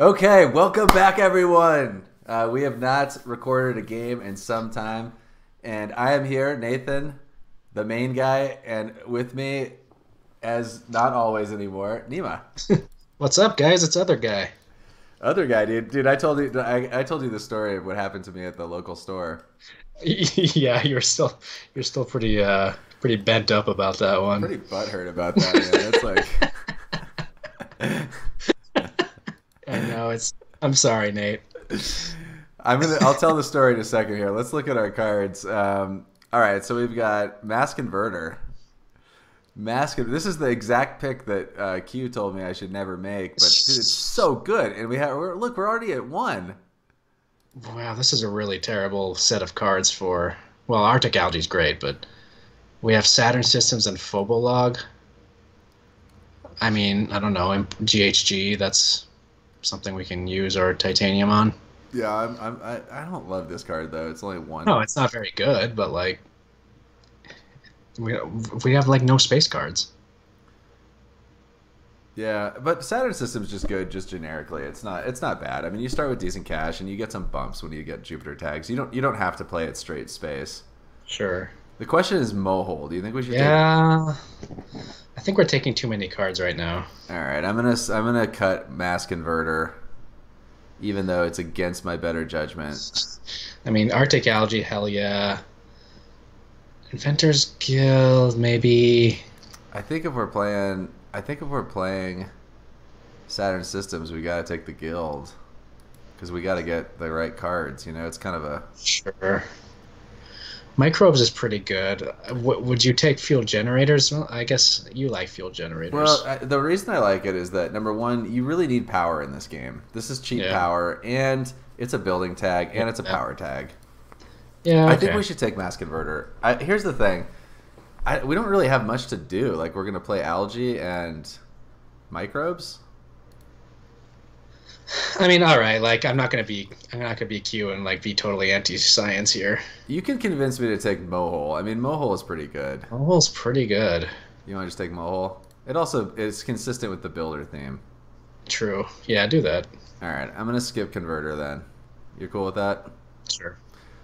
Okay, welcome back, everyone. Uh, we have not recorded a game in some time, and I am here, Nathan, the main guy, and with me, as not always anymore, Nima. What's up, guys? It's other guy. Other guy, dude. Dude, I told you, I, I told you the story of what happened to me at the local store. yeah, you're still, you're still pretty, uh, pretty bent up about that one. Pretty butthurt about that. Man. It's like. Know it's. I'm sorry, Nate. I'm gonna. I'll tell the story in a second here. Let's look at our cards. Um, all right, so we've got Mass Converter. Mass. This is the exact pick that uh, Q told me I should never make, but dude, it's so good. And we have. We're, look, we're already at one. Wow, this is a really terrible set of cards for. Well, Arctic Algae's great, but we have Saturn Systems and Phobolog. I mean, I don't know, GHG. That's something we can use our titanium on. Yeah, I'm, I'm, I, I don't love this card though. It's only one. No, it's not very good, but like, we we have like no space cards. Yeah, but Saturn System's just good, just generically. It's not, it's not bad. I mean, you start with decent cash, and you get some bumps when you get Jupiter tags. You don't, you don't have to play it straight space. Sure. The question is Mohole. Do you think we should? Yeah. Take... I think we're taking too many cards right now. All right, I'm gonna, I'm gonna cut Mass Converter even though it's against my better judgment. I mean, Arctic Algae, hell yeah. Inventors Guild, maybe. I think if we're playing, I think if we're playing Saturn Systems, we gotta take the Guild because we gotta get the right cards. You know, it's kind of a sure. Microbes is pretty good. W- would you take fuel generators? Well, I guess you like fuel generators. Well, I, the reason I like it is that number one, you really need power in this game. This is cheap yeah. power, and it's a building tag, and it's a power tag. Yeah, okay. I think we should take mass converter. I, here's the thing, I, we don't really have much to do. Like we're gonna play algae and microbes. I mean, all right. Like, I'm not gonna be, I'm not gonna be Q and like be totally anti-science here. You can convince me to take Mohole. I mean, Mohole is pretty good. Mohole's pretty good. You want to just take Mohole? It also is consistent with the builder theme. True. Yeah, do that. All right, I'm gonna skip converter then. You're cool with that? Sure.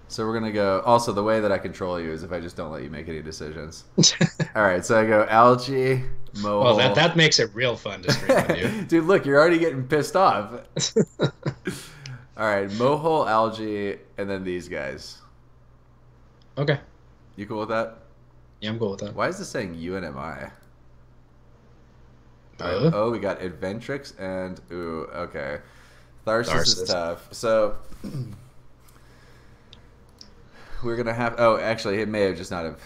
So we're gonna go. Also, the way that I control you is if I just don't let you make any decisions. All right, so I go algae, mohole. Well, that that makes it real fun to stream with you, dude. Look, you're already getting pissed off. All right, mohole, algae, and then these guys. Okay. You cool with that? Yeah, I'm cool with that.Hy is this saying UNMI? Uh, oh, we got Inventrix and ooh, okay. Tharsis, Tharsis. is tough. So we're gonna have. Oh, actually, it may have just not have.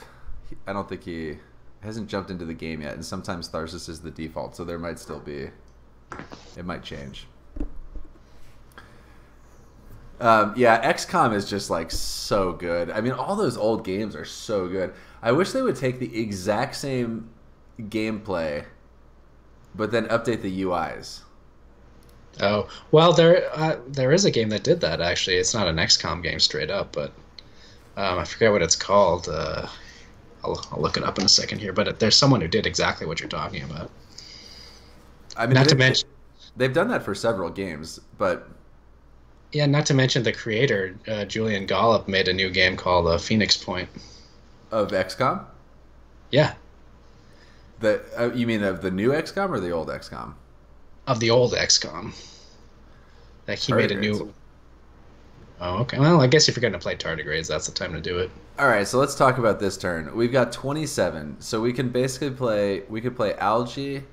I don't think he hasn't jumped into the game yet, and sometimes Tharsis is the default, so there might still be. It might change. Um, yeah, XCOM is just like so good. I mean, all those old games are so good. I wish they would take the exact same gameplay, but then update the UIs. Oh well, there uh, there is a game that did that actually. It's not an XCOM game straight up, but um, I forget what it's called. Uh, I'll, I'll, look it up in a second here. But there's someone who did exactly what you're talking about. I mean, not to mention they've done that for several games, but yeah, not to mention the creator uh, Julian Gollop made a new game called uh, Phoenix Point of XCOM. Yeah. The uh, you mean of the new XCOM or the old XCOM? Of the old XCOM. Like he made a new. Oh, okay. Well, I guess if you're going to play tardigrades, that's the time to do it. All right, so let's talk about this turn. We've got 27, so we can basically play. We could play algae.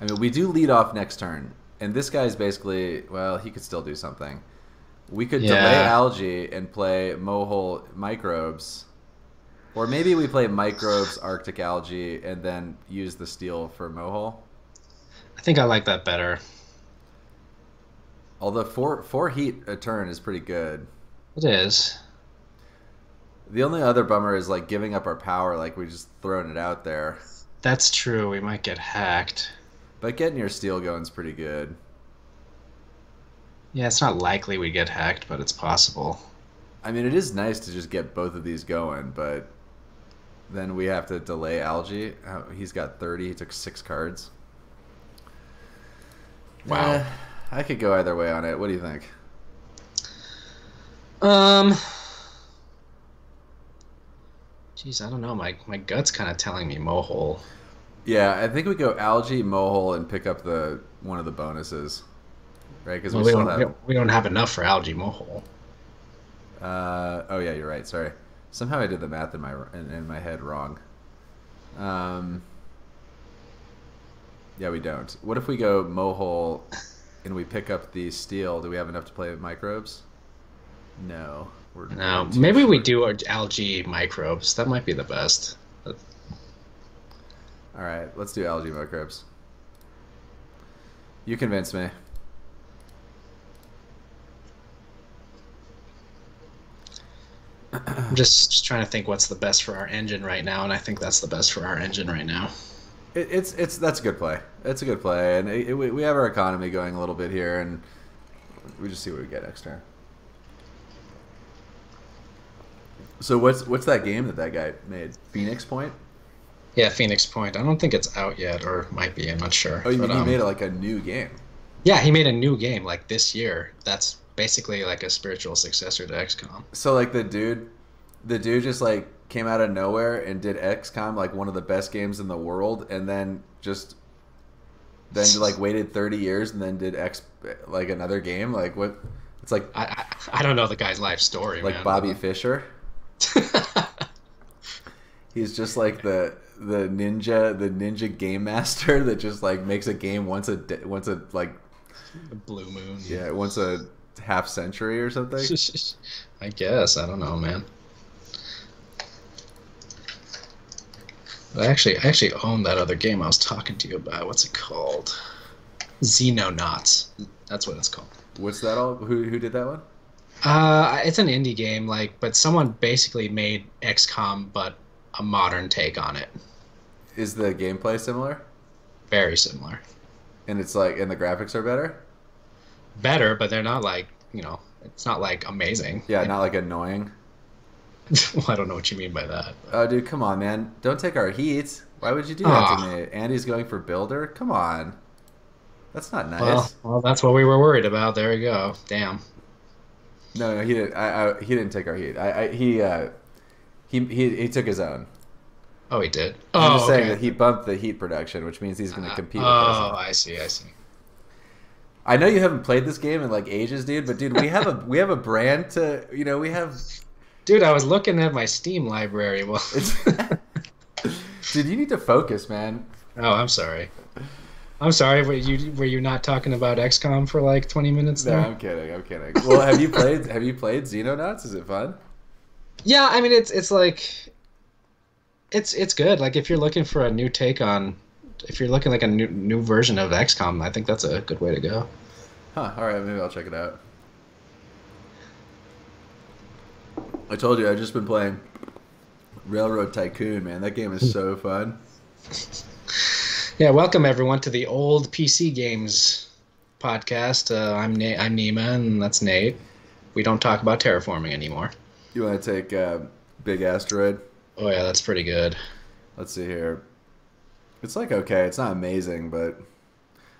I mean, we do lead off next turn, and this guy's basically well, he could still do something. We could yeah. delay algae and play mohole microbes, or maybe we play microbes, arctic algae, and then use the steel for mohole. I think I like that better. Although four four heat a turn is pretty good. It is. The only other bummer is like giving up our power, like we just throwing it out there. That's true. We might get hacked. But getting your steel going is pretty good. Yeah, it's not likely we get hacked, but it's possible. I mean, it is nice to just get both of these going, but then we have to delay algae. Oh, he's got 30. He took six cards. Wow. Eh, I could go either way on it. What do you think? Um. Jeez, I don't know. My my gut's kind of telling me mohole. Yeah, I think we go algae, mohole, and pick up the one of the bonuses, right? Because Well, we we, don't, we have. don't- we don't have enough for algae mohole. Uh, oh yeah, you're right. Sorry. Somehow I did the math in my in, in my head wrong. Um. Yeah, we don't. What if we go mohole, and we pick up the steel? Do we have enough to play with microbes? No. We're No, maybe we do our algae microbes. That might be the best. All right, let's do algae microbes. You convince me. I'm just, just trying to think what's the best for our engine right now, and I think that's the best for our engine right now. It, it's it's that's a good play. It's a good play, and it, we we have our economy going a little bit here, and we just see what we get next turn. So what's what's that game that that guy made? Phoenix Point? Yeah, Phoenix Point. I don't think it's out yet, or might be. I'm not sure. Oh, you But, mean he um, made like a new game? Yeah, he made a new game like this year. That's basically like a spiritual successor to XCOM. So like the dude, the dude just like came out of nowhere and did XCOM like one of the best games in the world, and then just then like waited thirty years and then did X like another game. Like what? It's like I I, I don't know the guy's life story. like man, Bobby Fischer. He's just like the the ninja the ninja game master that just like makes a game once a di- once a like Blue Moon. yeah once a half century or something. I guess I don't know, man. I actually, I actually own that other game I was talking to you about. What's it called? Xenonauts. That's what it's called. What's that all? Who who did that one? Uh, it's an indie game, like, but someone basically made XCOM, but a modern take on it. Is the gameplay similar? Very similar. And it's like and the graphics are better? Better, but they're not like, you know, it's not like amazing. Yeah, not like annoying. Well, I don't know what you mean by that. Oh dude, come on, man. Don't take our heat. Why would you do that to me? Andy's going for builder? Come on. That's not nice. Well, well, that's what we were worried about. There we go. Damn. No, no, he didn't. I, I, he didn't take our heat. I, I he, uh, he, he, he took his own. Oh, he did. I'm oh, just saying okay. that he bumped the heat production, which means he's going to Uh, compete oh, with us. I see. I see. I know you haven't played this game in like ages, dude. But dude, we have a we have a brand to you know we have. Dude, I was looking at my Steam library. Well, dude, you need to focus, man. oh, I'm sorry. I'm sorry. Were you were you not talking about XCOM for like 20 minutes No, there? I'm kidding. I'm kidding. Well, have you played Have you played Xenonauts? Is it fun? Yeah, I mean it's it's like it's it's good. Like if you're looking for a new take on if you're looking like a new new version of XCOM, I think that's a good way to go. Huh. All right, maybe I'll check it out. I told you I've just been playing Railroad Tycoon, man. That game is so fun. Yeah, welcome everyone to the old PC games podcast. Uh, I'm Na- I'm Nima and that's Nate. We don't talk about terraforming anymore. You want to take uh, Big Asteroid? Oh yeah, that's pretty good. Let's see here. It's like okay. It's not amazing, but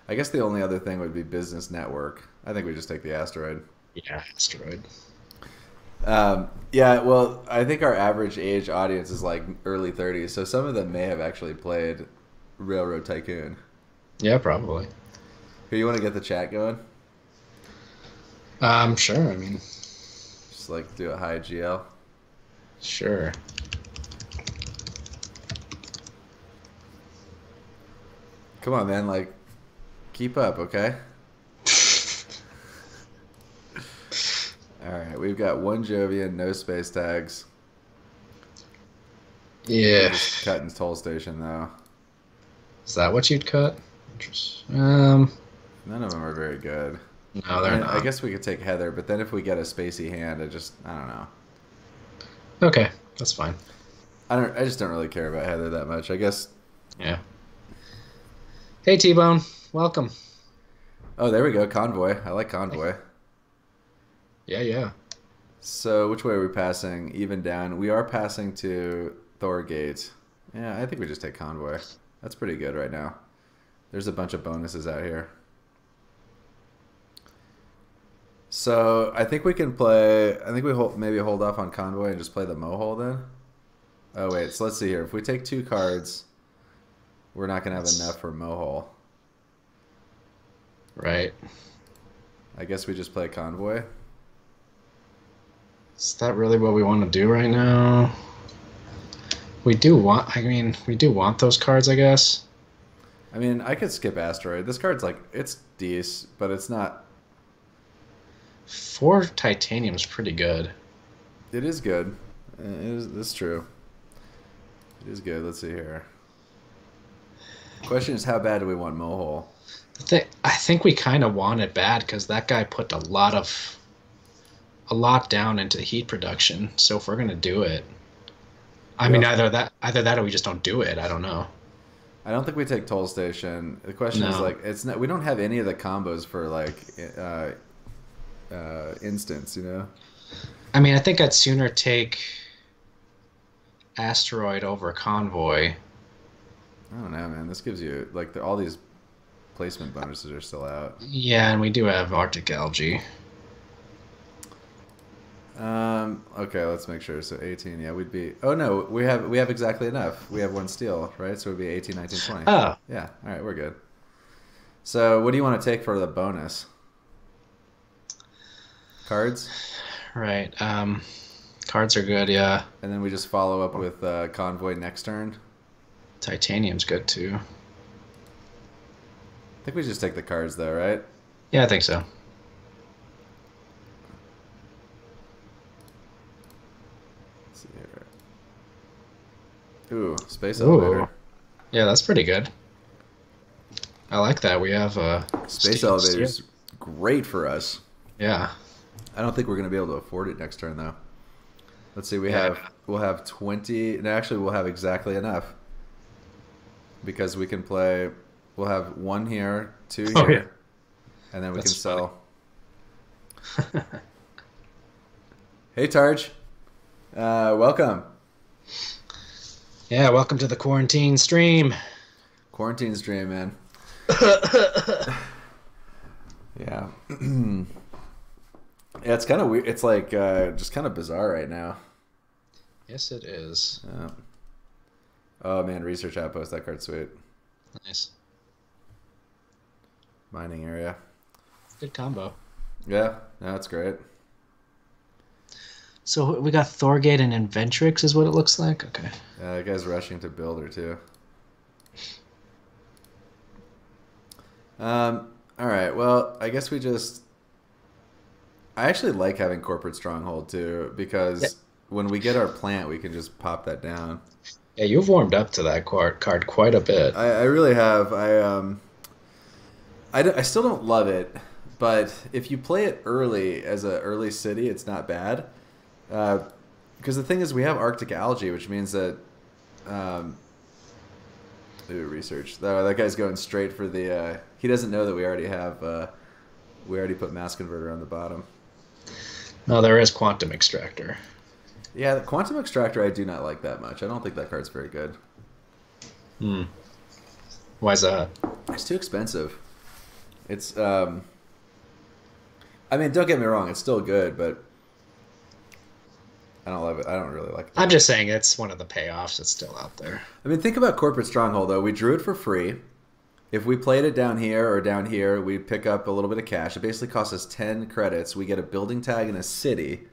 I guess the only other thing would be Business Network. I think we just take the Asteroid. Yeah, asteroid. Um, yeah, well, I think our average age audience is like early 30s, so some of them may have actually played Railroad Tycoon. Yeah, probably. Here, you want to get the chat going? Um, sure. I mean, Just like do a high GL. sure. Come on, man. Like, keep up, okay? All right, we've got one Jovian, no space tags. Yeah. Cutting toll station though. Is that what you'd cut? Um, None of them are very good. no, they're I, not. I guess we could take Heather, but then if we get a spacey hand, I just I don't know. Okay, that's fine. I don't. I just don't really care about Heather that much. I guess. Yeah. Hey T Bone, welcome. Oh, there we go. Convoy. I like convoy. Yeah, yeah. So which way are we passing? Even down. We are passing to Thorgate. Yeah, I think we just take convoy. That's pretty good right now. There's a bunch of bonuses out here. So I think we can play. I think we hold, maybe hold off on convoy and just play the mohole then. Oh wait, so let's see here. If we take two cards, we're not gonna have enough for mohole. Right. I guess we just play convoy. Is that really what we want to do right now? We do want. I mean, we do want those cards, I guess. I mean, I could skip asteroid. This card's like it's decent, but it's not. Four titanium's pretty good. It is good. It is. That's true. It is good. Let's see here. Question is, how bad do we want mohole? I think we kind of want it bad because that guy put a lot of, a lot down into heat production. So if we're gonna do it, I mean, either that, either that, or we just don't do it. I don't know. I don't think we take toll station. The question is like it's not. We don't have any of the combos for like uh, uh, instance. You know. I mean, I think I'd sooner take asteroid over convoy. I don't know, man. This gives you like the, all these placement bonuses are still out. Yeah, and we do have Arctic algae. Um. Okay, let's make sure. So 18. Yeah, we'd be. Oh no, we have we have exactly enough. We have one steel, right? So it'd be 18, 19, 20. Oh, Yeah. All right, we're good. So what do you want to take for the bonus? Cards, right. Um, cards are good. Yeah, and then we just follow up with uh, convoy next turn. titanium's good too. I think we just take the cards though, right? Yeah, I think so. Let's see here. Ooh, space Ooh. elevator. Yeah, that's pretty good. I like that. We have uh, Space steel- elevator's great for us. Yeah. I don't think we're gonna be able to afford it next turn though. Let's see. We Yeah. have we'll have twenty. And actually, we'll have exactly enough because we can play. We'll have one here, two here, Oh, yeah. and then we That's can sell. Hey, Targe. Uh, welcome. Yeah. Welcome to the quarantine stream. Quarantine stream, man. yeah. yeah, it's kind of weird. It's like uh, just kind of bizarre right now. Yes, it is. Yeah. Oh man, research outpost. That card's sweet. Nice. Mining area. Good combo. Yeah, no, that's great. So we got Thorgate and Inventrix, is what it looks like. Okay. Yeah, that guy's rushing to builder too. Um. All right. Well, I guess we just. I actually like having corporate stronghold too because Yeah. when we get our plant, we can just pop that down. Yeah, you've warmed up to that card card quite a bit. I, I really have. I um. I, d- I still don't love it, but if you play it early as a early city, it's not bad. Because the thing is, we have Arctic algae, which means that. Um, ooh, research. Oh, that guy's going straight for the. Uh, he doesn't know that we already have. Uh, we already put mass converter on the bottom. No, there is Quantum Extractor. Yeah, the quantum extractor I do not like that much. I don't think that card's very good. Hmm. Why's that? It's too expensive. It's um I mean, don't get me wrong, it's still good, but I don't love it. I don't really like it. I'm just saying it's one of the payoffs that's still out there. I mean, think about corporate stronghold though. We drew it for free. If we played it down here or down here, we pick up a little bit of cash. It basically costs us 10 credits. We get a building tag in a city,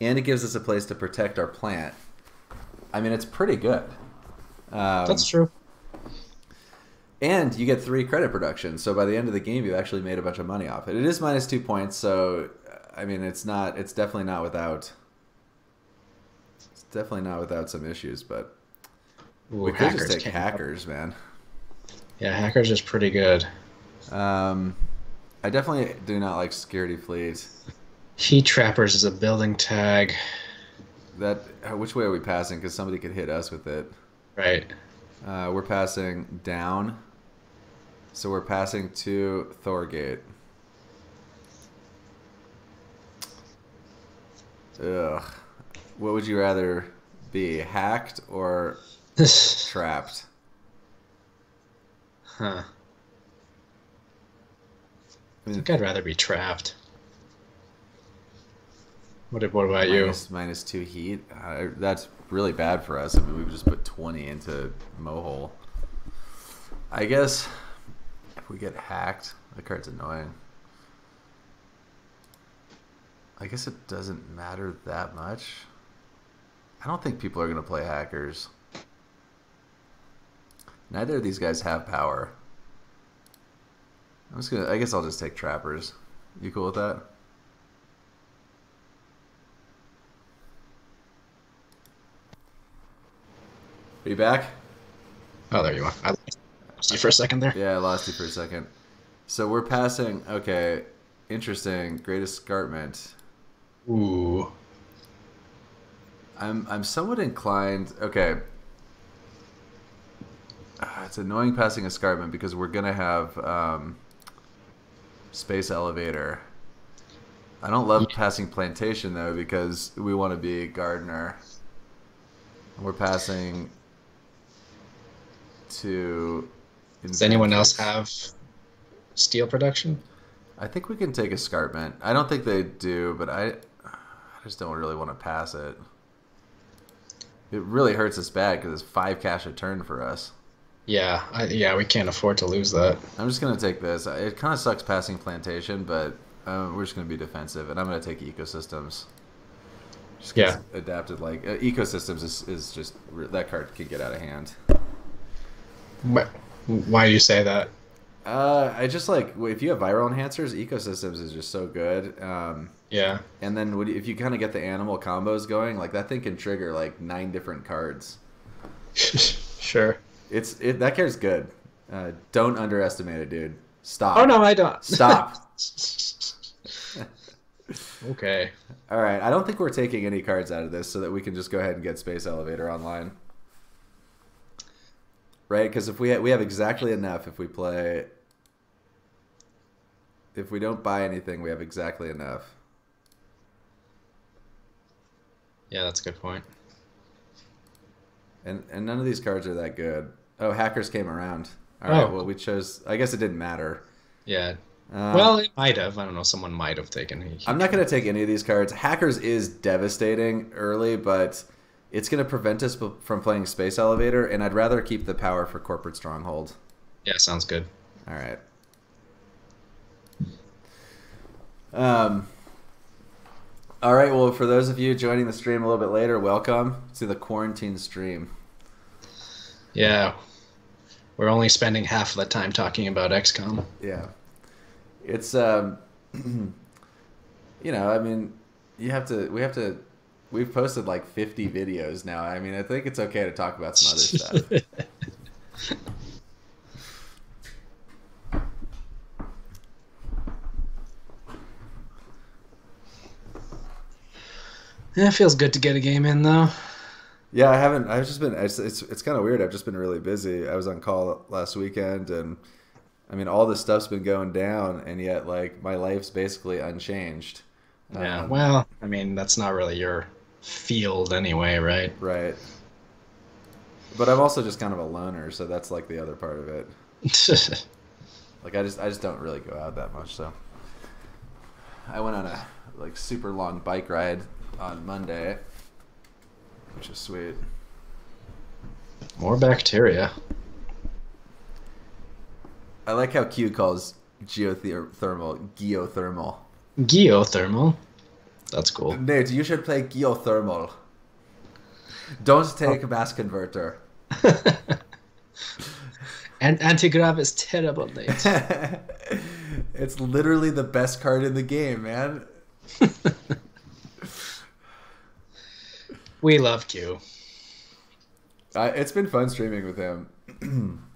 and it gives us a place to protect our plant. I mean, it's pretty good. Um, That's true. And you get three credit production. So by the end of the game, you've actually made a bunch of money off it. It is minus two points. So, I mean, it's not, it's definitely not without, definitely not without some issues, but Ooh, we could just take up. hackers, man. Yeah, hackers is pretty good. Um, I definitely do not like security fleet. Heat trappers is a building tag. That, uh, which way are we passing? Because somebody could hit us with it. Right. Uh, we're passing down. So we're passing to Thorgate. Ugh. What would you rather be, hacked or trapped? huh. I think I'd rather be trapped. What, what about you? Minus, minus two heat. Uh, that's really bad for us. I mean, we've just put 20 into Mohole. I guess if we get hacked, the card's annoying. I guess it doesn't matter that much. I don't think people are going to play hackers. Neither of these guys have power. I'm just gonna. I guess I'll just take trappers. You cool with that? Are you back? Oh, there you are. I lost you for a second there. Yeah, I lost you for a second. So we're passing. Okay, interesting. Great escarpment. Ooh. I'm I'm somewhat inclined. Okay. Ah, It's annoying passing escarpment because we're gonna have um, space elevator. I don't love passing plantation though because we want to be gardener. We're passing to. Does anyone else have steel production? I think we can take escarpment. I don't think they do, but I, I just don't really want to pass it. It really hurts us bad because it's five cash a turn for us. Yeah, I, yeah, we can't afford to lose that. I'm just gonna take this. It kind of sucks passing plantation, but uh, we're just gonna be defensive, and I'm gonna take ecosystems. Just Yeah. adapted like uh, ecosystems is, is just that card can get out of hand. Wh- Why do you say that? Uh, I just like if you have viral enhancers, ecosystems is just so good. Um, Yeah. And then when you- if you kind of get the animal combos going, like that thing can trigger like nine different cards. sure. It's it that card's good. Uh, don't underestimate it, dude. Stop. Oh no, I don't. Stop. okay. All right, I don't think we're taking any cards out of this, so that we can just go ahead and get Space Elevator online. Right? Because if we ha- we have exactly enough, if we play, if we don't buy anything, we have exactly enough. Yeah, that's a good point. And and none of these cards are that good. Oh, hackers came around. All right. Oh. Well, we chose. I guess it didn't matter. Yeah. Um, well, it might have. I don't know. Someone might have taken. He, I'm not going to take any of these cards. Hackers is devastating early, but it's going to prevent us from playing Space Elevator, and I'd rather keep the power for Corporate Stronghold. Yeah, sounds good. All right. Um. All right. Well, for those of you joining the stream a little bit later, welcome to the quarantine stream. Yeah. We're only spending half of the time talking about XCOM. Yeah. It's um you know, I mean, you have to we have to we've posted like 50 videos now. I mean, I think it's okay to talk about some other stuff. Yeah, it feels good to get a game in though. Yeah, I haven't I've just been it's it's, it's kind of weird. I've just been really busy. I was on call last weekend and I mean, all this stuff's been going down and yet like my life's basically unchanged. Yeah. Um, Well, I mean, that's not really your field anyway, right? right. But I'm also just kind of a loner, so that's like the other part of it. Like I just I just don't really go out that much. So I went on a like super long bike ride on Monday, which is sweet. More bacteria. I like how Q calls geothermal geothermal. Geothermal. That's cool. Nate, you should play geothermal. Don't take a mass converter. and anti-grav is terrible, Nate. it's literally the best card in the game, man. we love Q. I, it's been fun streaming with him.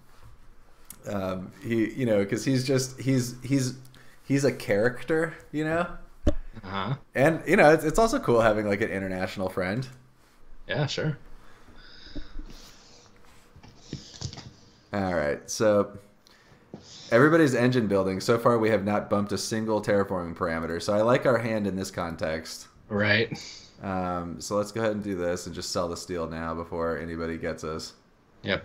um, he, you know, because he's just he's he's he's a character, you know, Uh-huh. and you know it's, it's also cool having like an international friend. Yeah, sure. All right, so everybody's engine building. So far, we have not bumped a single terraforming parameter. So I like our hand in this context. Right. Um, so let's go ahead and do this and just sell the steel now before anybody gets us. Yep.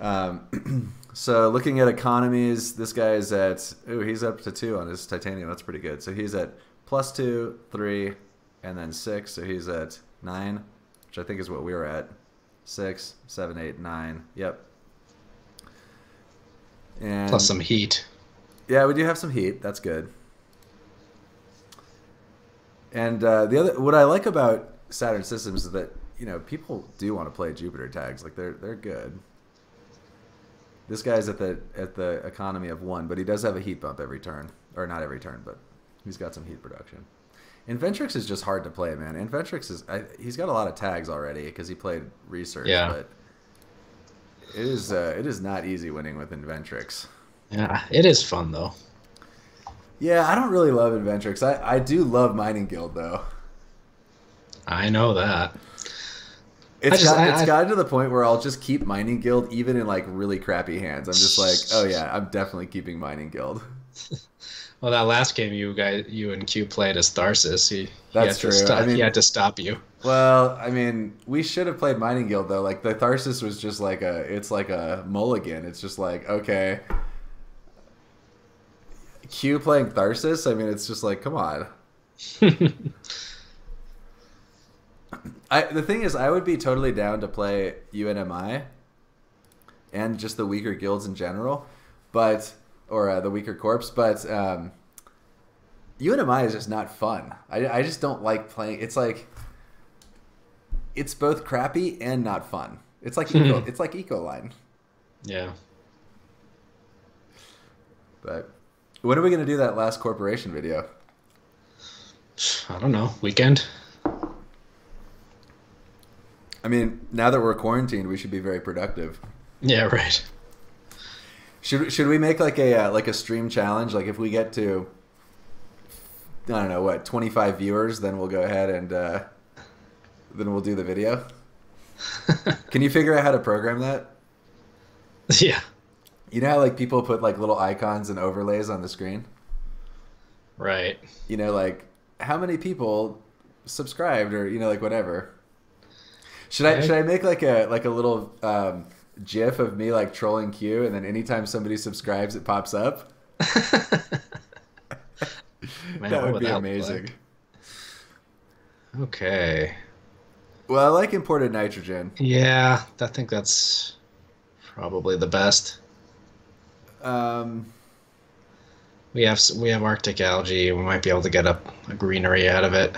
Um, so looking at economies, this guy is at ooh, he's up to two on his titanium. That's pretty good. So he's at plus two, three, and then six. So he's at nine, which I think is what we were at. Six, seven, eight, nine. Yep. And Plus some heat. yeah, we do have some heat. That's good. And uh, the other, what I like about Saturn systems is that you know people do want to play Jupiter tags. Like they're they're good. This guy's at the at the economy of one, but he does have a heat bump every turn, or not every turn, but he's got some heat production. Inventrix is just hard to play, man. Inventrix is I, he's got a lot of tags already because he played research, Yeah. but it is uh, it is not easy winning with Inventrix. Yeah, it is fun though. Yeah, I don't really love Inventrix. I, I do love Mining Guild though. I know that. It's just- got, I- it's I- gotten to the point where I'll just keep Mining Guild even in like really crappy hands. I'm just like, oh yeah, I'm definitely keeping Mining Guild. Well, that last game you guys, you and Q played as Tharsis. He, That's he true. Stop, I mean- he had to stop you. Well, I mean, we should have played Mining Guild though. Like the Tharsis was just like a, it's like a mulligan. It's just like okay. Q playing Tharsis. I mean, it's just like, come on. I the thing is, I would be totally down to play UNMI, and just the weaker guilds in general, but or uh, the weaker corps. But um, UNMI is just not fun. I, I just don't like playing. It's like it's both crappy and not fun. It's like eco, it's like Ecoline. yeah. But when are we gonna do that last corporation video? I don't know. Weekend. I mean, now that we're quarantined, we should be very productive. Yeah. Right. Should should we make like a uh, like a stream challenge? Like if we get to I don't know what twenty five viewers, then we'll go ahead and uh, then we'll do the video. Can you figure out how to program that? yeah. You know how like people put like little icons and overlays on the screen. Right. You know, like how many people subscribed or you know like whatever. Should I Okay. should I make like a like a little um, GIF of me like trolling Q, and then anytime somebody subscribes, it pops up? Man, that what would be look amazing. like? Okay. Well, I like imported nitrogen. Yeah, I think that's probably the best. Um, We have we have Arctic algae. We might be able to get a, a greenery out of it.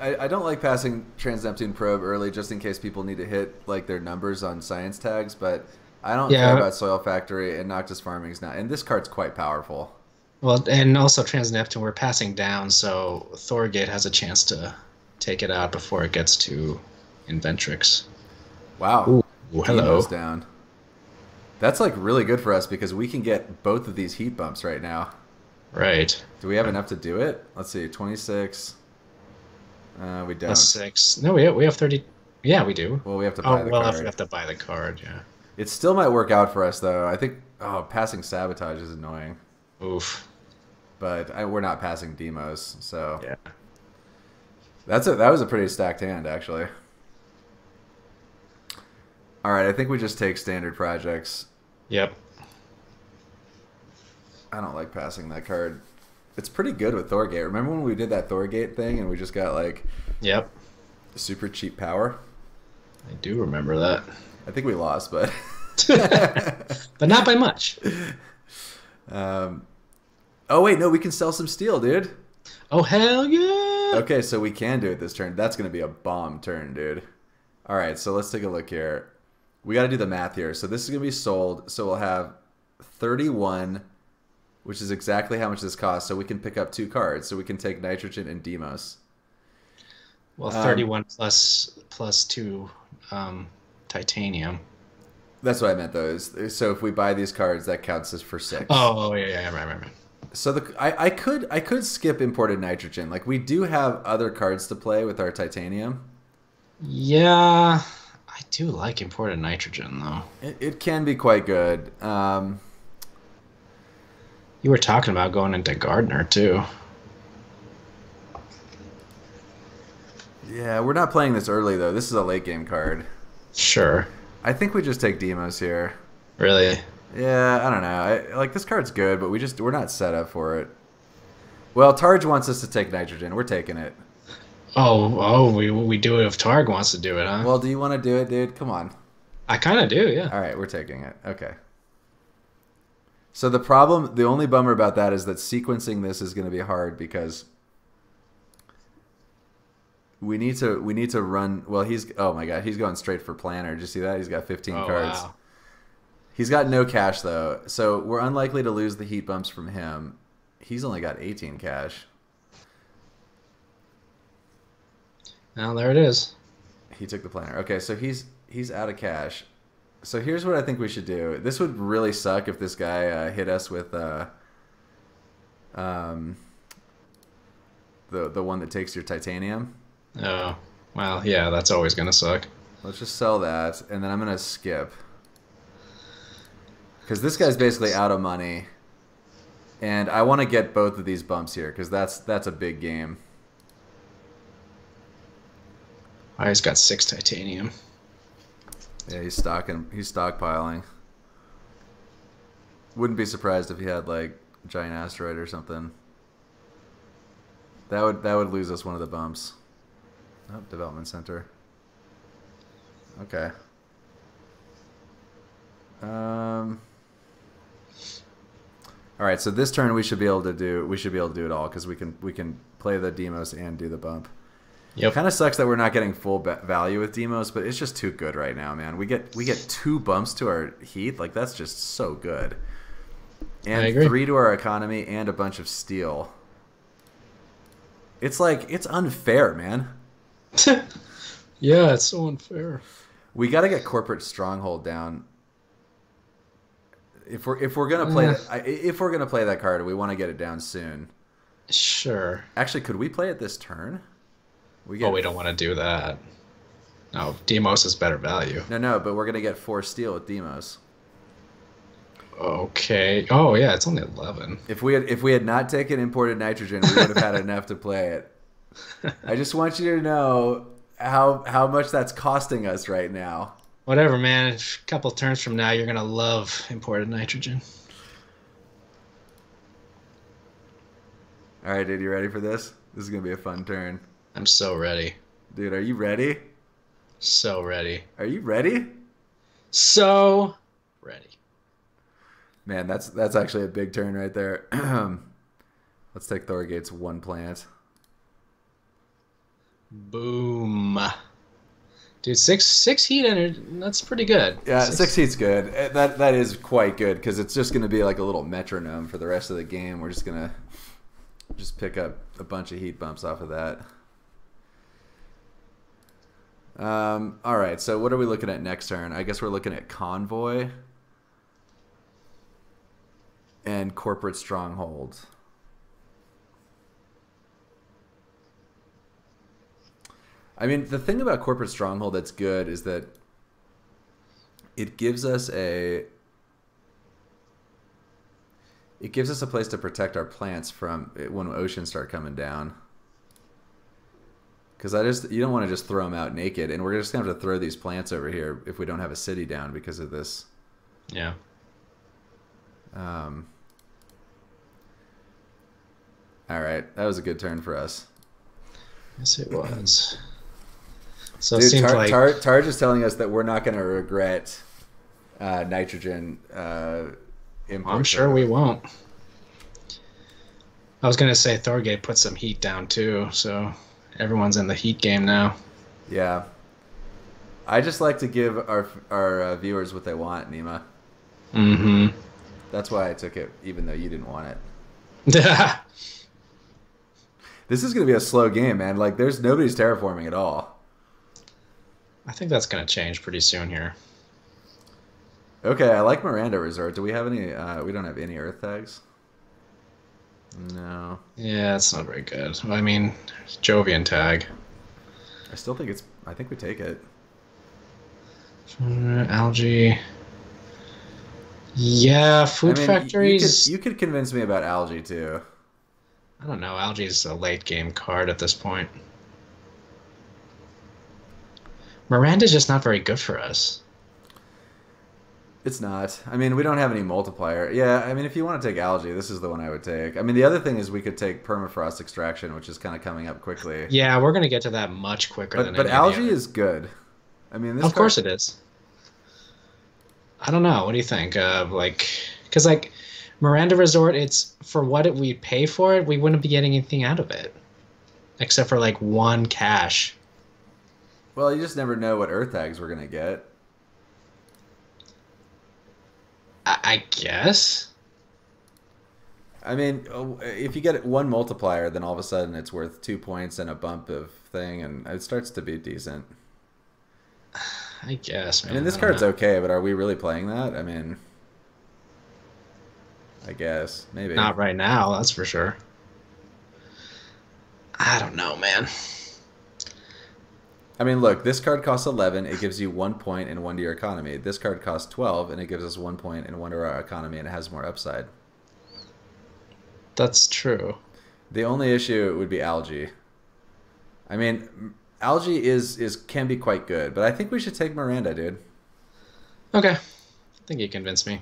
I, I don't like passing Trans Neptune probe early, just in case people need to hit like their numbers on science tags. But I don't Yeah. care about Soil Factory and Noctis Farming's not. And this card's quite powerful. Well, and also Trans Neptune, we're passing down, so Thorgate has a chance to take it out before it gets to Inventrix. Wow. Ooh, hello. Down. That's like really good for us because we can get both of these heat bumps right now. Right. Do we have enough to do it? Let's see, 26. Uh, we don't. Six. No, we have, we have 30. Yeah, we do. Well, we have to buy Oh, the well, card. if we have to buy the card, yeah. It still might work out for us though. I think oh, passing sabotage is annoying, Oof. but I, we're not passing Deimos, so Yeah. that's a that was a pretty stacked hand actually. All right, I think we just take standard projects. Yep. I don't like passing that card. It's pretty good with Thorgate. Remember when we did that Thorgate thing and we just got like Yep. super cheap power? I do remember that. I think we lost, but But not by much. um, oh wait, no, we can sell some steel, dude. Oh, hell yeah! Okay, so we can do it this turn. That's going to be a bomb turn, dude. All right, so let's take a look here. We got to do the math here. So this is going to be sold. So we'll have 31, which is exactly how much this costs. So we can pick up two cards. So we can take Nitrogen and Deimos. Well, Um, 31 plus plus 2 um, titanium. That's what I meant, though. Is, so if we buy these cards, that counts as for six. Oh, oh, yeah, yeah, right, right, right. So the I, I could I could skip imported nitrogen. Like we do have other cards to play with our titanium. Yeah, I do like imported nitrogen, though. It, it can be quite good. Um, You were talking about going into gardener, too. yeah, we're not playing this early though. This is a late game card. Sure. I think we just take Deimos here. Really? Yeah, I don't know. I, like this card's good, but we just we're not set up for it. Well, Targe wants us to take nitrogen. We're taking it. Oh, oh, we we do it if Targ wants to do it, huh? Well, do you want to do it, dude? Come on. I kind of do, yeah. All right, we're taking it. Okay. So the problem, the only bummer about that is that sequencing this is going to be hard because we need to we need to run. Well, he's oh my god, he's going straight for planner. Did you see that? He's got 15 Oh, cards. wow. He's got no cash though, so we're unlikely to lose the heat bumps from him. He's only got 18 cash. Now there it is. He took the planner. Okay, so he's he's out of cash. So here's what I think we should do. This would really suck if this guy uh, hit us with uh, um, the the one that takes your titanium. Oh, well, yeah, that's always gonna suck. Let's just sell that, and then I'm gonna skip because this guy's basically out of money, and I want to get both of these bumps here because that's that's a big game. I just got six titanium. Yeah, he's stocking. He's stockpiling. Wouldn't be surprised if he had like giant asteroid or something. That would that would lose us one of the bumps. Oh, development center. Okay. Um. All right, so this turn we should be able to do. We should be able to do it all because we can we can play the Deimos and do the bump. Yep. Kind of sucks that we're not getting full value with Deimos, but it's just too good right now, man. We get we get two bumps to our heat, like that's just so good, and I agree. three to our economy and a bunch of steel. It's like it's unfair, man. yeah, it's so unfair. We got to get corporate stronghold down. If we're if we're gonna play mm. that, if we're gonna play that card, we want to get it down soon. Sure. Actually, could we play it this turn? We oh, But we don't want to do that. No, Deimos is better value. No, no, but we're gonna get four steel with Deimos. Okay. Oh yeah, it's only eleven. If we had if we had not taken imported nitrogen, we would have had enough to play it. I just want you to know how how much that's costing us right now. Whatever, man. A couple turns from now, you're gonna love imported nitrogen. All right, dude, you ready for this? This is gonna be a fun turn, I'm so ready. dude. Are you ready? So ready. Are you ready? So ready. Man, that's that's actually a big turn right there. Let's take Thorgate's one plant. Boom. Dude, six six heat energy. That's pretty good. Yeah, six heat's good. Eh, That that is quite good because it's just gonna be like a little metronome for the rest of the game. We're just gonna just pick up a bunch of heat bumps off of that. Um, all right, so what are we looking at next turn? I guess we're looking at convoy and corporate stronghold. I mean, the thing about corporate stronghold that's good is that it gives us a it gives us a place to protect our plants from when oceans start coming down. Because I just you don't want to just throw them out naked, and we're just gonna have to throw these plants over here if we don't have a city down because of this. Yeah. Um, all right, that was a good turn for us. Yes, it was. So it Dude, seems Tar- like Tar- Targe is telling us that we're not going to regret uh, nitrogen uh. I'm sure we won't. I was gonna say Thorgate put some heat down too, so everyone's in the heat game now. Yeah. I just like to give our our uh, viewers what they want, Nima. Mm-hmm. That's why I took it, even though you didn't want it. This is going to be a slow game, man. Like, there's nobody's terraforming at all. I think that's gonna change pretty soon here. Okay, I like Miranda Resort. Do we have any? Uh, we don't have any Earth tags. No, Yeah, it's not very good. I mean, Jovian tag. I still think it's. I think we take it. Uh, algae. Yeah, food I mean, factories. You could, you could convince me about algae too. I don't know. Algae's a late game card at this point. Miranda's just not very good for us. It's not. I mean, we don't have any multiplier. Yeah, I mean, if you want to take algae, this is the one I would take. I mean, the other thing is we could take permafrost extraction, which is kind of coming up quickly. Yeah, we're gonna get to that much quicker But, than but algae is good. I mean, this Of course it is. I don't know. What do you think? Uh, like, because like Miranda Resort, it's for what it, we pay for it, we wouldn't be getting anything out of it, except for like one cash. Well, you just never know what Earth tags we're gonna get. I, I guess. I mean, oh, if you get one multiplier, then all of a sudden it's worth two points and a bump of thing, and it starts to be decent. I guess. Man. I mean, this I card's know. okay, but are we really playing that? I mean, I guess maybe. Not right now, that's for sure. I don't know, man. I mean, look, this card costs 11. It gives you one point and one to your economy. This card costs 12, and it gives us one point and one to our economy, and it has more upside. That's true. The only issue would be algae. I mean, algae is is can be quite good, but I think we should take Miranda, dude. Okay. I think you convinced me.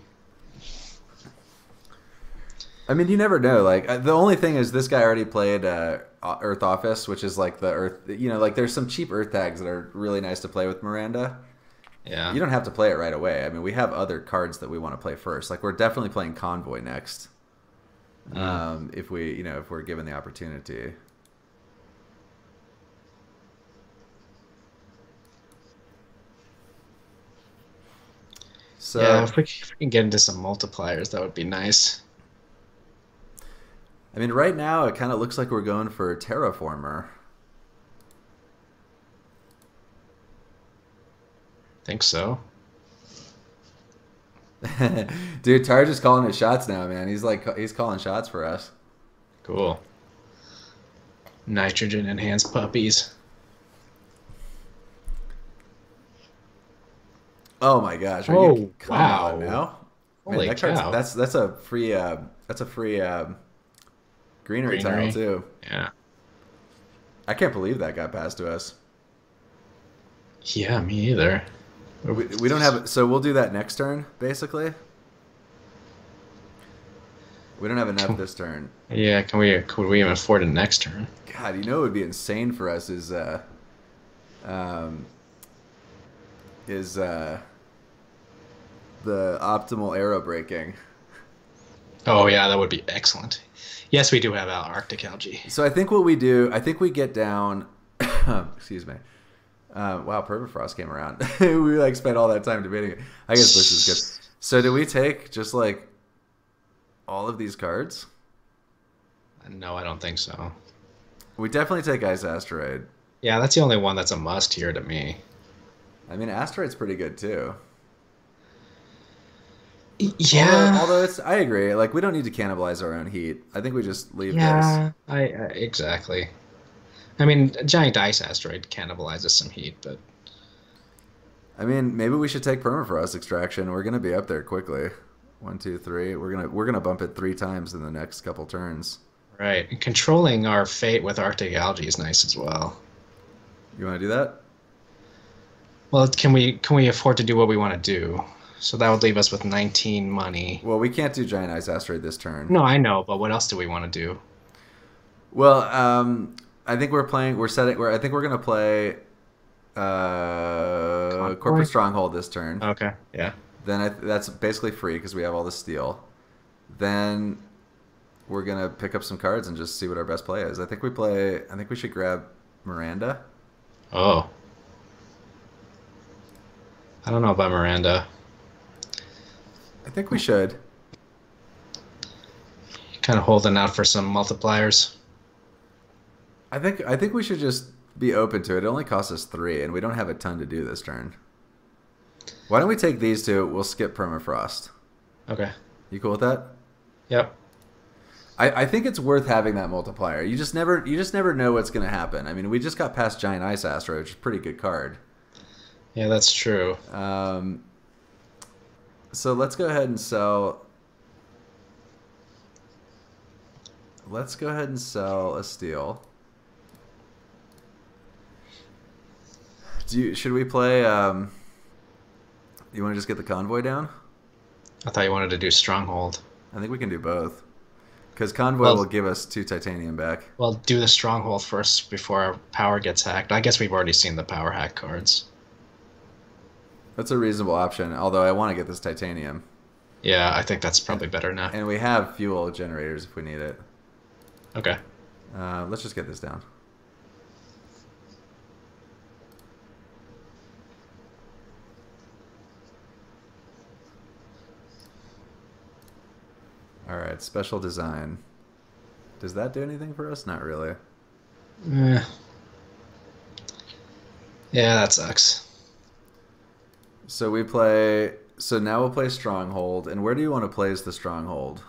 I mean, you never know. Like uh, the only thing is, this guy already played uh, Earth Office, which is like the Earth. You know, like there's some cheap Earth tags that are really nice to play with Miranda. Yeah. You don't have to play it right away. I mean, we have other cards that we want to play first. Like we're definitely playing Convoy next. Um, if we, you know, if we're given the opportunity. So yeah, if we, if we can get into some multipliers, that would be nice. I mean, right now it kind of looks like we're going for Terraformer. Think so. Dude, Tarj is calling his shots now, man. He's like he's calling shots for us. Cool. Nitrogen enhanced puppies. Oh my gosh! Are Oh, wow. Man, Holy that cow. That's that's a free uh, that's a free um, greenery, Greenery. tile too. Yeah. I can't believe that got passed to us. Yeah, me either. We, we don't have so we'll do that next turn basically. We don't have enough this turn. Yeah, can we could we even afford it next turn? God, you know it would be insane for us is uh, um, is uh, the optimal aerobraking. Oh yeah, that would be excellent. Yes, we do have Arctic algae. So I think what we do, I think we get down. excuse me. Uh, wow, permafrost came around. we like spent all that time debating it. I guess this is good. So do we take just like all of these cards? No, I don't think so. We definitely take Ice Asteroid. Yeah, that's the only one that's a must here to me. I mean, Asteroid's pretty good too. Yeah. Although, although it's, I agree. Like we don't need to cannibalize our own heat. I think we just leave yeah, I, I exactly. I mean, a giant ice asteroid cannibalizes some heat, but. I mean, maybe we should take permafrost extraction. We're gonna be up there quickly. One, two, three. We're gonna we're gonna bump it three times in the next couple turns. right, and controlling our fate with Arctic algae is nice as well. You want to do that? Well, can we can we afford to do what we want to do? So that would leave us with 19 money. Well, we can't do giant ice asteroid this turn. No, I know, but what else do we want to do? Well, um, I think we're playing. We're setting. We're, I think we're gonna play uh, corporate stronghold this turn. Okay. Yeah. Then I, that's basically free because we have all the steel. Then we're gonna pick up some cards and just see what our best play is. I think we play. I think we should grab Miranda. Oh. I don't know about Miranda. I think we should. Kind of holding out for some multipliers. I think. I think we should just be open to it. It only costs us three, and we don't have a ton to do this turn. Why don't we take these two? We'll skip permafrost. Okay. You cool with that? Yep. I, I think it's worth having that multiplier. You just never you just never know what's gonna happen. I mean, we just got past Giant Ice Asteroid, which is a pretty good card. Yeah, that's true. Um, so let's go ahead and sell. Let's go ahead and sell a steel. Do you, should we play? Um, you want to just get the convoy down? I thought you wanted to do stronghold. I think we can do both. Because convoy Well- will give us two titanium back. Well, do the stronghold first before our power gets hacked. I guess we've already seen the power hack cards. That's a reasonable option. Although I want to get this titanium, Yeah, I think that's probably better now. and we have fuel generators if we need it. Okay. Uh, let's just get this down. All right, special design. Does that do anything for us? Not really. Eh. Yeah, that sucks. So we play. So now we'll play stronghold. And where do you want to place the stronghold?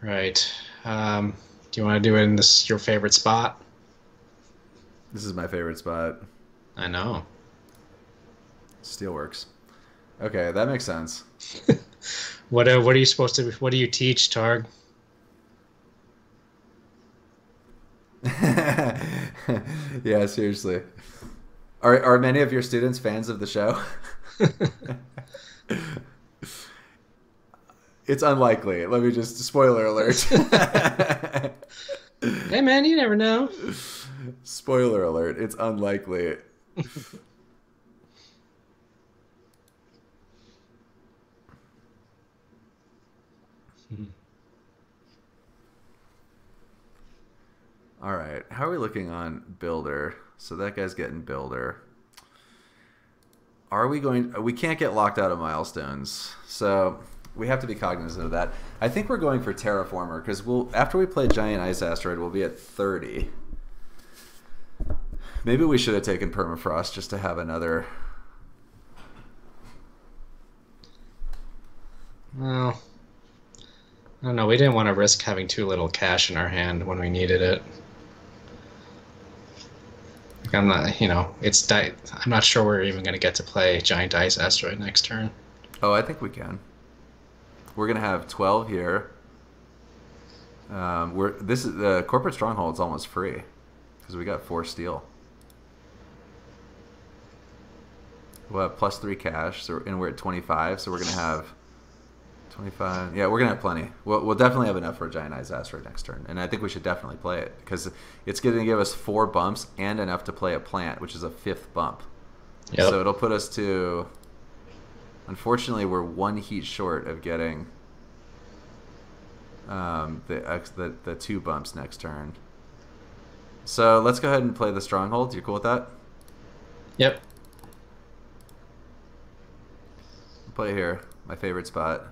Right. Um, do you want to do it in this your favorite spot? This is my favorite spot. I know. Steelworks. Okay, that makes sense. What uh, what are you supposed to? What do you teach, Targ? yeah, seriously. Are are many of your students fans of the show? it's unlikely. Let me just spoiler alert. Hey man, you never know. spoiler alert. It's unlikely. All right. How are we looking on builder? So that guy's getting builder. Are we going we can't get locked out of milestones. So we have to be cognizant of that. I think we're going for terraformer because we'll after we play giant ice asteroid, we'll be at 30. Maybe we should have taken permafrost just to have another Well, I don't know. We didn't want to risk having too little cash in our hand when we needed it. I'm not, you know, it's di- I'm not sure we're even going to get to play Giant Ice Asteroid next turn. Oh, I think we can. We're gonna have twelve here. Um, we're this is the corporate stronghold's almost free because we got four steel. We'll have plus three cash, so and we're at twenty five, so we're gonna have twenty five. Yeah, we're gonna have plenty. We'll, we'll definitely have enough for a giant ice asteroid next turn, and I think we should definitely play it because it's gonna give us four bumps and enough to play a plant, which is a fifth bump. Yep. So it'll put us to. Unfortunately, we're one heat short of getting um, the, ex- the the two bumps next turn. So let's go ahead and play the stronghold. You cool with that? Yep. Play here, my favorite spot.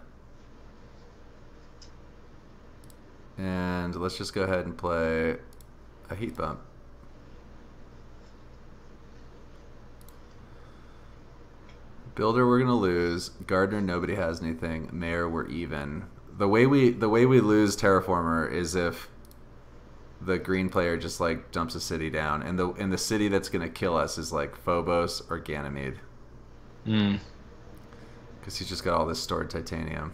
And let's just go ahead and play a heat bump. Builder, we're gonna lose. Gardener, nobody has anything. Mayor, we're even. The way we the way we lose Terraformer is if the green player just like dumps a city down, and the and the city that's gonna kill us is like Phobos or Ganymede, Mm. because he's just got all this stored titanium.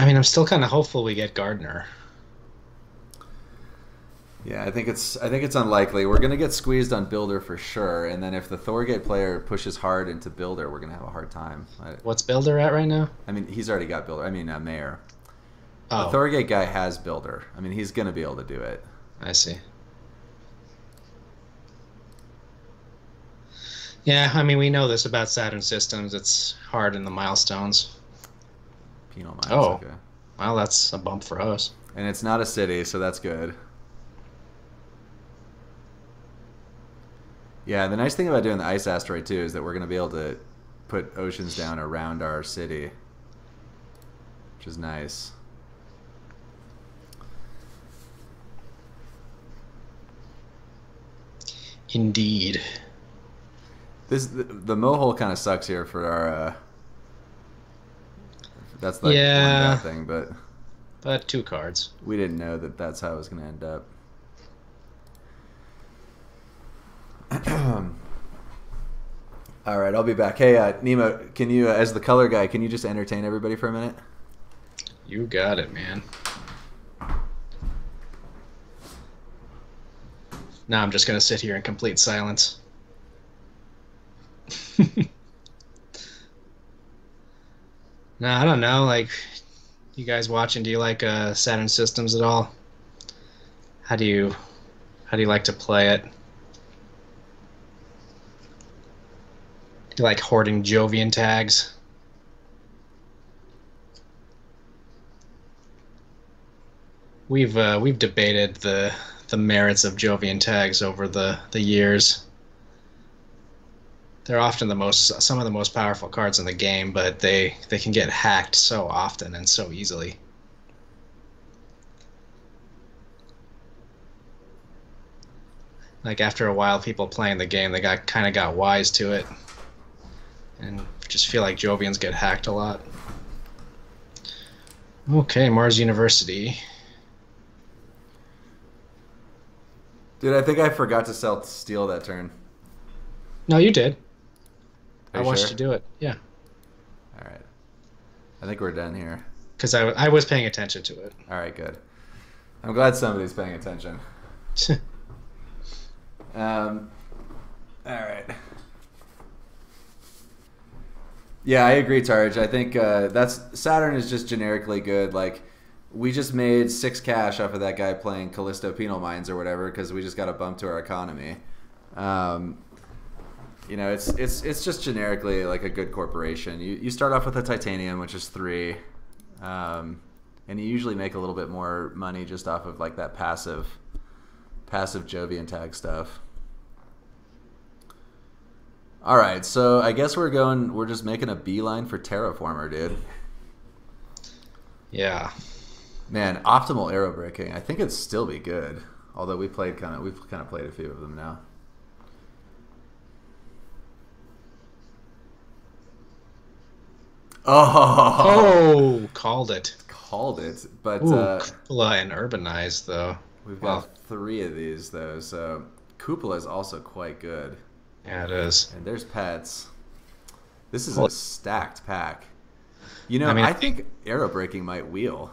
I mean, I'm still kind of hopeful we get Gardener. Yeah, I think it's I think it's unlikely. We're gonna get squeezed on builder for sure, and then if the Thorgate player pushes hard into builder, we're gonna have a hard time. What's Builder at right now? I mean, he's already got builder. I mean, uh, mayor. Oh, The Thorgate guy has builder. I mean, he's gonna be able to do it. I see. Yeah, I mean, we know this about Saturn systems. It's hard in the milestones. Penal mines. Oh. Okay. Well, that's a bump for us. And it's not a city, so that's good. Yeah, the nice thing about doing the ice asteroid too is that we're gonna be able to put oceans down around our city, which is nice. Indeed. This the, the mohole kind of sucks here for our. Uh, that's like Yeah. one bad thing, but But two cards. we didn't know that that's how it was going to end up. All right, I'll be back. Hey, uh, Nima, can you, uh, as the color guy, can you just entertain everybody for a minute? You got it, man. Now I'm just gonna sit here in complete silence. No, I don't know. Like, you guys watching? Do you like uh, Saturn Systems at all? How do you, how do you like to play it? Do you like hoarding Jovian tags? We've uh, we've debated the the merits of Jovian tags over the the years. They're often the most some of the most powerful cards in the game, but they they can get hacked so often and so easily. Like after a while, people playing the game, they got kind of got wise to it, and just feel like Jovians get hacked a lot. Okay, Mars University. Dude, I think I forgot to sell steel that turn. No, you did. Are I you watched sure? you do it. Yeah, All right. I think we're done here. because I, I was paying attention to it. All right, good. I'm glad somebody's paying attention. Um, all right. Yeah, I agree, Targe. I think uh, that's Saturn is just generically good. Like, we just made six cash off of that guy playing Callisto Penal Mines or whatever because we just got a bump to our economy. Um, you know, it's it's it's just generically like a good corporation. You you start off with a titanium, which is three, um, and you usually make a little bit more money just off of like that passive passive Jovian tag stuff. All right, so I guess we're going. We're just making a beeline for Terraformer, dude. Yeah. Man, optimal aerobraking. I think it'd still be good. Although we played kind of, we've kind of played a few of them now. Oh, Oh, called it. called it. But Ooh, uh, Cupola and Urbanized, though. we've Wow. got three of these though. So Cupola is also quite good. Yeah, it is. And there's pets. This is Well- a stacked pack. You know, I, I mean, I think arrow breaking might wheel.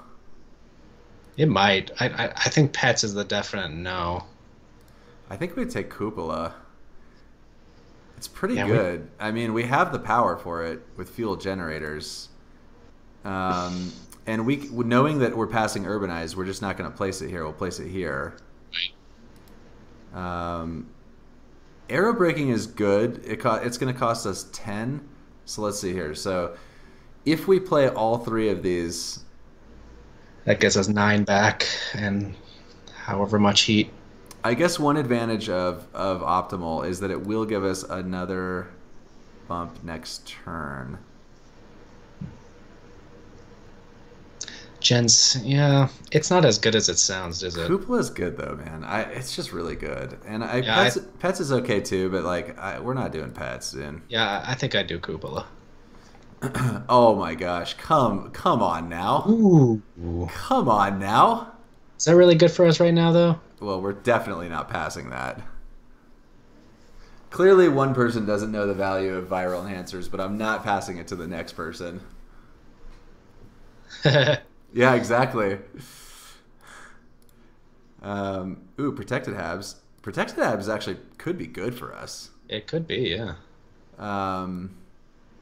It might. I, I, I think Pets is the definite no. I think we'd take Cupola. It's pretty Yeah, we- good. I mean, we have the power for it with fuel generators. Um, and we, knowing that we're passing urbanized, we're just not going to place it here. We'll place it here. Um, aerobraking is good. It it's going to cost us 10. So let's see here. So if we play all three of these, That gets us nine back and however much heat. I guess one advantage of, of optimal is that it will give us another bump next turn. Gens, yeah, it's not as good as it sounds, is it? Cupola is good though, man. I it's just really good, and I Yeah, pets, pets is okay too, but like I, we're not doing pets, dude. Yeah, I think I do Cupola. Oh my gosh, come come on now, Ooh. come on now. Is that really good for us right now, though? Well, we're definitely not passing that. Clearly, one person doesn't know the value of viral enhancers, but I'm not passing it to the next person. Yeah, exactly. Um, ooh, protected habs. Protected habs actually could be good for us. it could be, yeah. Um,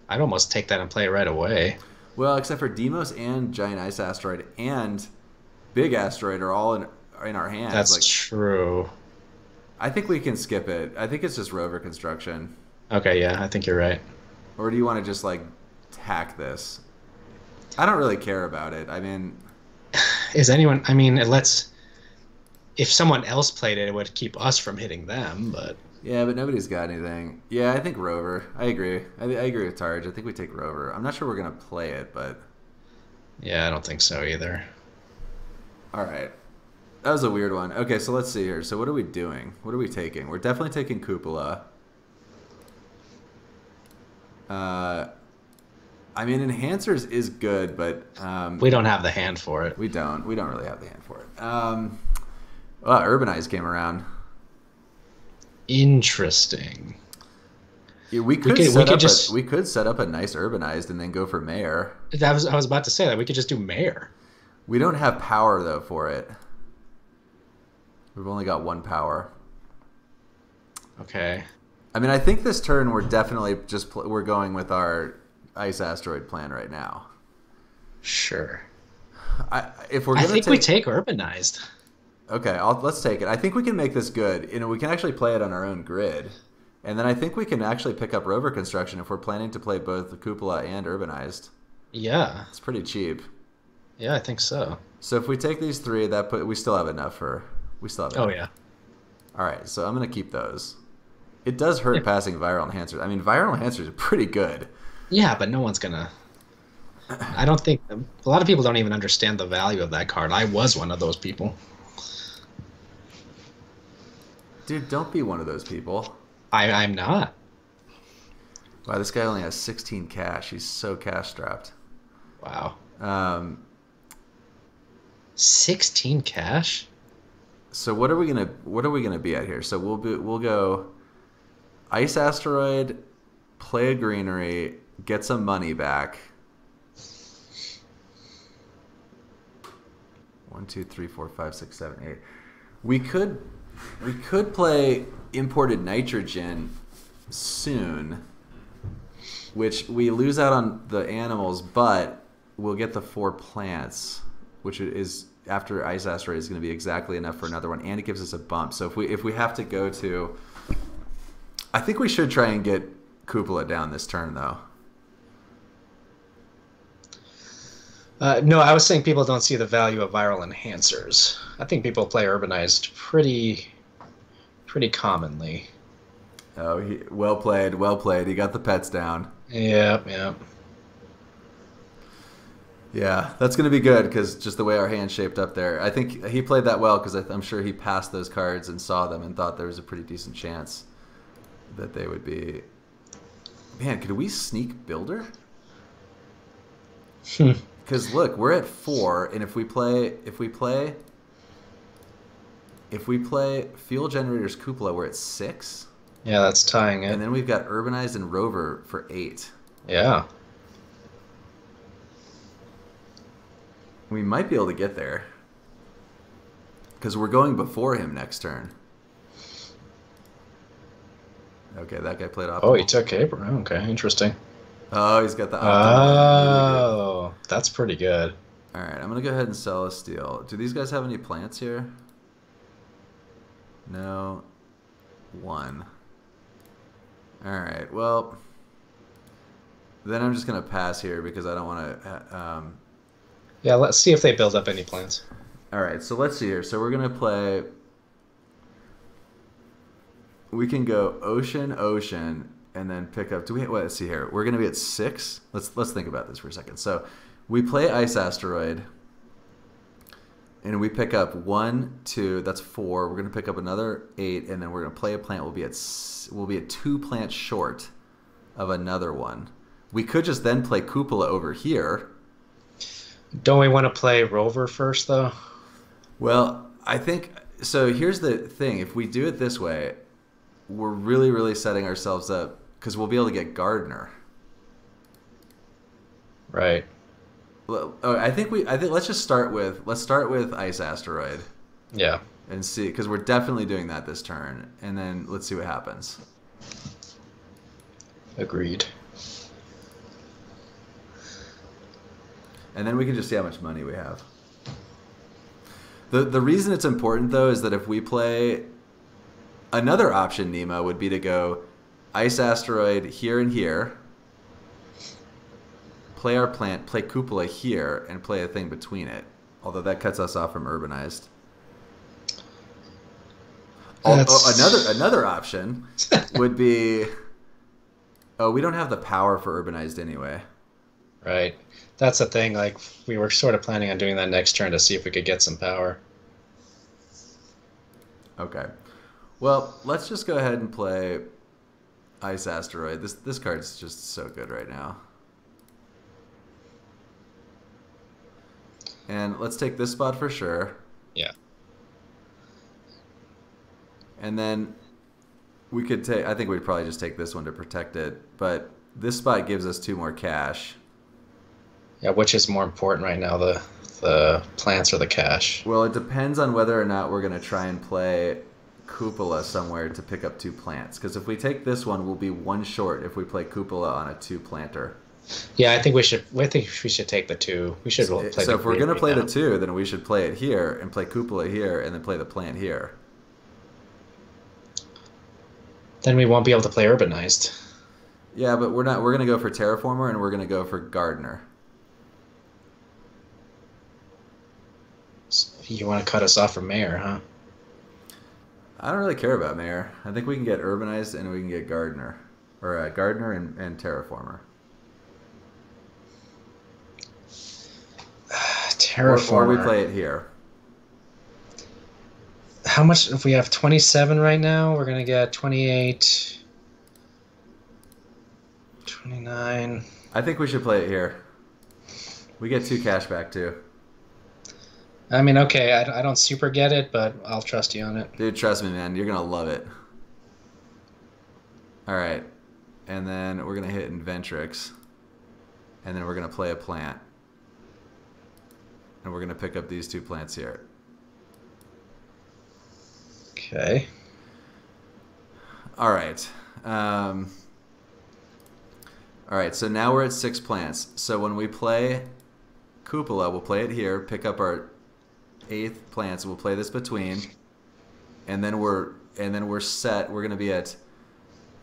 I'd almost take that and play it right away. well, except for Deimos and Giant Ice Asteroid and Big Asteroid are all in in our hands. That's like, true. I think we can skip it. I think it's just rover construction. Okay, yeah, I think you're right. Or do you want to just like hack this? I don't really care about it. I mean, Is anyone? I mean, it lets. If someone else played it, it would keep us from hitting them. But yeah, but nobody's got anything. Yeah, I think rover. I agree. I, I agree with Targe. I think we take rover. I'm not sure we're gonna play it, but yeah, I don't think so either. all right. That was a weird one. Okay, so let's see here. So what are we doing? What are we taking? We're definitely taking Cupola. Uh, I mean, enhancers is good, but um, We don't have the hand for it. we don't. We don't really have the hand for it. Um, well, Urbanize came around. Interesting. Yeah, we could, could- we could up just- a, we could set up a nice urbanized and then go for mayor. That was I was about to say that we could just do mayor. We don't have power though for it. We've only got one power. Okay. I mean, I think this turn we're definitely just pl- we're going with our ice asteroid plan right now. Sure. I, if we're I think take, we take urbanized. okay, I'll, let's take it. I think we can make this good. You know, we can actually play it on our own grid, and then I think we can actually pick up rover construction if we're planning to play both the cupola and urbanized. Yeah. It's pretty cheap. Yeah, I think so. So if we take these three, that put we still have enough for we still have. Oh yeah. All right, so I'm gonna keep those. It does hurt Yeah. passing viral enhancers. I mean, viral enhancers are pretty good. Yeah, but no one's gonna. I don't think a lot of people don't even understand the value of that card. I was one of those people. Dude, don't be one of those people. I, I'm not. Wow, this guy only has 16 cash. He's so cash strapped. Wow. Um, 16 cash? So what are we gonna what are we gonna be at here? So we'll be we'll go ice asteroid, play a greenery, get some money back. One, two, three, four, five, six, seven, eight. We could we could play imported nitrogen soon, which we lose out on the animals, but we'll get the four plants, which is after ice asteroid is going to be exactly enough for another one, and it gives us a bump. So if we if we have to go to, I think we should try and get cupola down this turn though. Uh, no, I was saying people don't see the value of viral enhancers. I think people play urbanized pretty, pretty commonly. Oh, he, well played, well played. He got the pets down. Yep, yep. Yeah, that's going to be good because just the way our hand shaped up there. I think he played that well because I'm sure he passed those cards and saw them and thought there was a pretty decent chance that they would be. Man, could we sneak builder? Because look, we're at four, and if we play, if we play, if we play fuel generators cupola, we're at six, Yeah, that's tying it. and then we've got urbanized and rover for eight. yeah. We might be able to get there. Because we're going before him next turn. Okay, that guy played off. Oh, he took Abraham. Okay, interesting. Oh, he's got the. Oh, that's pretty good. All right, I'm gonna go ahead and sell a steel. Do these guys have any plants here? No. One. All right. Well, then I'm just gonna pass here because I don't want to. Um, Yeah, let's see if they build up any plans. All right, so let's see here. So we're gonna play. We can go ocean, ocean, and then pick up. Do we? What? Let's see here. We're gonna be at six. Let's let's think about this for a second. So we play ice asteroid, and we pick up one, two. That's four. We're gonna pick up another eight, and then we're gonna play a plant. We'll be at we'll be at two plants short of another one. We could just then play cupola over here. Don't we want to play Rover first, though? Well, I think so. Here's the thing: if we do it this way, we're really, really setting ourselves up because we'll be able to get Gardener. Right. Well, oh, I think we. I think let's just start with let's start with Ice Asteroid Yeah. and see because we're definitely doing that this turn, and then let's see what happens. Agreed. And then we can just see how much money we have. the The reason it's important though is that if we play another option, Nima would be to go ice asteroid here and here, play our plant, play cupola here, and play a thing between it. Although that cuts us off from urbanized. Oh, That's- oh, another another option would be. Oh, we don't have the power for urbanized anyway. Right. That's the thing. Like, we were sort of planning on doing that next turn to see if we could get some power. Okay. Well, let's just go ahead and play Ice Asteroid. This this card's just so good right now. And let's take this spot for sure. Yeah. And then we could take I think we'd probably just take this one to protect it, but this spot gives us two more cash. Yeah, which is more important right now, the the plants or the cash? Well, it depends on whether or not we're going to try and play Cupola somewhere to pick up two plants. Because if we take this one, we'll be one short if we play Cupola on a two planter. Yeah, I think we should. I think we should take the two. We should play. So the if we're gonna play now. the two, then we should play it here and play cupola here, and then play the plant here. then we won't be able to play urbanized. Yeah, but we're not. We're gonna go for terraformer, and we're gonna go for gardener. You want to cut us off from mayor, huh? I don't really care about mayor. I think we can get urbanized, and we can get gardener, or uh, gardener and, and terraformer. Or, Terraformer. or we play it here. How much? If we have twenty-seven right now, we're gonna get twenty-eight. 29. I think we should play it here. We get two cash back too. I mean, okay, I, I don't super get it, but I'll trust you on it. Dude, trust me, man. You're gonna love it. All right, and then we're gonna hit Inventrix, and then we're gonna play a plant, and we're gonna pick up these two plants here. Okay. All right. Um, all right. So now we're at six plants. So when we play cupola, we'll play it here. Pick up our eighth plants. We'll play this between, and then we're and then we're set. We're gonna be at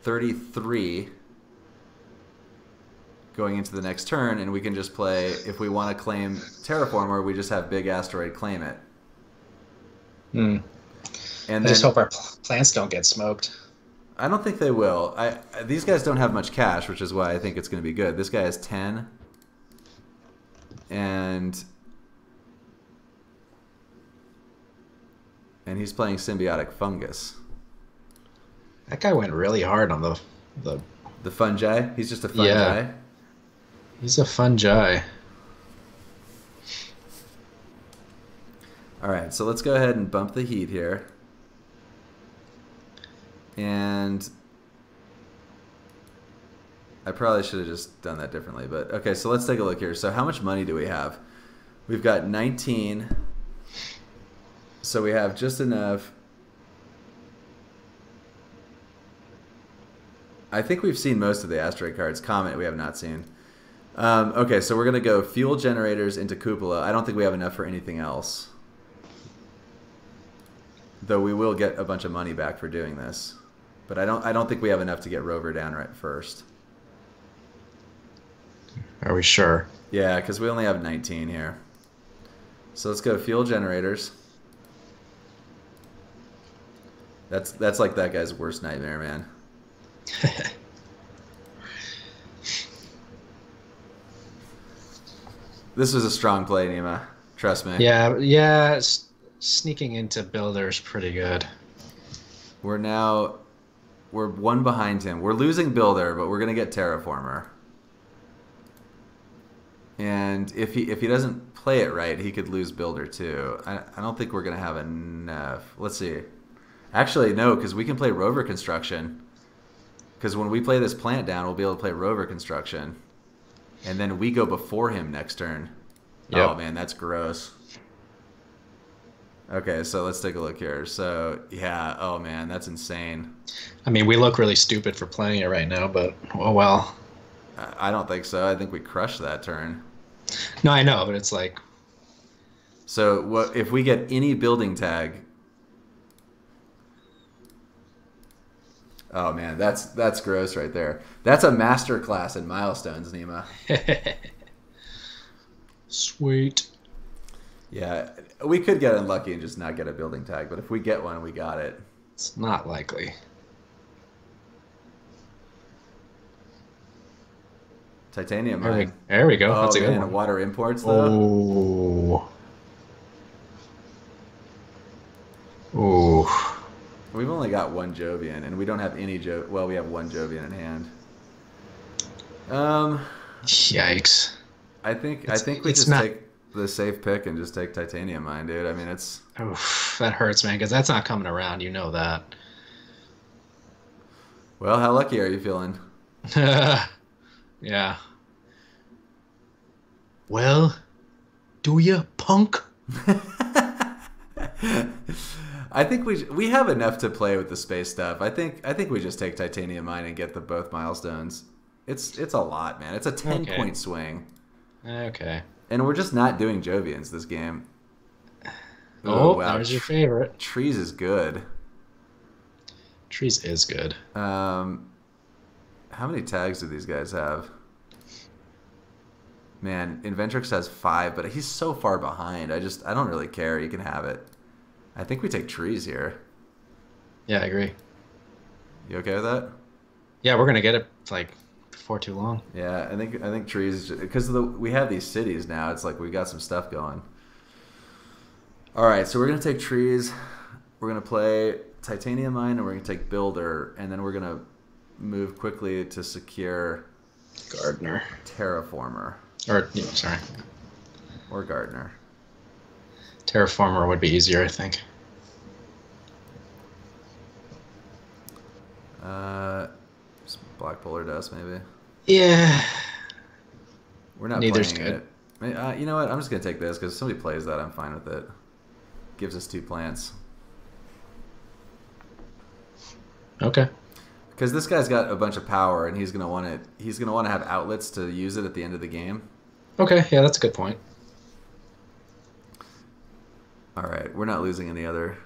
thirty-three going into the next turn, and we can just play. If we want to claim terraformer, we just have big asteroid claim it, Hmm. and I just hope our plants don't get smoked. I don't think they will. I I- these guys don't have much cash, which is why I think it's going to be good. This guy has ten, and and he's playing symbiotic fungus. That guy went really hard on the the. The fungi. He's just a fungi. Yeah. He's a fungi. All right, so let's go ahead and bump the heat here. And I probably should have just done that differently, but okay, so let's take a look here. So how much money do we have? We've got 19. So we have just enough. I think we've seen most of the asteroid cards. Comet we have not seen. Um, okay, so we're gonna go fuel generators into cupola. I don't think we have enough for anything else. Though we will get a bunch of money back for doing this, but I don't. I don't think we have enough to get Rover down right first. Are we sure? Yeah, because we only have 19 here. So let's go fuel generators. That's that's like that guy's worst nightmare, man. This was a strong play, Nima. Trust me. Yeah, yeah. Sneaking into builders pretty good. We're now we're one behind him. We're losing Builder, but we're gonna get Terraformer. And if he if he doesn't play it right, he could lose Builder too. I, I don't think we're gonna have enough. Let's see. Actually, no, because we can play Rover Construction. Because when we play this plant down, we'll be able to play Rover Construction, and then we go before him next turn. Yep. Oh man, that's gross. Okay, so let's take a look here. So yeah, oh man, that's insane. I mean, we look really stupid for playing it right now, but oh well. I I don't think so. I think we crushed that turn. No, I know, but it's like So what if we get any building tag? Oh man, that's that's gross right there. That's a master class in milestones, Nima. sweet. Yeah, we could get unlucky and just not get a building tag, but if we get one, we got it. It's not likely. Titanium There we, there we go. Oh That's a oh, good man, one. water imports though. Oh. Ooh. We've only got one Jovian, and we don't have any Jo. Well, we have one Jovian in hand. Um, Yikes. I think I think we just not- take the safe pick and just take titanium mine, dude. I mean, it's Oof, that hurts, man, because that's not coming around. You know that. well, how lucky are you feeling? yeah. Well, do you, punk? I think we we have enough to play with the space stuff. I think I think we just take titanium mine and get the both milestones. It's it's a lot, man. It's a ten Okay. point swing, Okay. and we're just not doing Jovians this game. Oh, wow. there's your favorite. Trees is good. Trees is good. Um, how many tags do these guys have? Man, Inventrix has five, but he's so far behind. I just I don't really care. You can have it. I think we take trees here. Yeah, I agree. You okay with that? Yeah, we're gonna get it like before too long. Yeah, I think I think trees because we have these cities now. It's like we got some stuff going. All right, so we're gonna take trees. We're gonna play titanium mine, and we're gonna take builder, and then we're gonna move quickly to secure Gardener. terraformer Or yeah, sorry. or gardener. Terraformer would be easier, I think. Uh, black polar dust maybe. Yeah. We're not Neither's playing good. it. Uh, you know what? I'm just gonna take this because if somebody plays that, I'm fine with it. Gives us two plants. Okay. Because this guy's got a bunch of power, and he's gonna want it. He's gonna want to have outlets to use it at the end of the game. Okay, yeah, that's a good point. All right, we're not losing any other.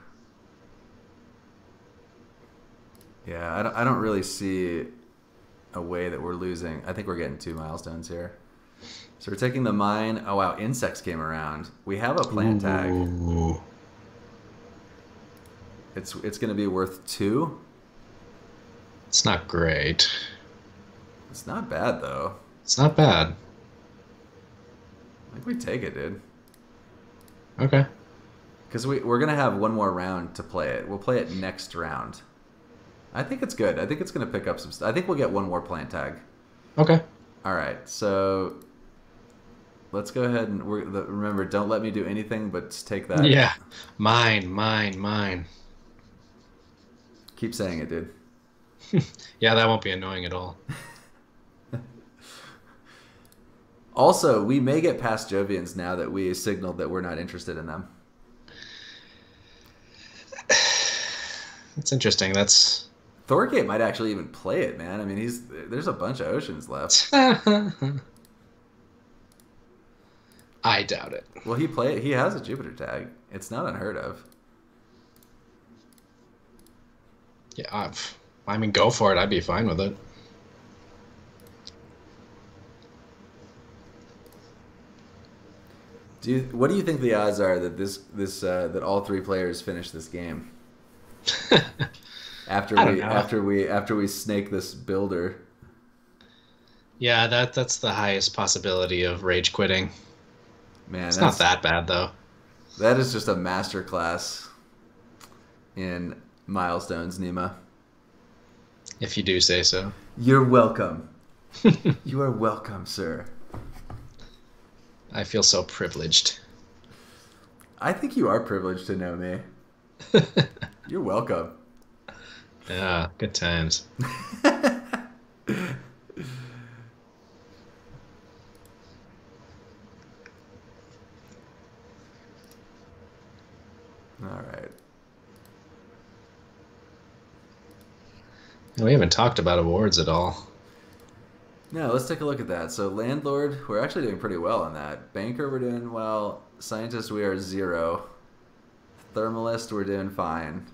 Yeah, I don't, I don't really see a way that we're losing. I think we're getting two milestones here. So we're taking the mine. Oh wow, insects came around. We have a plant tag. It's it's gonna be worth two. It's not great. It's not bad though. It's not bad. I think we take it, dude. Okay. Because we, we're going to have one more round to play it. We'll play it next round. I think it's good. I think it's going to pick up some stuff. I think we'll get one more plant tag. Okay. All right. So let's go ahead and we're, the, remember, don't let me do anything but take that. Yeah. Mine, mine, mine. Keep saying it, dude. Yeah, that won't be annoying at all. Also, we may get past Jovians now that we signaled that we're not interested in them. It's interesting. That's. Thorgate might actually even play it, man. I mean, he's there's a bunch of oceans left. I doubt it. Well, he play he has a Jupiter tag. It's not unheard of. Yeah, I've, I mean, go for it. I'd be fine with it. Do you, what do you think the odds are that this this uh, that all three players finish this game after we know. after we after we snake this builder? yeah, that that's the highest possibility of rage quitting. Man, It's not that bad though. That is just a master class in milestones, Nima. If you do say so. You're welcome. you are welcome, sir. I feel so privileged. I think you are privileged to know me. You're welcome. Yeah, good times. All right. We haven't talked about awards at all. No, let's take a look at that. So landlord, we're actually doing pretty well on that. Banker, we're doing well. Scientist, we are zero. Thermalist, we're doing fine.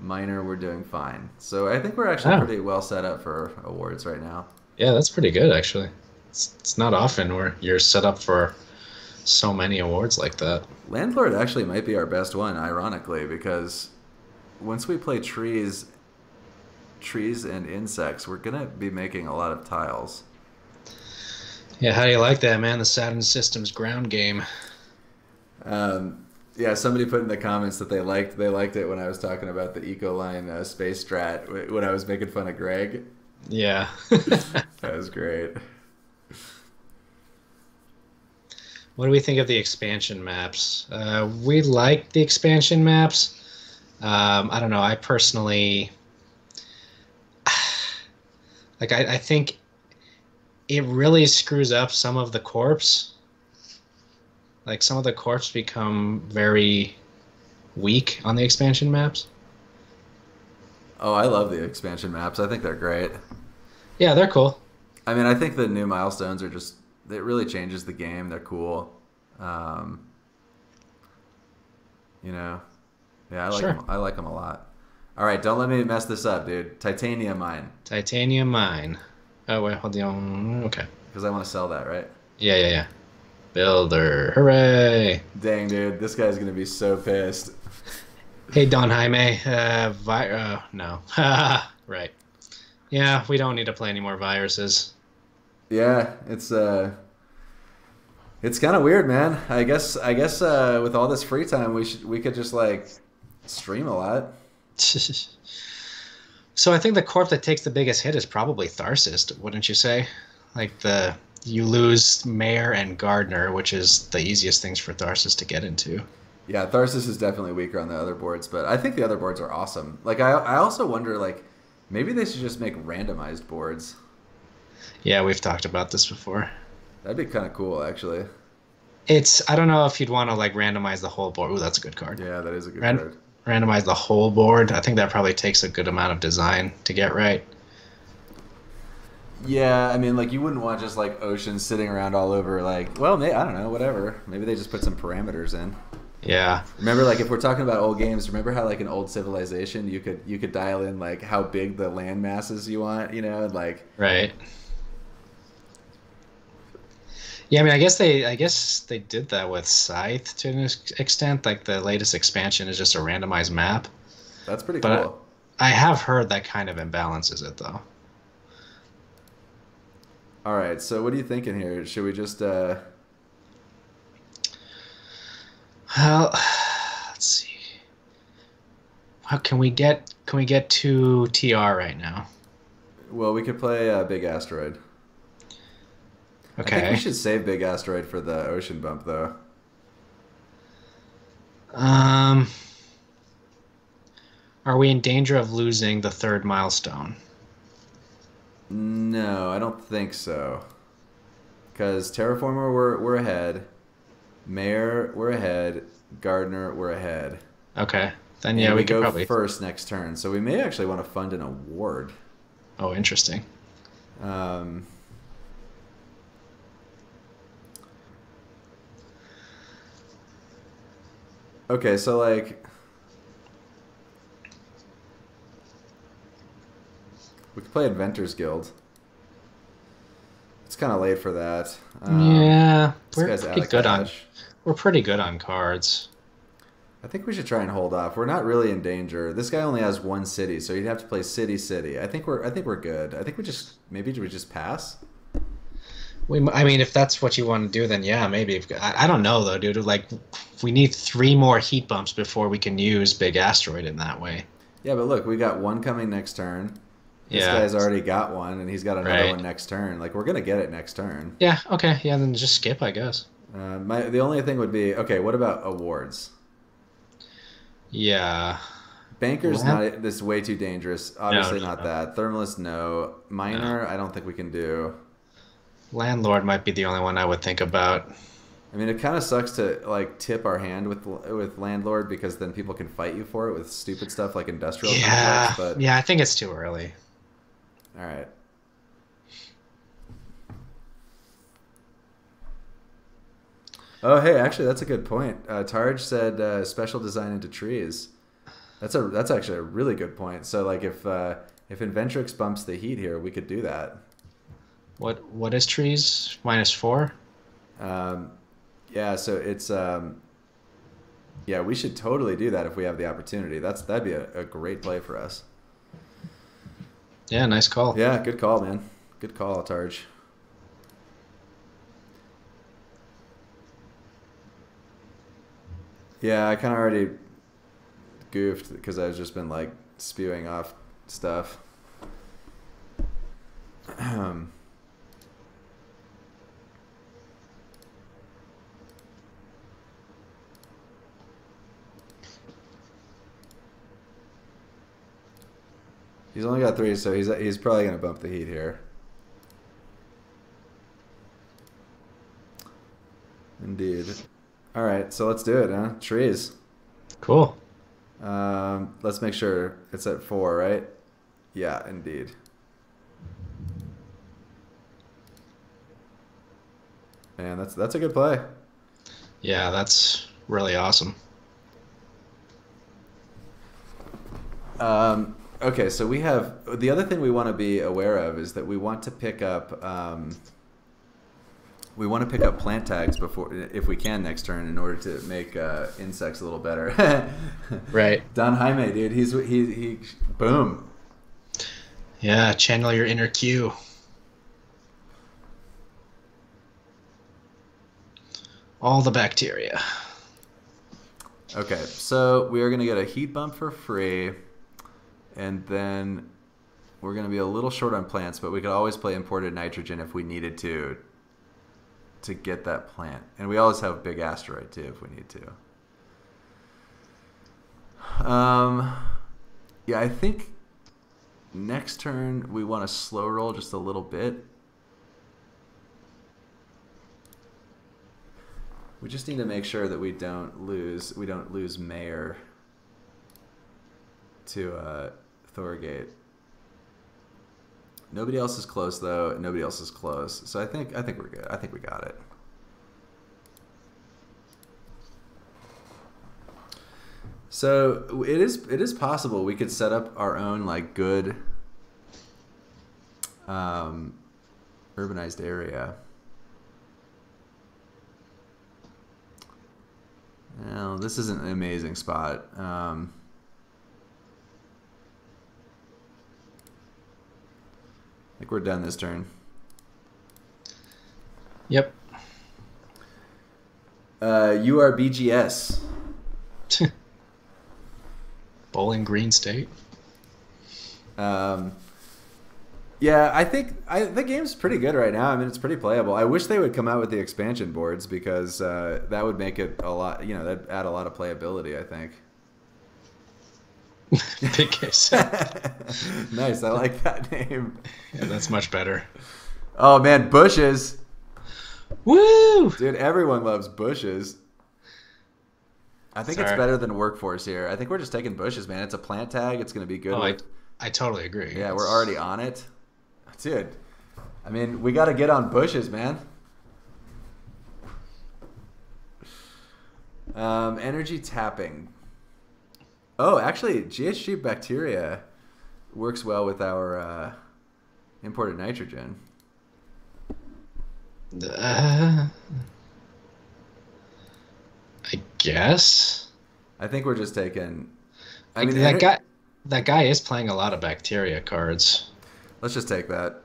Miner, we're doing fine. So I think we're actually pretty well set up for awards right now. Yeah, that's pretty good actually. It's, it's not often where you're set up for so many awards like that. Landlord actually might be our best one, ironically, because once we play trees, trees and insects, we're gonna be making a lot of tiles. Yeah, how do you like that, man? The Saturn Systems ground game. Um, yeah, somebody put in the comments that they liked they liked it when I was talking about the Ecoline uh, space strat when I was making fun of Greg. Yeah. That was great. what do we think of the expansion maps? Uh, we like the expansion maps. Um, I don't know. I personally, like, I, I think it really screws up some of the corpse. Like, some of the corpse become very weak on the expansion maps. Oh, I love the expansion maps. I think they're great. Yeah, they're cool. I mean, I think the new milestones are just it really changes the game. They're cool. Um, you know, yeah, I like Sure. them. I like them a lot. All right, don't let me mess this up, dude. Titanium mine Titanium mine. Oh wait, hold on. Okay. because I want to sell that, right? Yeah, yeah, yeah. Builder, hooray! Dang, dude, this guy's gonna be so pissed. Hey Don Jaime, uh, vi- uh no, right. Yeah, we don't need to play any more viruses. Yeah, it's uh, it's kind of weird, man. I guess I guess uh, with all this free time, we should we could just like stream a lot. so I think the corp that takes the biggest hit is probably Tharsis, wouldn't you say? Like the you lose Mayor and Gardener, which is the easiest things for Tharsis to get into. Yeah, Tharsis is definitely weaker on the other boards, but I think the other boards are awesome. Like I I also wonder like maybe they should just make randomized boards. Yeah, we've talked about this before. That'd be kind of cool, actually. It's I don't know if you'd want to like randomize the whole board. Ooh, that's a good card. Yeah, that is a good Ran- card. Randomize the whole board. I think that probably takes a good amount of design to get right. Yeah, I mean, like you wouldn't want just like oceans sitting around all over. Like, well, may, I don't know, whatever. Maybe they just put some parameters in. Yeah. Remember, like if we're talking about old games, remember how like an old civilization, you could you could dial in like how big the land masses you want, you know, and like Right. Yeah, I mean, I guess they, I guess they did that with Scythe to an extent. Like the latest expansion is just a randomized map. that's pretty But- cool. I have heard that kind of imbalances it, though. All right, so what are you thinking here? Should we just uh Well, let's see. How can we get? Can we get to TR right now? well, we could play uh, Big Asteroid. I think Okay. we should save Big Asteroid for the ocean bump though. Um, are we in danger of losing the third milestone? No, I don't think so. Cuz Terraformer we're we're ahead. Mayor we're ahead. Gardener we're ahead. Okay. Then And yeah, we, could go probably. first next turn. So we may actually want to fund an award. Oh, interesting. Um, okay, so like we could play Inventors Guild. It's kind of late for that. Um, yeah, we're pretty good on. We're pretty good on cards. I think we should try and hold off. We're not really in danger. This guy only has one city, so you'd have to play city city. I think we're I think we're good. I think we just maybe we just pass. We, I mean, if that's what you want to do, then yeah, maybe. If- I, I don't know though, dude. Like, we need three more heat bumps before we can use big asteroid in that way. Yeah, but look, we got one coming next turn. This Yeah. guy's already got one, and he's got another Right. one next turn. Like we're gonna get it next turn. Yeah. Okay. Yeah. Then just skip, I guess. Uh, my the only thing would be okay. What about awards? Yeah. Bankers Well, not this is way too dangerous. Obviously no, not no. that. Thermalist no. Miner I don't think we can do. Landlord might be the only one I would think about. I mean, it kind of sucks to like tip our hand with with landlord because then people can fight you for it with stupid stuff like industrial Yeah. complex. But Yeah. I think it's too early. All right. Oh, hey, actually, that's a good point. Uh, Tarj said uh, special design into trees. That's a that's actually a really good point. So, like, if uh, if Inventrix bumps the heat here, we could do that. What What is trees? Minus four. Um, yeah, so it's um, yeah, we should totally do that if we have the opportunity. That's that'd be a, a great play for us. Yeah. Nice call. Yeah, good call, man. Good call, Tarj. Yeah, I kind of already goofed because I've just been like spewing off stuff. Um, He's only got three, so he's he's probably gonna bump the heat here. Indeed. All right, so let's do it, huh? Trees. Cool. Um, let's make sure it's at four, right? Yeah, indeed. Man, that's that's a good play. Yeah, that's really awesome. Um, okay, so we have the other thing we want to be aware of is that we want to pick up um, we want to pick up plant tags before if we can next turn in order to make uh, insects a little better. right. Don Jaime, dude, he's he he boom. Yeah, channel your inner Q. All the bacteria. Okay, so we are going to get a heat bump for free, and then we're going to be a little short on plants, but we could always play imported nitrogen if we needed to to get that plant. And we always have big asteroid too if we need to. Um, yeah, I think next turn we want to slow roll just a little bit. We just need to make sure that we don't lose we don't lose Mayor to uh, Thorgate. Nobody else is close though. Nobody else is close. So I think I think we're good. I think we got it. So it is it is possible we could set up our own like good um, urbanized area. Well, this isn't an amazing spot. Um, I think we're done this turn. Yep. Uh, you are BGS. Bowling Green State. Um, yeah, I think I, the game's pretty good right now. I mean, it's pretty playable. I wish they would come out with the expansion boards because uh, that would make it a lot. You know, that'd add a lot of playability. I think. Big case. nice. I like that name. Yeah, that's much better. Oh man, bushes. Woo! Dude, everyone loves bushes. I think it's better than workforce here. I think we're just taking bushes, man. It's a plant tag. It's going to be good. Oh, I, I totally agree. yeah, we're already on it. Dude, I mean, we got to get on bushes, man. Um, energy tapping. Oh, actually, GHG bacteria works well with our uh, imported nitrogen. Uh, I guess. I think we're just taking. I Like, mean, that guy. That guy is playing a lot of bacteria cards. Let's just take that.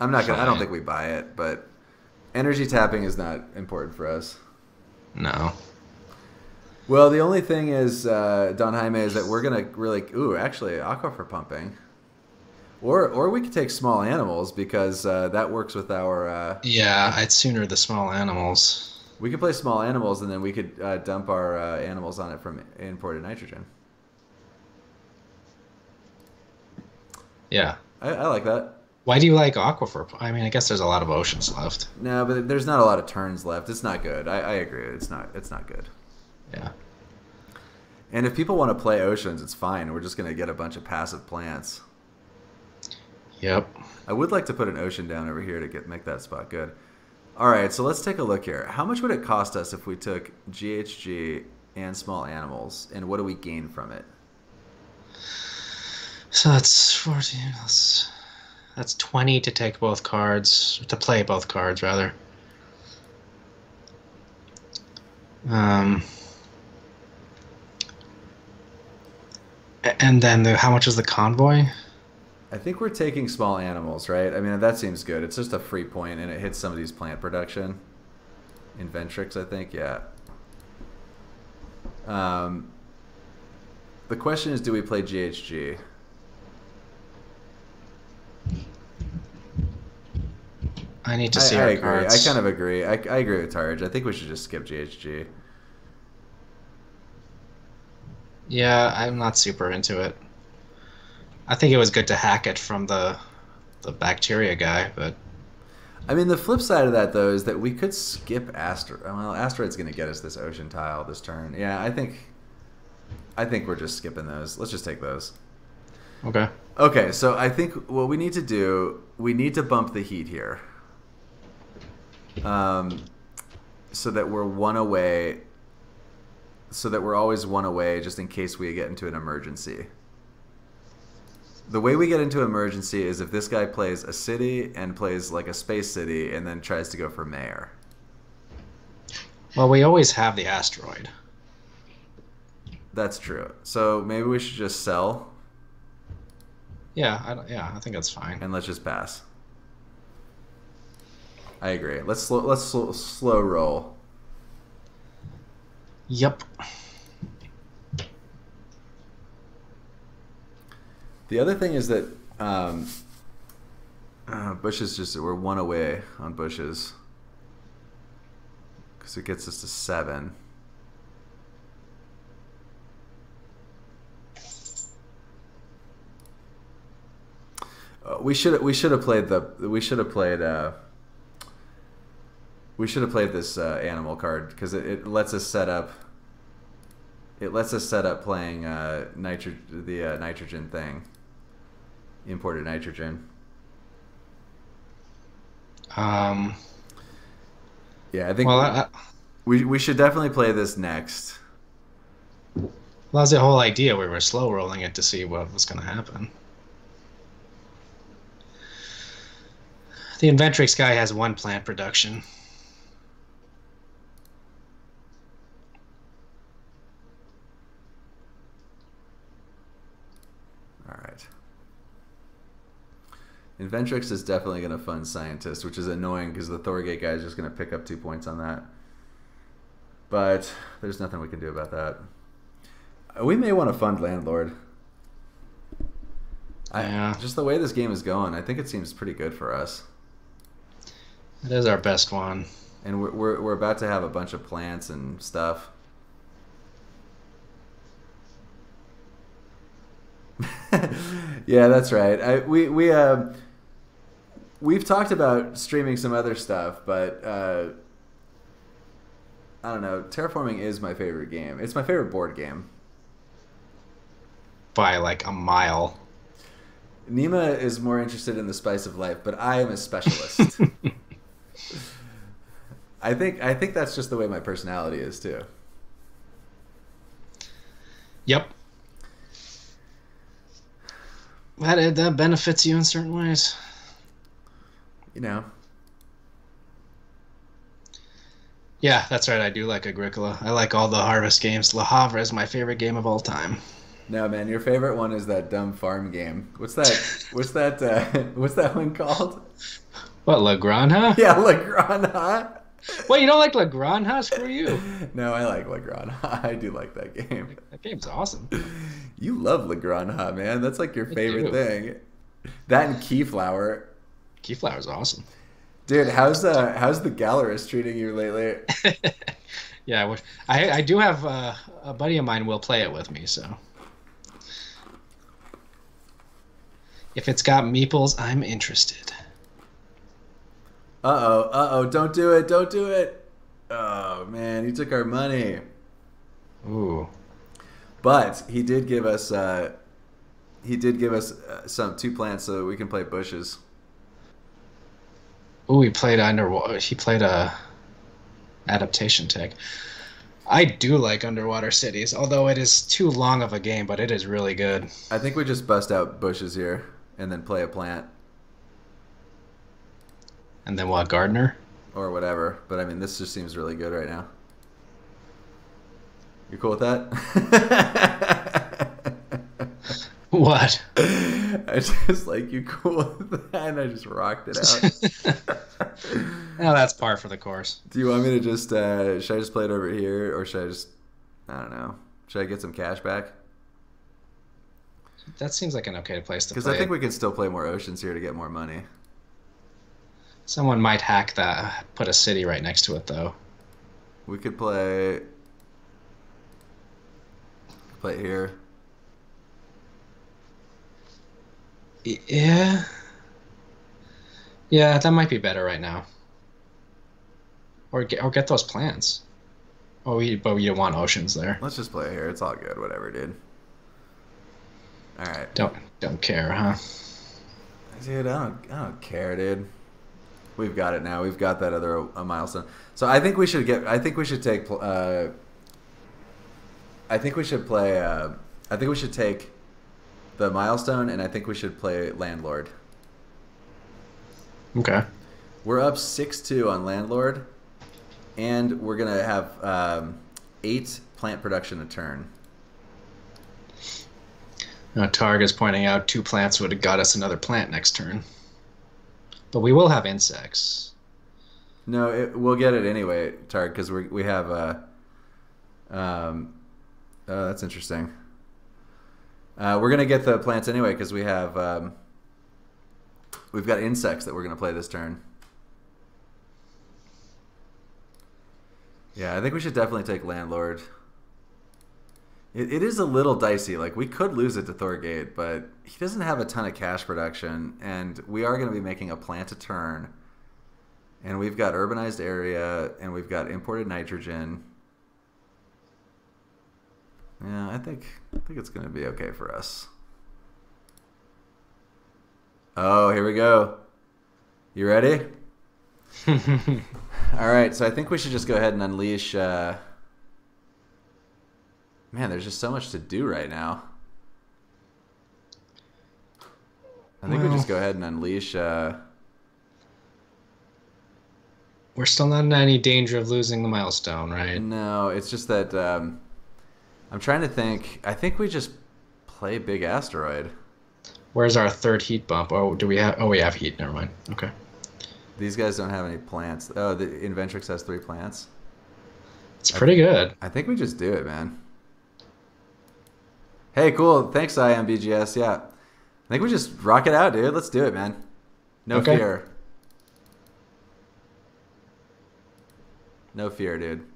I'm not gonna. I don't think we buy it, but energy tapping is not important for us. No. Well, the only thing is, uh, Don Jaime, is that we're gonna really. Ooh, actually, aquifer pumping, or or we could take small animals because uh, that works with our. Uh, Yeah, I'd sooner the small animals. we could play small animals, and then we could uh, dump our uh, animals on it from imported nitrogen. Yeah. I, I like that. Why do you like Aquifer? I mean, I guess there's a lot of oceans left. No, but there's not a lot of turns left. It's not good. I, I agree. It's not. It's not good. Yeah. And if people want to play oceans, it's fine. We're just gonna get a bunch of passive plants. Yep. I would like to put an ocean down over here to get make that spot good. All right, so let's take a look here. How much would it cost us if we took GHG and small animals, and what do we gain from it? So that's 14. That's, that's 20 to take both cards. To play both cards, rather. Um. And then the, how much is the convoy? I think we're taking small animals, right? I mean, that seems good. It's just a free point, and it hits some of these plant production. Inventrix, I think, yeah. Um, the question is, do we play GHG? I need to see I our agree. cards. I kind of agree. I, I agree with Tarj. I think we should just skip GHG. Yeah, I'm not super into it. I think it was good to hack it from the the bacteria guy, but I mean, the flip side of that though is that we could skip Asteroid. Well, Asteroid's going to get us this ocean tile this turn. Yeah, I think, I think we're just skipping those. Let's just take those. okay. Okay, so I think what we need to do, we need to bump the heat here. um, so that we're one away. So that we're always one away, just in case we get into an emergency. The way we get into emergency is if this guy plays a city and plays like a space city, and then tries to go for mayor. Well, we always have the asteroid. That's true. So maybe we should just sell Yeah, I, don't- yeah, I think that's fine. and let's just pass. I agree. Let's slow, let's slow, slow roll. Yep. The other thing is that um, uh, bushes just we're one away on bushes because it gets us to seven. Uh, we should we should have played the we should have played uh, we should have played this uh, animal card because it, it lets us set up it lets us set up playing uh, nitro the uh, nitrogen thing imported nitrogen Um, yeah i think well, I, I, we, we should definitely play this next well, that's the whole idea. We were slow rolling it to see what was going to happen. The Inventrix guy has one plant production. all right inventrix is definitely going to fund scientist which is annoying because the thorgate guy is just going to pick up two points on that. But there's nothing we can do about that. We may want to fund landlord. I, just the way this game is going i think it seems pretty good for us. It is our best one. and we're, we're, we're about to have a bunch of plants and stuff. Yeah that's right. I, we we uh, we've talked about streaming some other stuff but uh, i don't know terraforming is my favorite game it's my favorite board game By like a mile. nima is more interested in the spice of life but i am a specialist i think i think that's just the way my personality is too Yep. That that benefits you in certain ways. You know Yeah, that's right. I do like Agricola. I like all the harvest games. Le Havre is my favorite game of all time. No, man, your favorite one is that dumb farm game. What's that? What's that? Uh, what's that one called? What, La Granja? Yeah, La Granja. What, you don't like La Granja? Screw you. No, I like La Granja. I do like that game. That game's awesome. You love La Granja, man. That's like your favorite thing. That and Keyflower. Keyflower's awesome. Dude, how's uh how's the Gallerist treating you lately? yeah, I, wish, I I do have uh, a buddy of mine will play it with me, so if it's got meeples, I'm interested. Uh oh, uh oh, don't do it, don't do it. Oh man, he took our money. Ooh, But he did give us uh he did give us uh, some two plants so that we can play bushes. Ooh, he played underwater. He played a adaptation tech. I do like Underwater Cities, although it is too long of a game, but it is really good. I think we just bust out bushes here and then play a plant And then what, gardener? or whatever. But I mean, this just seems really good right now. You cool with that? What? I just like you cool with that, and I just rocked it out. Now that's par for the course. Do you want me to just uh, should I just play it over here, or should I just I don't know? Should I get some cash back? That seems like an okay place to play. Because. I think it. we can still play more oceans here to get more money. Someone might hack that, put a city right next to it, though. We could play play here. Yeah. Yeah, that might be better right now. Or get, or get those plants. Oh, we, but you don't want oceans there. Let's just play here. It's all good. Whatever, dude. All right, Don't don't care, huh? dude. I don't I don't care, dude. We've got it now. We've got that other a milestone. So I think we should get. I think we should take. Uh, I think we should play. Uh, I think we should take the milestone, and I think we should play landlord. Okay. We're up six two on landlord, and we're gonna have um, eight plant production a turn. Now, Tarj is pointing out two plants would have got us another plant next turn. But we will have insects. No, it, we'll get it anyway, Tarj, because we we have. Uh, um, oh, that's interesting. Uh, we're gonna get the plants anyway because we have um, we've got insects that we're gonna play this turn. Yeah, I think we should definitely take landlord. It, it is a little dicey. Like we could lose it to Thorgate, but he doesn't have a ton of cash production, and we are going to be making a plant a turn. And we've got urbanized area, and we've got imported nitrogen. Yeah, I think I think it's going to be okay for us. Oh, here we go. You ready? All right, so I think we should just go ahead and unleash. Uh... Man, there's just so much to do right now. I think Well- we just go ahead and unleash. Uh... We're still not in any danger of losing the milestone, right? No, it's just that um, I'm trying to think. I think we just play big asteroid. Where's our third heat bump? Oh, do we have? Oh, we have heat. Never mind. Okay. These guys don't have any plants. Oh, the Inventrix has three plants. It's pretty good. I think we just do it, man. Hey, cool. Thanks, IMBGS. Yeah. I think we just rock it out, dude. Let's do it, man. No Okay. fear. No fear, dude.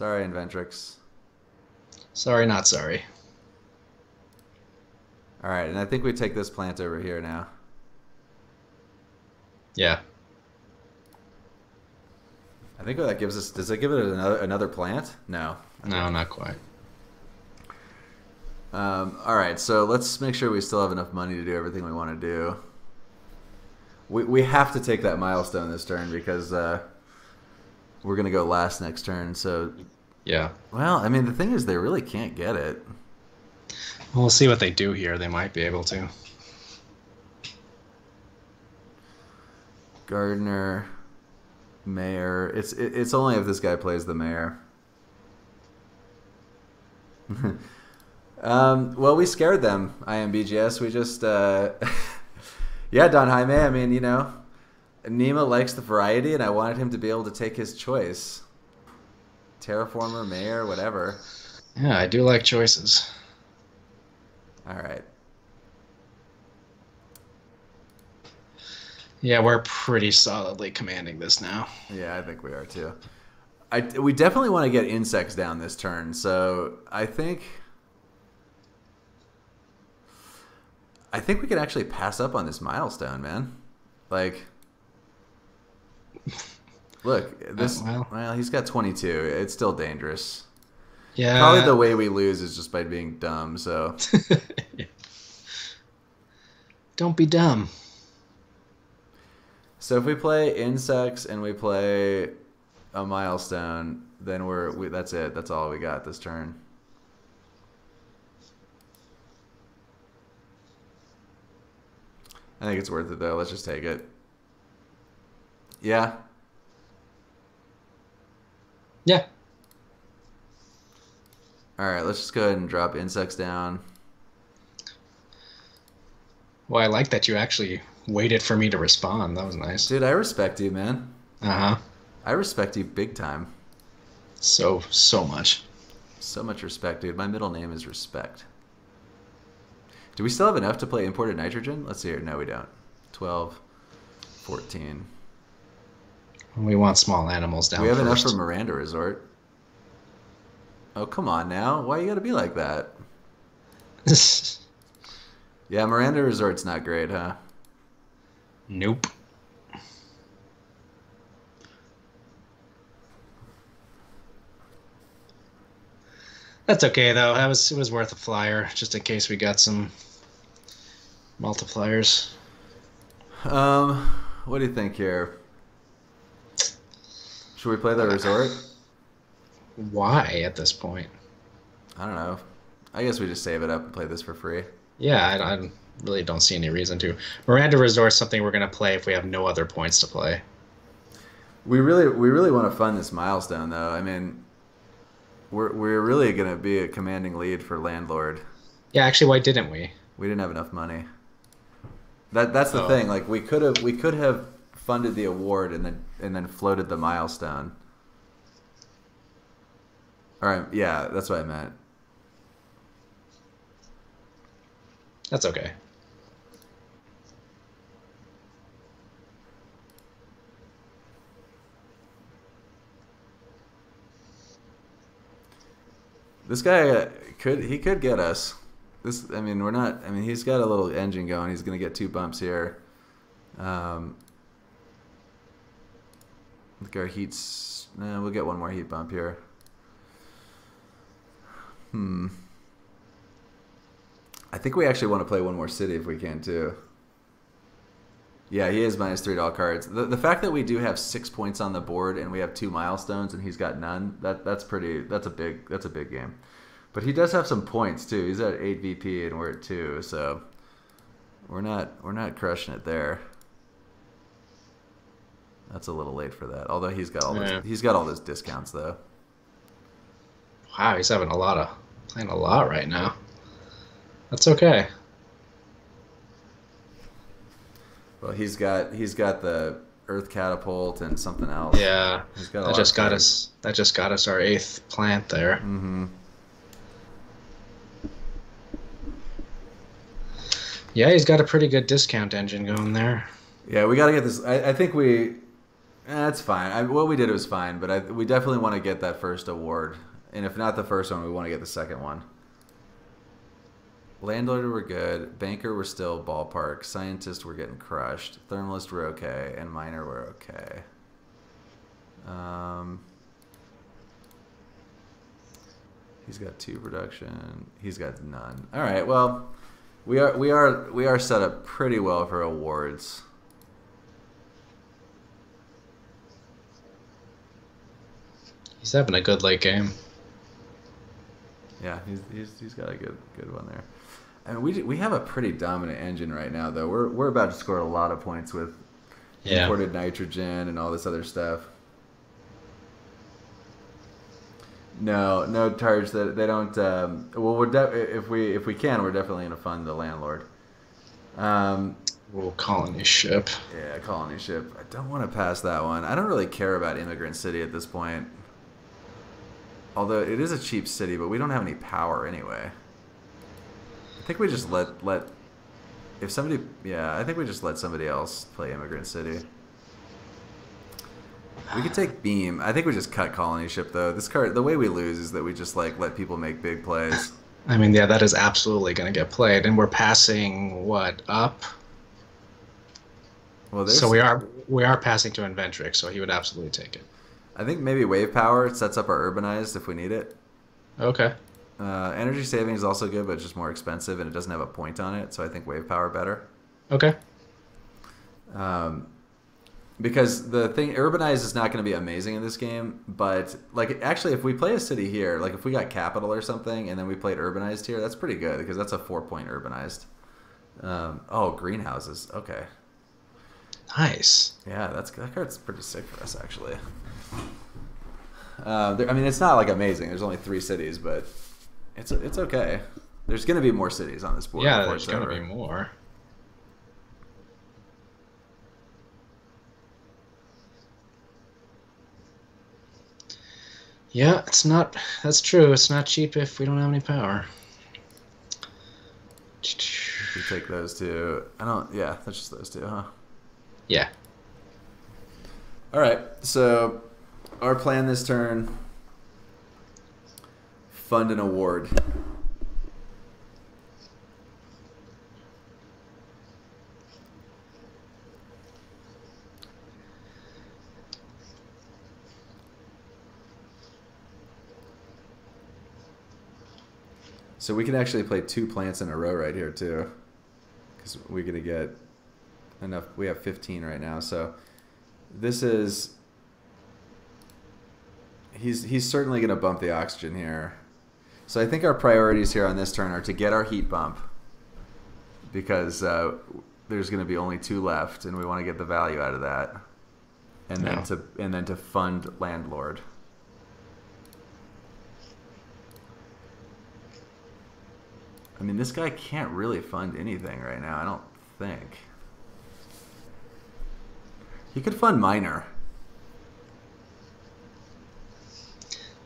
Sorry, Inventrix. Sorry, not sorry. All right, and I think we take this plant over here now. Yeah. I think what that gives us. Does that give it another another plant? No. No, not quite. Um, all right, so let's make sure we still have enough money to do everything we want to do. We we have to take that milestone this turn because uh, we're gonna go last next turn. So, Yeah. well, I mean, the thing is, they really can't get it. We'll see what they do here. They might be able to. Gardener, mayor. It's it, it's only if this guy plays the mayor. um, well, we scared them. IMBGS. We just, uh, yeah, Don Jaime. I mean, you know, Nima likes the variety, and I wanted him to be able to take his choice. Terraformer, mayor, whatever. Yeah, I do like choices. All right. Yeah, we're pretty solidly commanding this now. Yeah, I think we are too. I we definitely want to get insects down this turn, so I think I think we could actually pass up on this milestone, man. Like Look, this Uh, well. well, he's got 22. It's still dangerous. Yeah. Probably the way we lose is just by being dumb, so Don't be dumb. So if we play insects and we play a milestone, then we're we, that's it. That's all we got this turn. I think it's worth it though. Let's just take it. Yeah. Yeah. All right. Let's just go ahead and drop insects down. Well, I like that you actually waited for me to respond. That was nice. Dude, I respect you, man. Uh huh. I respect you big time. So so much. So much respect, dude. My middle name is Respect. Do we still have enough to play imported nitrogen? Let's see here. No, we don't. 12, 14. We want small animals down here. we have enough first. for Miranda Resort. Oh, come on now. Why you gotta be like that? Yeah, Miranda Resort's not great, huh? nope. That's okay though. That was it was worth a flyer, just in case we got some multipliers. Um, what do you think here? Should we play the resort? Why at this point? I don't know. I guess we just save it up and play this for free. Yeah, I, I really don't see any reason to. Miranda Resort is something we're gonna play if we have no other points to play. We really, we really want to fund this milestone, though. I mean, we're we're really gonna be a commanding lead for landlord. Yeah, actually, why didn't we? We didn't have enough money. That that's the Oh. thing. Like we could have we could have funded the award and then and then floated the milestone. All right, yeah, that's what I meant. That's okay. This guy could he could get us. This I mean we're not. I mean he's got a little engine going. He's gonna get two bumps here. Um, I our heats. Nah, we'll get one more heat bump here. Hmm. I think we actually want to play one more city if we can too. Yeah, he is minus three doll cards. The the fact that we do have six points on the board and we have two milestones and he's got none, that that's pretty that's a big that's a big game. But he does have some points too. He's at eight VP and we're at two, so we're not we're not crushing it there. That's a little late for that. Although he's got all those Yeah. he's got all those discounts though. Wow, he's having a lot of playing a lot right now. That's okay. Well, he's got he's got the Earth catapult and something else. Yeah, he's got that just got us. That just got us our eighth plant there. Mm-hmm. Yeah, he's got a pretty good discount engine going there. Yeah, we got to get this. I, I think we. Eh, That's fine. I, what we did was fine, but I, we definitely want to get that first award. And if not the first one, we want to get the second one. Landlord were good. Banker were still ballpark. Scientist were getting crushed. Thermalist were okay, and Miner were okay. Um, he's got two production. He's got none. All right. Well, we are we are we are set up pretty well for awards. He's having a good late game. Yeah, he's, he's, he's got a good good one there. I mean, we we have a pretty dominant engine right now, though. We're we're about to score a lot of points with Yeah. imported nitrogen and all this other stuff. No, no charge that they don't. Um, well, we're de- if we if we can, we're definitely gonna fund the landlord. Um, Ooh, colony ship. yeah, colony ship. I don't want to pass that one. I don't really care about Immigrant City at this point. Although it is a cheap city, but we don't have any power anyway. I think we just let let if somebody yeah, I think we just let somebody else play Immigrant City. We could take Beam. I think we just cut Colony Ship though. This card the way we lose is that we just like let people make big plays. I mean, yeah, that is absolutely going to get played, and we're passing what up. Well, So we are we are passing to Inventrix, so he would absolutely take it. I think maybe Wave Power sets up our urbanized if we need it. Okay. Uh, energy saving is also good, but it's just more expensive and it doesn't have a point on it. So I think wave power better. Okay. Um, because the thing, urbanized is not going to be amazing in this game, but like actually, if we play a city here, like if we got capital or something, and then we played urbanized here, that's pretty good because that's a four point urbanized. Um, oh, greenhouses. Okay, Nice. yeah, that's that card's pretty sick for us actually. Uh, there, I mean, it's not like amazing. There's only three cities, but it's it's okay. There's going to be more cities on this board. yeah, there's going to be more. Yeah, it's not. That's true. It's not cheap if we don't have any power. We take those two. I don't. Yeah, that's just those two, huh? Yeah. All right. So, our plan this turn: fund an award. So we can actually play two plants in a row right here too. because we're gonna get enough. We have 15 right now, so this is. He's he's certainly gonna bump the oxygen here. So I think our priorities here on this turn are to get our heat bump because uh, there's going to be only two left, and we want to get the value out of that, and then to and then to fund landlord. I mean, this guy can't really fund anything right now. I don't think he could fund miner.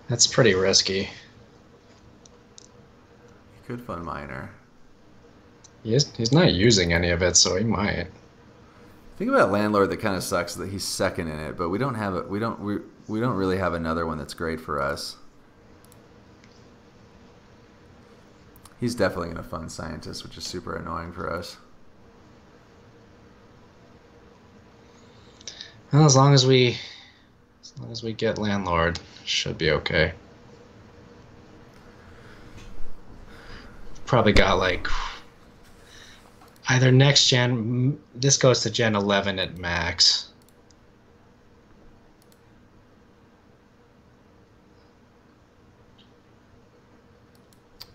That's pretty risky. He could fund miner. He is, he's not using any of it, so he might. Think about landlord that kind of sucks that he's second in it, but we don't have it. We don't we, we don't really have another one that's great for us. He's definitely going to fund scientist, which is super annoying for us. Well, as long as we, as long as we get landlord, should be okay. Probably got like either next gen. This goes to Gen 11 at max.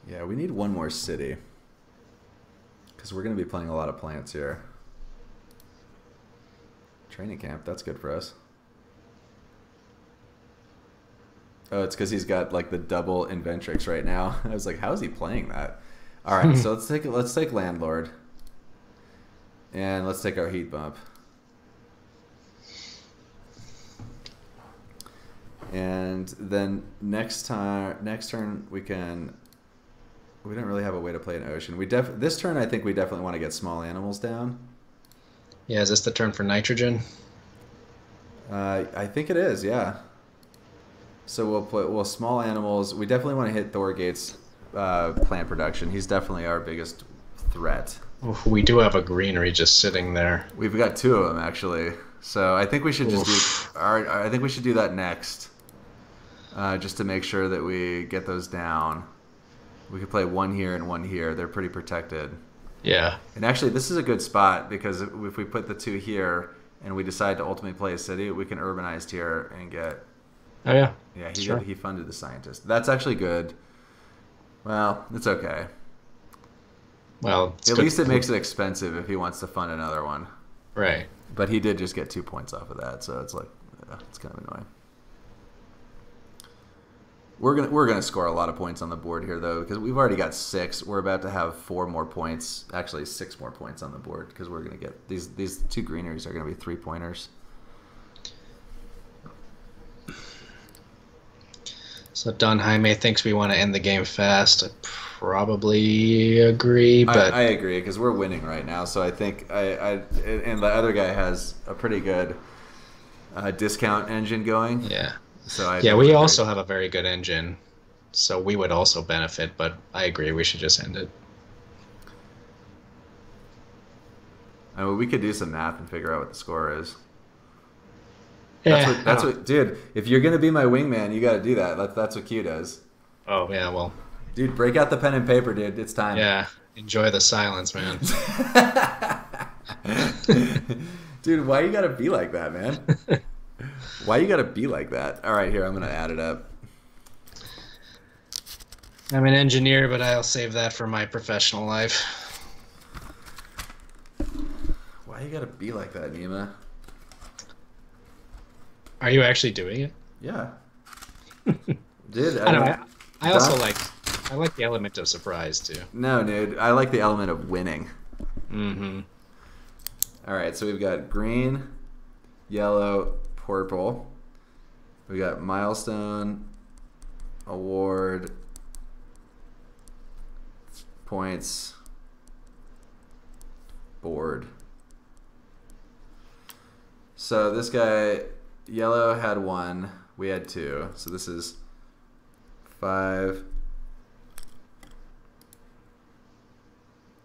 Yeah, we need one more city because we're going to be playing a lot of plants here. Training camp, that's good for us. Oh, it's because he's got like the double Inventrix right now. I was like, how is he playing that? All right, so let's take let's take landlord, and let's take our heat bump. And then next time, next turn we can. We don't really have a way to play an ocean. We def this turn I think we definitely want to get small animals down. Yeah, is this the turn for nitrogen? Uh, I think it is, yeah. So we'll put well small animals. We definitely want to hit Thorgate's uh, plant production. He's definitely our biggest threat. We do have a greenery just sitting there. We've got two of them actually. So I think we should just Oof. do. Our, I think we should do that next, uh, just to make sure that we get those down. We could play one here and one here. They're pretty protected. Yeah. And actually, this is a good spot because if if we put the two here and we decide to ultimately play a city, we can urbanize here and get Oh yeah. Yeah, he Sure. he funded the scientist. That's actually good. Well, it's okay. Well, At good- least it makes it expensive if he wants to fund another one. right. But he did just get two points off of that, so it's like it's kind of annoying. We're gonna we're gonna score a lot of points on the board here though because we've already got six. We're about to have four more points, actually six more points on the board because we're gonna get these these two greeneries are gonna be three pointers. So Don Jaime thinks we want to end the game fast. I probably agree, but I, I agree because we're winning right now. So I think I, I and the other guy has a pretty good uh, discount engine going. yeah, So I yeah. We also have a very good engine, so we would also benefit. But I agree, we should just end it. I mean, we could do some math and figure out what the score is. Yeah, That's what. That's what, dude. If you're gonna be my wingman, you got to do that. That's that's what Q does. Oh yeah, well, Dude, break out the pen and paper, dude. It's time. yeah. Enjoy the silence, man. dude, why you gotta be like that, man? Why you gotta be like that? All right, here I'm gonna add it up. I'm an engineer, but I'll save that for my professional life. Why you gotta be like that, Nima? Are you actually doing it? Yeah. Dude, I don't know. I, I also like I like the element of surprise too. No, dude. I like the element of winning. Mm-hmm. All right, so we've got green, yellow, purple. We got milestone, award, points, board. So this guy, yellow had one, we had two. So this is five.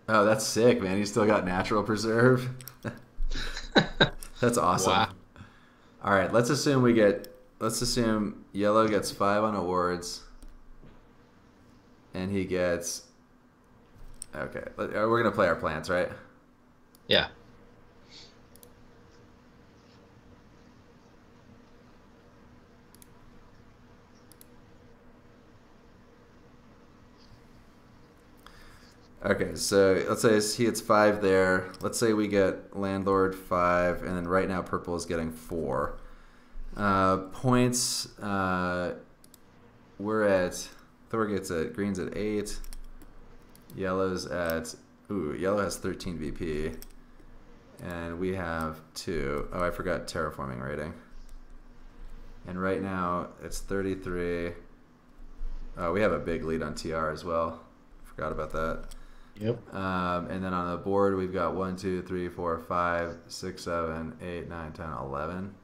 Oh, that's sick, man. You still got natural preserve. That's awesome. Wow. All right, let's assume we get. Let's assume yellow gets five on awards, and he gets. Okay, we're gonna play our plants, right? Yeah. Okay, so let's say he hits five there. Let's say we get landlord five, and then right now purple is getting four. Uh, points. Uh, we're at Thorgate's at green's at eight. Yellow's at ooh yellow has thirteen VP, and we have two. Oh, I forgot terraforming rating. And right now it's thirty three. Oh, we have a big lead on TR as well. Forgot about that. Yep. Um, and then on the board, we've got 1, 2, 3, 4, 5, 6, 7, 8, 9, 10, 11.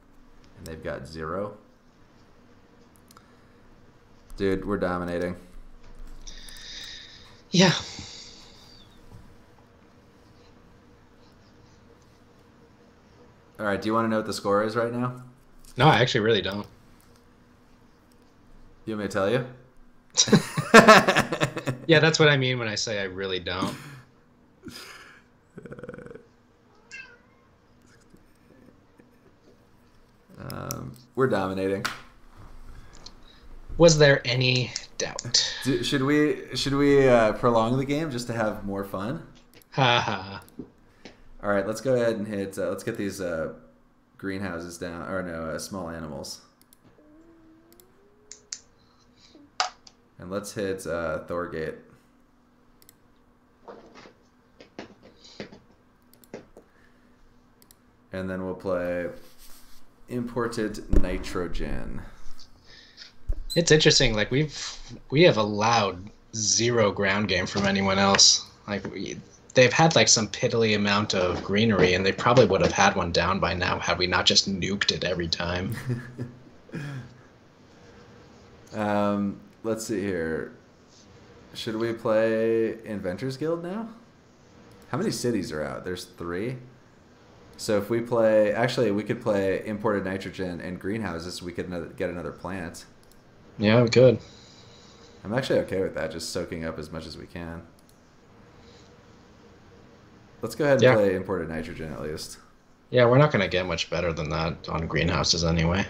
And they've got 0. Dude, we're dominating. Yeah. All right, do you want to know what the score is right now? No, I actually really don't. You want me to tell you? Yeah, that's what I mean when I say I really don't. Um, we're dominating. Was there any doubt? Do, should we should we uh, prolong the game just to have more fun? Ha ha. All right, let's go ahead and hit. Uh, let's get these uh, greenhouses down, or no, uh, small animals. And let's hit uh, Thorgate. And then we'll play imported nitrogen. It's interesting. Like we've we have allowed zero ground game from anyone else. Like we, they've had like some piddly amount of greenery, and they probably would have had one down by now had we not just nuked it every time. Um, let's see here. Should we play Inventors Guild now? How many cities are out? There's three. So if we play, actually, we could play imported nitrogen and greenhouses. We could get another plant. yeah, we could. I'm actually okay with that, just soaking up as much as we can. Let's go ahead and Yeah. play imported nitrogen at least. Yeah, we're not gonna get much better than that on greenhouses anyway.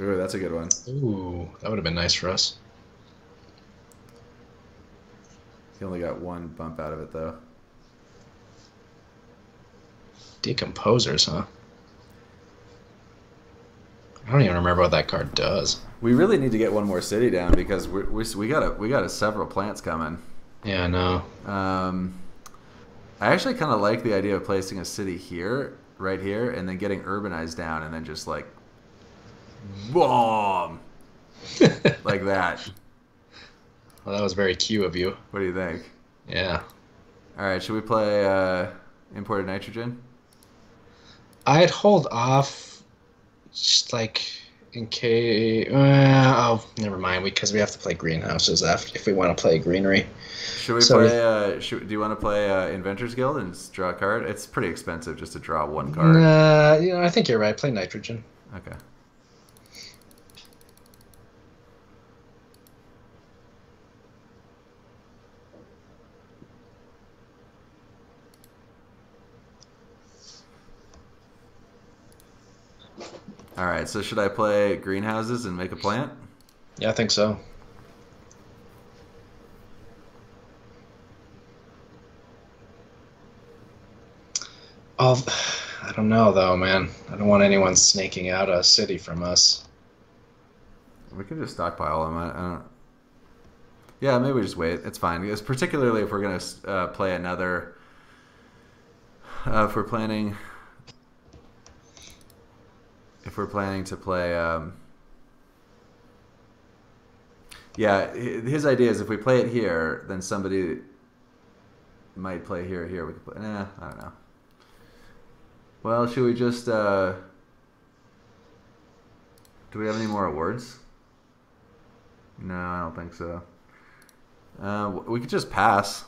Ooh, that's a good one. Ooh, that would have been nice for us. He only got one bump out of it though. Decomposers, huh? I don't even remember what that card does. We really need to get one more city down because we we, we got a we got a several plants coming. Yeah, no. Um, I actually kind of like the idea of placing a city here, right here, and then getting urbanized down, and then just like, boom, like that. Well, that was very cute of you. What do you think? Yeah. All right, should we play uh, imported nitrogen? I'd hold off, just like in case. Uh, oh, never mind. Because we have to play greenhouses after if we want to play greenery. Should we So- play? Uh, should, do you want to play uh, Inventors Guild and draw a card? It's pretty expensive just to draw one card. Nah, you know, I think you're right. Play nitrogen. Okay. All right. So should I play greenhouses and make a plant? Yeah, I think so. Oh, I don't know though, man. I don't want anyone snaking out a city from us. We can just stockpile them. I, I don't. Yeah, maybe we just wait. It's fine. Because particularly if we're gonna uh, play another. Uh, if we're planning. If we're planning to play. Um, yeah, his idea is if we play it here, then somebody might play here. Here we could play. Nah, I don't know. Well, should we just? Uh, do we have any more awards? No, I don't think so. Uh, we could just pass,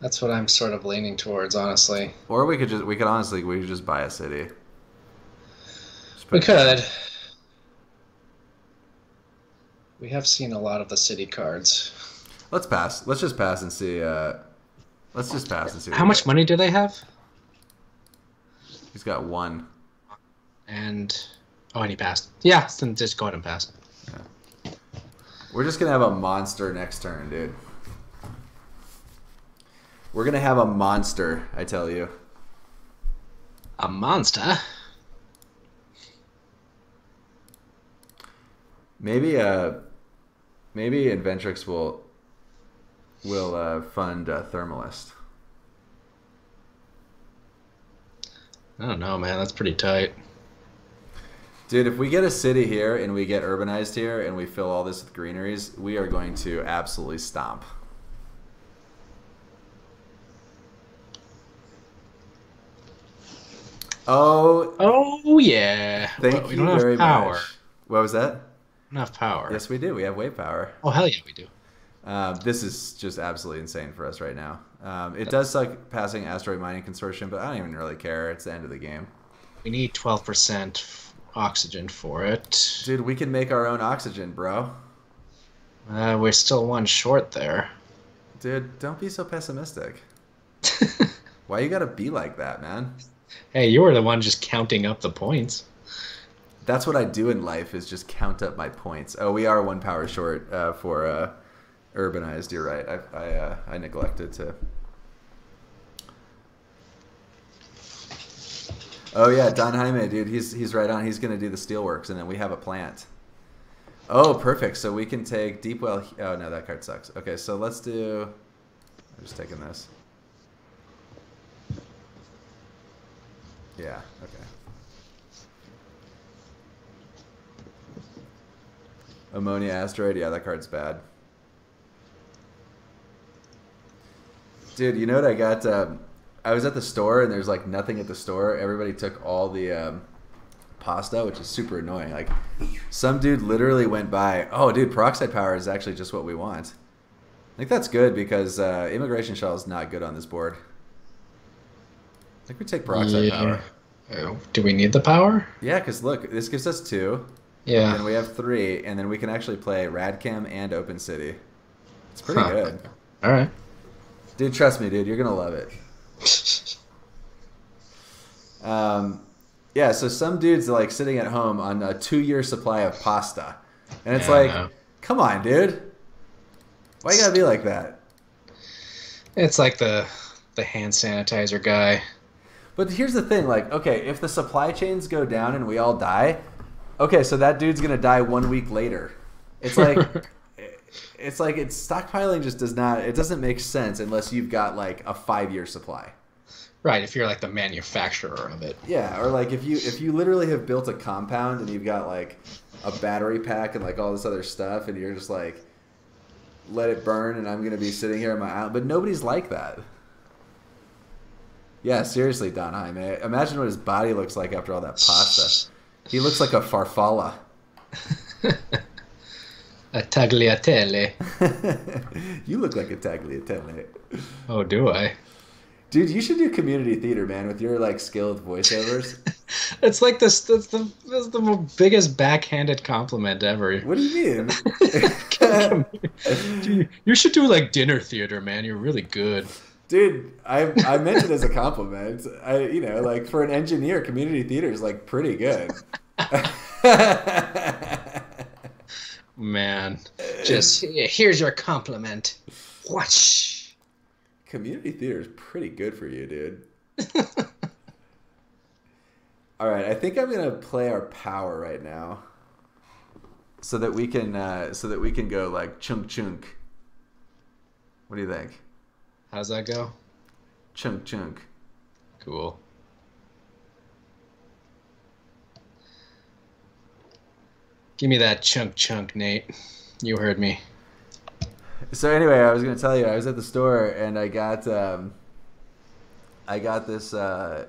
That's what I'm sort of leaning towards, honestly. or we could just we could honestly we could just buy a city. We put it down. could. We have seen a lot of the city cards. Let's pass. Let's just pass and see. Uh, let's just pass and see. How much money do they have? He's got one. And oh, and he passed. Yeah, then just go ahead and pass. We're just gonna have a monster next turn, dude. We're gonna have a monster, I tell you. A monster. Maybe uh, maybe Inventrix will will uh, fund uh, Thermalist. I don't know, man. That's pretty tight. Dude, if we get a city here and we get urbanized here and we fill all this with greeneries, we are going to absolutely stomp. Oh, Oh yeah. thank we you very power. much. What was that? Have power. Yes, we do. We have wave power. Oh hell yeah, we do. Um, this is just absolutely insane for us right now. Um, it does suck passing Asteroid Mining Consortium, but I don't even really care. It's the end of the game. We need twelve percent oxygen for it. Dude, we can make our own oxygen, bro. Uh, we're still one short there. Dude, don't be so pessimistic. Why you gotta be like that, man? hey, you were the one just counting up the points. That's what I do in life is just count up my points. Oh, we are one power short uh, for uh, urbanized. You're right. I I, uh, I neglected to. Oh yeah, Don Jaime, dude, he's he's right on. He's gonna do the steelworks, and then we have a plant. Oh, perfect. So we can take deep well. Oh no, that card sucks. Okay, so let's do. I'm just taking this. Yeah. Okay. Ammonia asteroid. Yeah, that card's bad. Dude, you know what I got? Um, I was at the store and there's like nothing at the store. Everybody took all the um, pasta, which is super annoying. Like, some dude literally went by. Oh, dude, peroxide power is actually just what we want. I think that's good because uh, immigration shell is not good on this board. I think we take peroxide power. Uh, do we need the power? Yeah, because look, this gives us two. Yeah. Then we have three, and then we can actually play Rad-Chem and Open City. It's pretty Huh. good. All right. Dude, trust me, dude, you're gonna love it. Um, yeah, so some dude's are like sitting at home on a two-year supply of pasta, and it's Yeah, like, come on, dude, why you gotta be like that? It's like the the hand sanitizer guy. But here's the thing, like, okay, if the supply chains go down and we all die, okay, so that dude's gonna die one week later. It's like, it's like it's stockpiling just does not. It doesn't make sense unless you've got like a five-year supply. Right, if you're like the manufacturer of it. Yeah, or like if you if you literally have built a compound and you've got like a battery pack and like all this other stuff, and you're just like, let it burn, and I'm gonna be sitting here on my island. But nobody's like that. Yeah, seriously, Don Jaime. Imagine what his body looks like after all that pasta. He looks like a farfalla. A tagliatelle. you look like a tagliatelle. Oh, do I? Dude, you should do community theater, man, with your like skill with voiceovers. It's like this. That's the that's the biggest backhanded compliment ever. what do you mean? Dude, you should do like dinner theater, man. You're really good. Dude, I I meant it as a compliment. I you know, like for an engineer, community theater is like pretty good. Man, just here's your compliment. Whoosh. community theater is pretty good for you, dude. All right, I think I'm gonna play our power right now, so that we can uh, so that we can go like chunk chunk. What do you think? How's that go? Chunk chunk. Cool. Give me that chunk chunk, Nate. You heard me. So anyway, I was gonna tell you, I was at the store and I got um, I got this uh,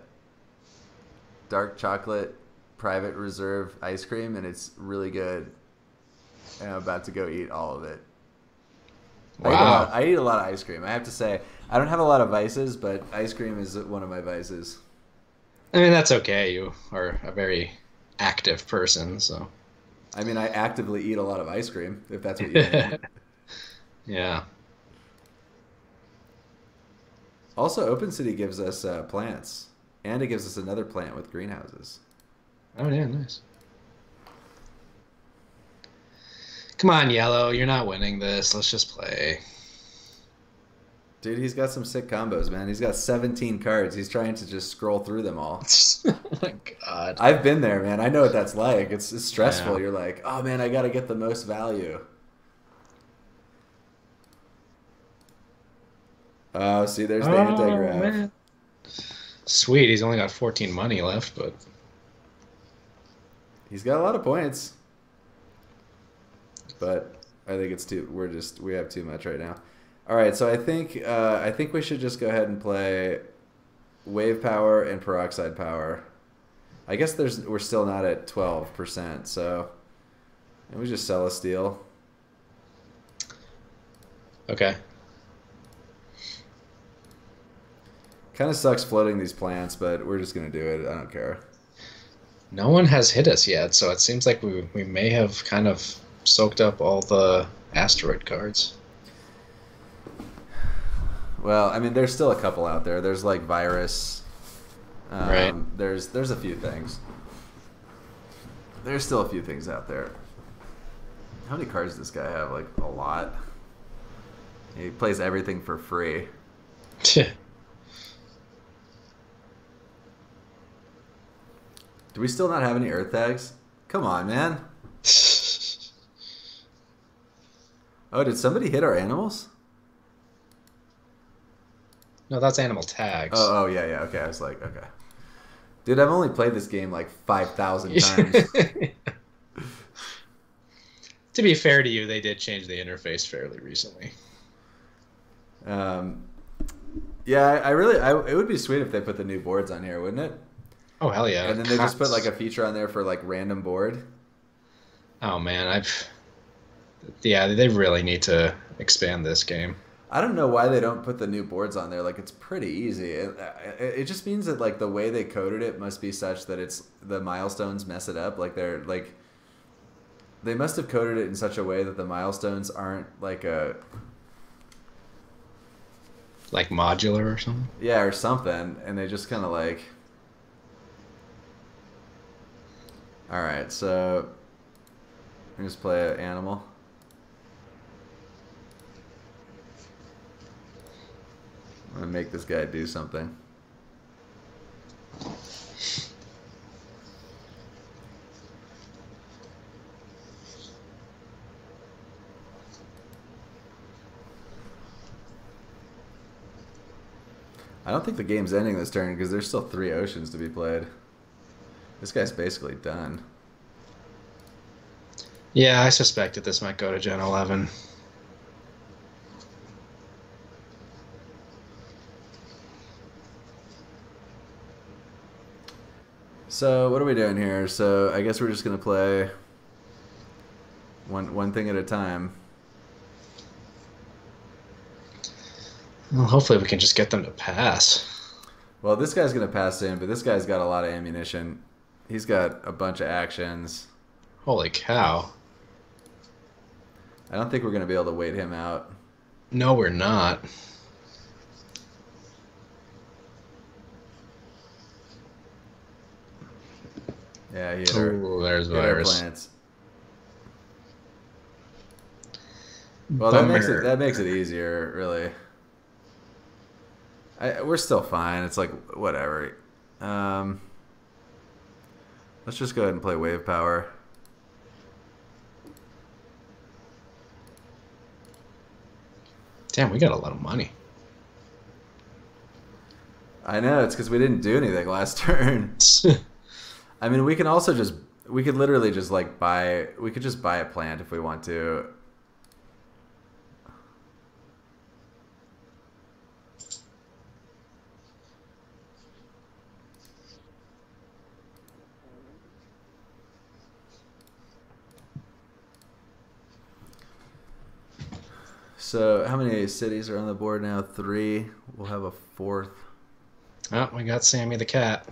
dark chocolate private reserve ice cream, and it's really good. And I'm about to go eat all of it. Wow. I, eat lot, I eat a lot of ice cream. I have to say, I don't have a lot of vices, but ice cream is one of my vices. I mean, that's okay. You are a very active person, so. I mean, I actively eat a lot of ice cream, if that's what you mean. yeah. Also, Open City gives us uh, plants, and it gives us another plant with greenhouses. Oh, yeah, nice. Come on, yellow. You're not winning this. Let's just play. Dude, he's got some sick combos, man. He's got 17 cards. He's trying to just scroll through them all. oh my god. I've been there, man. I know what that's like. It's, it's stressful. Yeah. You're like, oh man, I got to get the most value. Oh, see, there's the oh, anti-grav. man. Sweet. He's only got 14 money left, but He's got a lot of points, but I think it's too. We're just we have too much right now. All right, so I think uh, I think we should just go ahead and play wave power and peroxide power. I guess there's we're still not at twelve percent, so and we just sell a steel. okay. Kind of sucks floating these plants, but we're just gonna do it. I don't care. No one has hit us yet, so it seems like we we may have kind of soaked up all the asteroid cards. Well, I mean, there's still a couple out there. There's like virus. Um, Right. There's there's a few things. There's still a few things out there. How many cards does this guy have? Like a lot. He plays everything for free. Do we still not have any Earth tags? Come on, man. Oh, did somebody hit our animals? no, that's animal tags. Oh, oh yeah, yeah. Okay, I was like, okay. Dude, I've only played this game like five thousand times. to be fair to you, they did change the interface fairly recently. Um, yeah, I, I really, I, it would be sweet if they put the new boards on here, wouldn't it? Oh hell yeah! and then they just put like a feature on there for like random board. Oh man, I've. Yeah, they really need to expand this game. I don't know why they don't put the new boards on there. Like it's pretty easy. It, it, just means that like the way they coded it must be such that it's the milestones mess it up. Like they're like they must have coded it in such a way that the milestones aren't like a Like modular or something. yeah or something, and they just kind of like. All right, so we just play an animal. I'm gonna make this guy do something. I don't think the game's ending this turn because there's still three oceans to be played. This guy's basically done. Yeah, I suspected this might go to Gen 11. So what are we doing here? So I guess we're just gonna play one one thing at a time. Well, hopefully we can just get them to pass. Well, this guy's gonna pass in, but this guy's got a lot of ammunition. He's got a bunch of actions. Holy cow. I don't think we're gonna be able to wait him out. No, we're not. Yeah, he hit our, Oh, there's virus. plants. Well, that makes it that makes it easier, really. I, we're still fine. It's like whatever. Um, let's just go ahead and play wave power. Damn, we got a lot of money. I know it's because we didn't do anything last turn. I mean, we can also just we could literally just like buy we could just buy a plant if we want to. So, how many cities are on the board now? Three. We'll have a fourth. oh, we got Sammy the cat.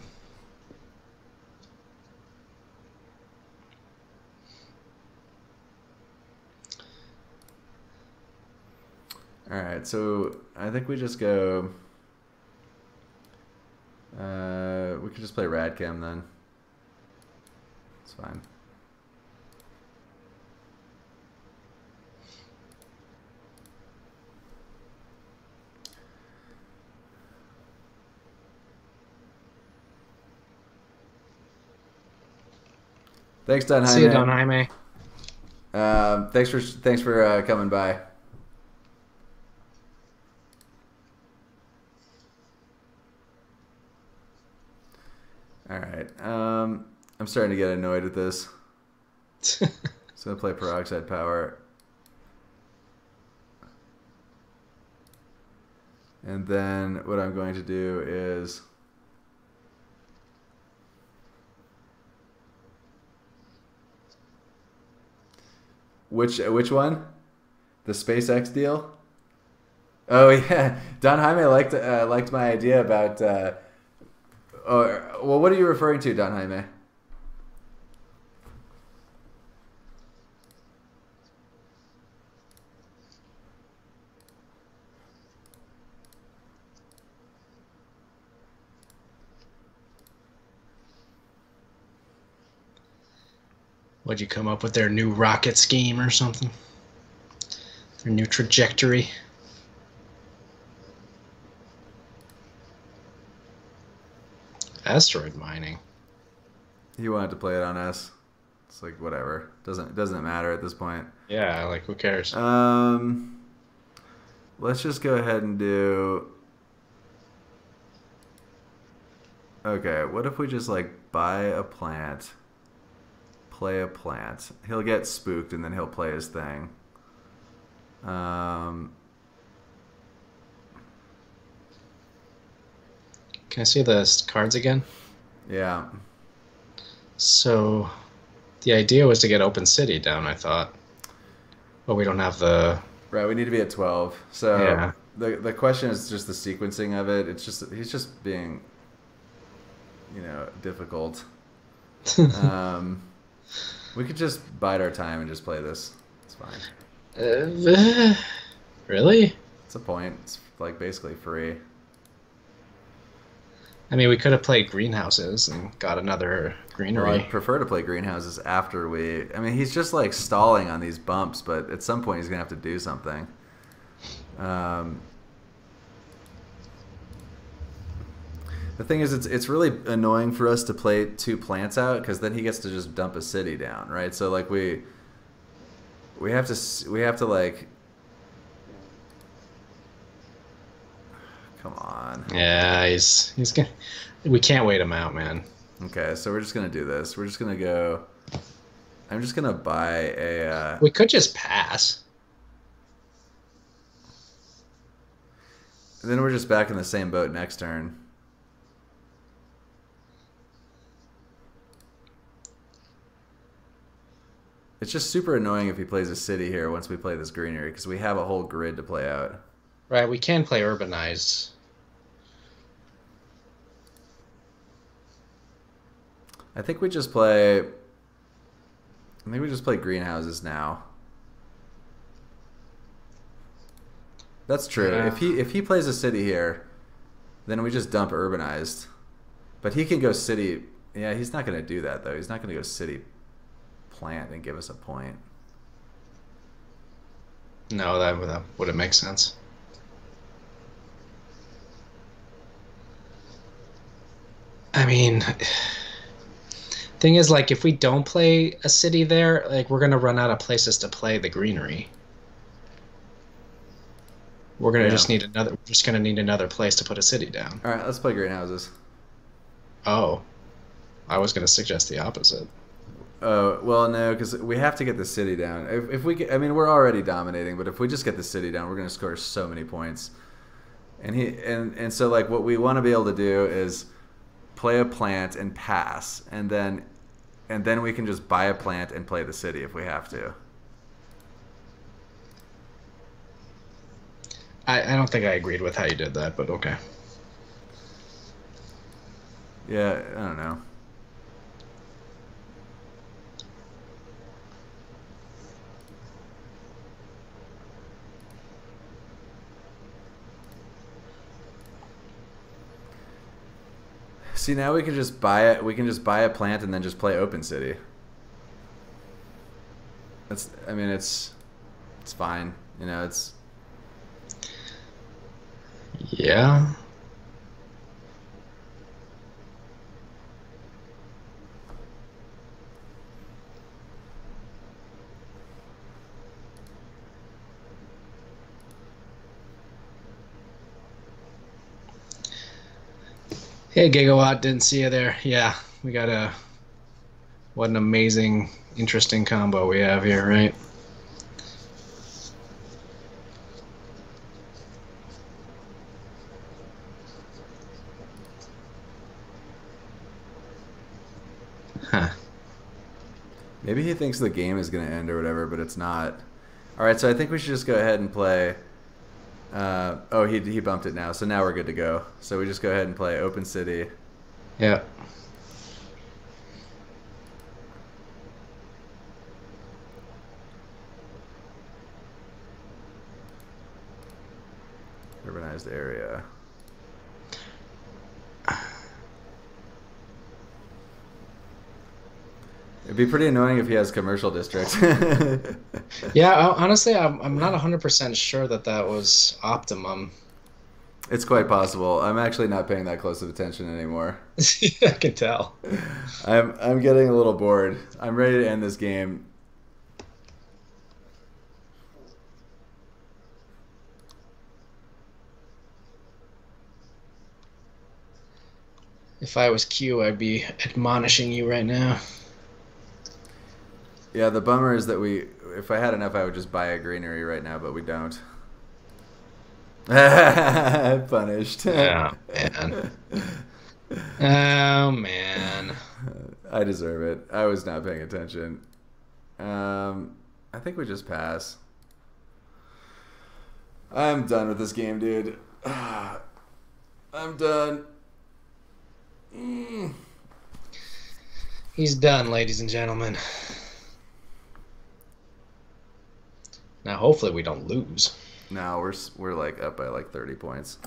All right, so I think we just go. Uh, we could just play Rad-Chem then. It's fine. Thanks, Don Jaime. See you, Don Jaime. Um, thanks for thanks for uh, coming by. All right. Um, I'm starting to get annoyed with this. So I'm play peroxide power. And then what I'm going to do is which which one? The SpaceX deal? Oh yeah, Don Jaime liked uh, liked my idea about. Uh, oh, well, what are you referring to, Don Jaime? Would you come up with their new rocket scheme or something? Their new trajectory? Asteroid mining. He wanted to play it on us. It's like whatever. Doesn't doesn't matter at this point. Yeah, like who cares? Um, let's just go ahead and do. Okay, what if we just like buy a plant, play a plant? He'll get spooked and then he'll play his thing. Um, Can I see the cards again? yeah. So, the idea was to get Open City down, I thought. But we don't have the. Right, we need to be at twelve. So Yeah. the the question is just the sequencing of it. It's just he's just being, you know, difficult. um, we could just bide our time and just play this. It's fine. Uh, really? It's a point. It's like basically free. I mean, we could have played greenhouses and got another Well, greenery. I'd prefer to play greenhouses after we. I mean, he's just like stalling on these bumps, but at some point he's gonna have to do something. Um, the thing is, it's it's really annoying for us to play two plants out because then he gets to just dump a city down, right? So like we we have to we have to like. Come on. yeah, he's he's gonna. We can't wait him out, man. Okay, so we're just gonna do this. We're just gonna go. I'm just gonna buy a. Uh, We could just pass. and then we're just back in the same boat next turn. It's just super annoying if he plays a city here once we play this greenery because we have a whole grid to play out. Right, we can play urbanized. I think we just play. I think we just play greenhouses now. That's true. Yeah. If he if he plays a city here, then we just dump urbanized. But he can go city. Yeah, he's not going to do that though. He's not going to go city plant and give us a point. No, that, would- that wouldn't make sense. I mean, thing is, like, if we don't play a city there, like, we're gonna run out of places to play the greenery. We're gonna Yeah. just need another. We're just gonna need another place to put a city down. All right, let's play greenhouses. Oh, I was gonna suggest the opposite. Oh well, no, because we have to get the city down. If, if we, get, I mean, we're already dominating, but if we just get the city down, we're going to score so many points. And he and and so like what we want to be able to do is play a plant and pass, and then and then we can just buy a plant and play the city if we have to. I, I don't think I agreed with how you did that, but okay. Yeah, I don't know. See now we can just buy it. We can just buy a plant and then just play Open City. That's. I mean, it's. It's fine. You know, it's. Yeah. Hey, Gigawatt, didn't see you there. Yeah, we got a. What an amazing, interesting combo we have here, right? Huh. Maybe he thinks the game is going to end or whatever, but it's not. All right, so I think we should just go ahead and play. Uh, oh, he he bumped it now, so now we're good to go. So we just go ahead and play Open City. Yeah. Urbanized area. It'd be pretty annoying if he has commercial districts. Yeah, I- honestly, I'm, I'm not 100% sure that that was optimum. it's quite possible. I'm actually not paying that close of attention anymore. I can tell. I'm I'm getting a little bored. I'm ready to end this game. If I was Q, I'd be admonishing you right now. Yeah, the bummer is that we if I had enough I would just buy a greenery right now, but we don't. Punished. Oh, man. Oh, man. I deserve it. I was not paying attention. Um, I think we just pass. I'm done with this game, dude. I'm done. Mm. He's done, ladies and gentlemen. Now, hopefully, we don't lose. No, we're we're like up by like 30 points.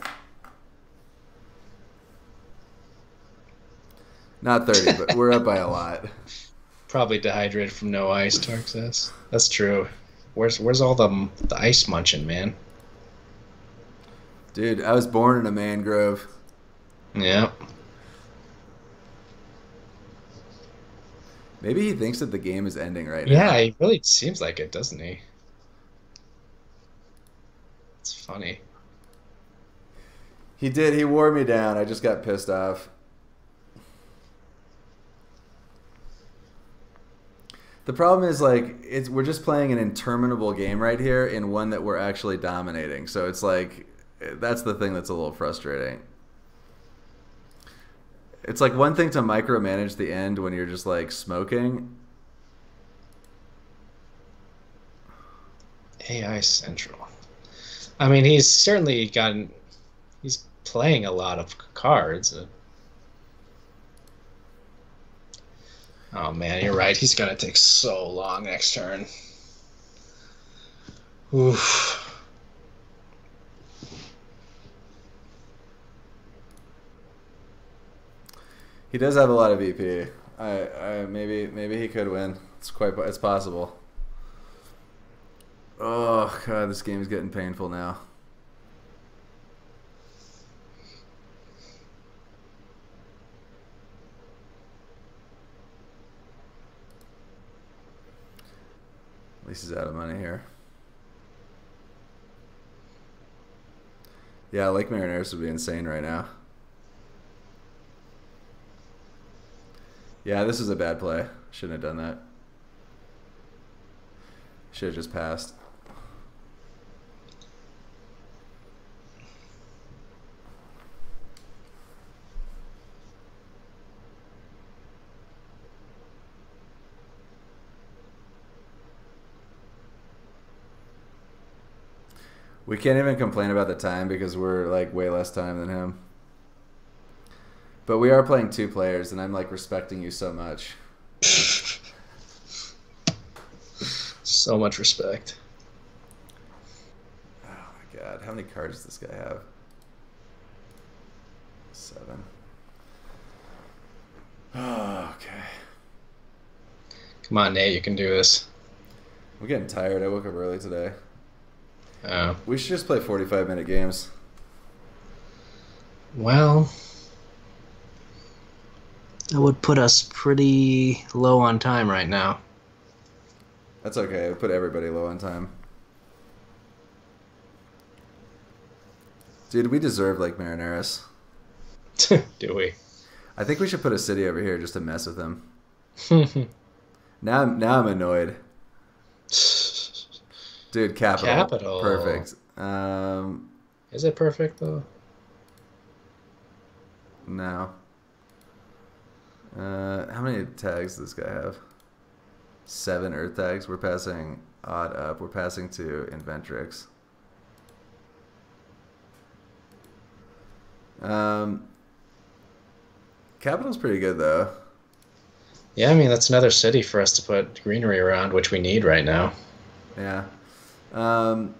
Not 30, but we're up by a lot. Probably dehydrated from no ice, Tarj says. That's true. Where's where's all the the ice munching, man? Dude, I was born in a mangrove. Yeah. Maybe he thinks that the game is ending right Yeah, now. Yeah, he really seems like it, doesn't he? It's funny. He did. He wore me down. I just got pissed off. The problem is like it's we're just playing an interminable game right here in one that we're actually dominating. So it's like that's the thing that's a little frustrating. It's like one thing to micromanage the end when you're just like smoking. AI Central. I mean, he's certainly gotten. He's playing a lot of cards. Oh man, you're right. He's gonna take so long next turn. Oof. He does have a lot of VP. I, I maybe maybe he could win. It's quite it's possible. Oh god, this game's getting painful now. At least he's out of money here. Yeah, Lake Marineris would be insane right now. Yeah, this is a bad play. Shouldn't have done that. Should have just passed. We can't even complain about the time because we're like way less time than him. But we are playing two players, and I'm like respecting you so much. So much respect. Oh my god, how many cards does this guy have? Seven. Oh, okay. Come on, Nate, you can do this. I'm getting tired. I woke up early today. Uh, We should just play 45 minute games. well, that would put us pretty low on time right now. That's okay. We put everybody low on time. Dude, we deserve Lake Marineris. do we? I think we should put a city over here just to mess with them. Now, now I'm annoyed. Dude, capital. Capital. Perfect. Um, Is it perfect though? no. Uh, how many tags does this guy have? Seven Earth tags. We're passing odd up. We're passing to Inventrix. Um, capital's pretty good though. Yeah, I mean that's another city for us to put greenery around, which we need right now. Yeah. Um,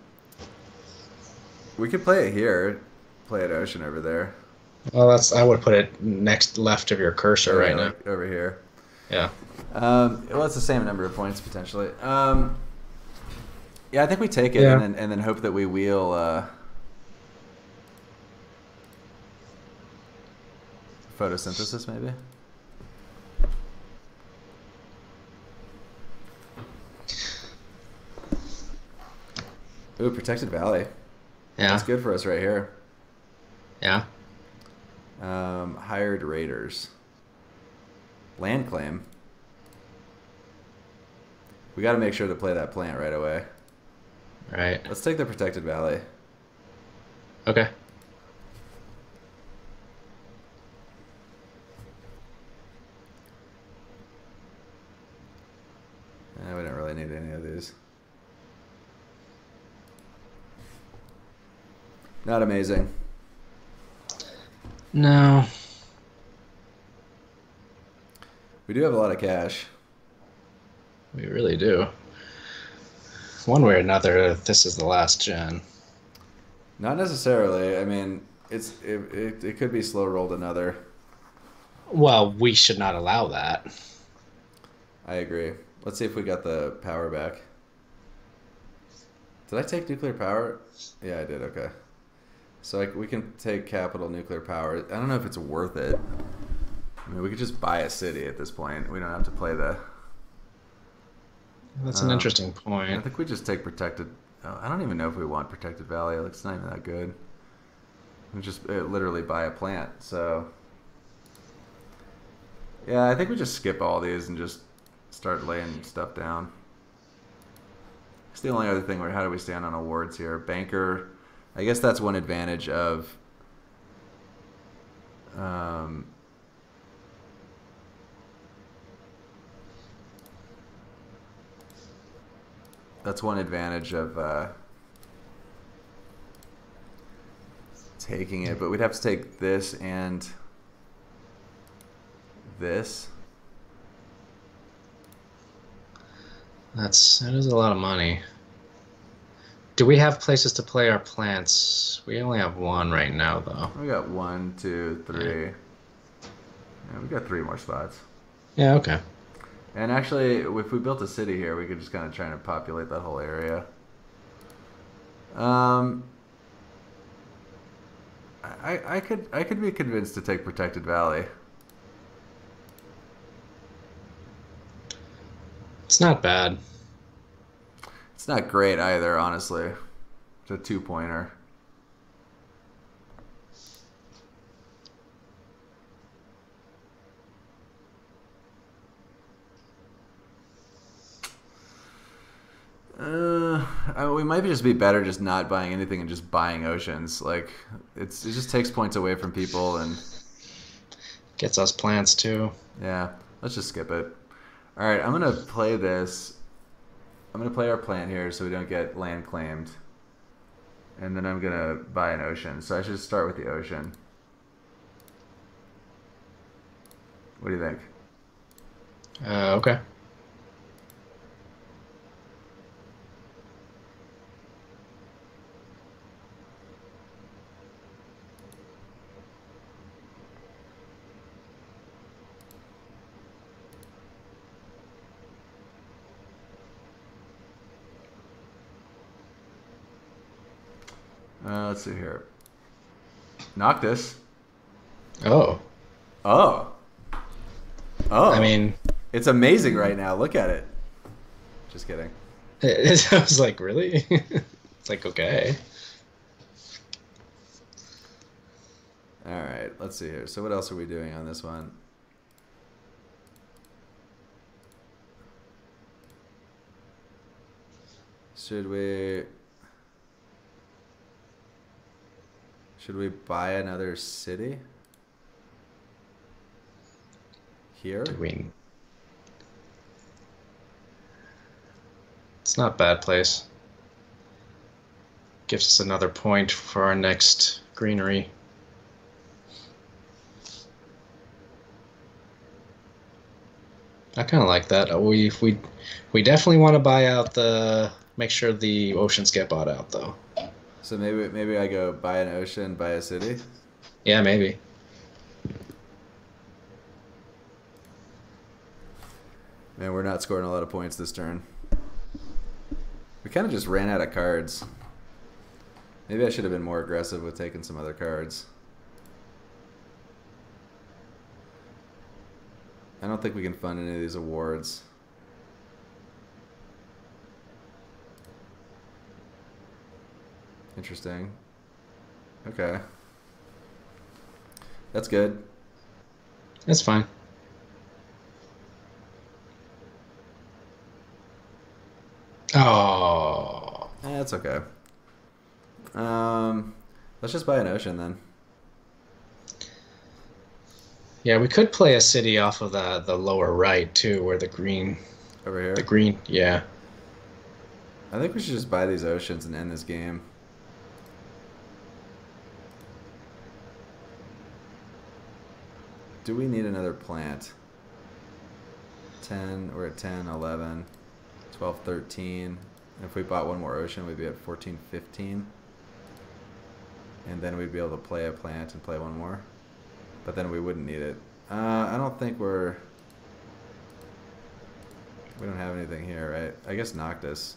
we could play it here. Play it ocean over there. Well, that's I would put it next left of your cursor right Yeah, now. like over here. Yeah. Um, well, it's the same number of points potentially. Um, yeah, I think we take it Yeah. and, then, and then hope that we wheel. Uh, photosynthesis, maybe. Ooh, protected valley. Yeah. That's good for us right here. Yeah. Um, hired raiders. Land claim. We got to make sure to play that plant right away. Right. Let's take the protected valley. Okay. Eh, we don't really need any of these. Not amazing. No. We do have a lot of cash. We really do. One way or another, this is the last gen. Not necessarily. I mean, it's it, it, it could be slow rolled another. Well, we should not allow that. I agree. Let's see if we got the power back. Did I take nuclear power? Yeah, I did. Okay. So like we can take capital nuclear power. I don't know if it's worth it. I mean, we could just buy a city at this point. We don't have to play the. That's an Uh, interesting I think we just take protected. Oh, I don't even know if we want protected valley. It looks not even that good. We just uh, literally buy a plant. So. Yeah, I think we just skip all these and just start laying stuff down. It's the only other thing where how do we stand on awards here? Banker, I guess that's one advantage of. Um, that's one advantage of uh, taking it, but we'd have to take this and this. That's that is a lot of money. Do we have places to play our plants? We only have one right now, though. We got one, two, three. Yeah, we got three more spots. Yeah. Okay. And actually, if we built a city here, we could just kind of try to populate that whole area. Um, I I could I could be convinced to take Protected Valley. It's not bad. It's not great either, honestly. It's a two pointer. Uh, I, we might just be better just not buying anything and just buying oceans. Like, it's it just takes points away from people, and Gets us plants too. yeah, let's just skip it. All right, I'm gonna play this. I'm gonna play our plant here so we don't get land claimed, and then I'm gonna buy an ocean. So I should start with the ocean. What do you think? Uh, okay. Uh, let's see here. Noctis. Oh, Oh. Oh. I mean, it's amazing right now. Look at it. Just kidding. I was like, really? it's like okay. All right, let's see here. So what else are we doing on this one? Should we Should we buy another city? Here? It's not a bad place. Gives us another point for our next greenery. I kind of like that. Uh, We we we definitely want to buy out the. Make sure the oceans get bought out, though. So maybe maybe I go buy an ocean, buy a city. Yeah, maybe. Man, we're not scoring a lot of points this turn. We kind of just ran out of cards. Maybe I should have been more aggressive with taking some other cards. I don't think we can fund any of these awards. Interesting. Okay. That's good. That's fine. Oh, Eh, That's okay. Um, let's just buy an ocean then. yeah. We could play a city off of the the lower right too, where the green, Over here. the green. Yeah. I think we should just buy these oceans and end this game. Do we need another plant? 10, we're at 10, 11, 12, 13. If we bought one more ocean, we'd be at 14, 15. And then we'd be able to play a plant and play one more. But then we wouldn't need it. Uh, I don't think we're... We don't have anything here, right? I guess Noctis.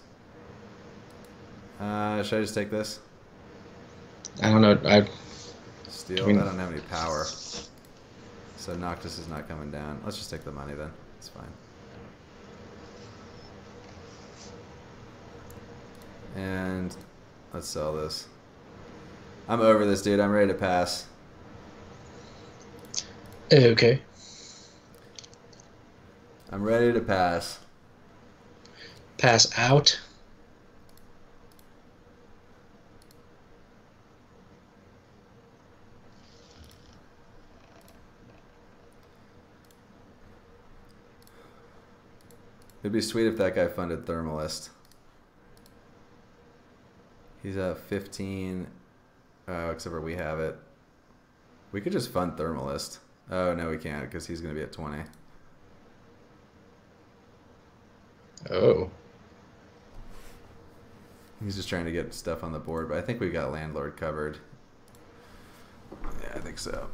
Uh, should I just take this? I don't know. I Steel? I mean- I don't have any power. So Noctis is not coming down. Let's just take the money then. It's fine. And let's sell this. I'm over this, dude. I'm ready to pass. Eh, okay. I'm ready to pass. Pass out. It'd be sweet if that guy funded Thermalist. He's at 15. Oh, except for we have it. We could just fund Thermalist. Oh, no, we can't because he's going to be at 20. Oh. He's just trying to get stuff on the board, but I think we got Landlord covered. Yeah, I think so.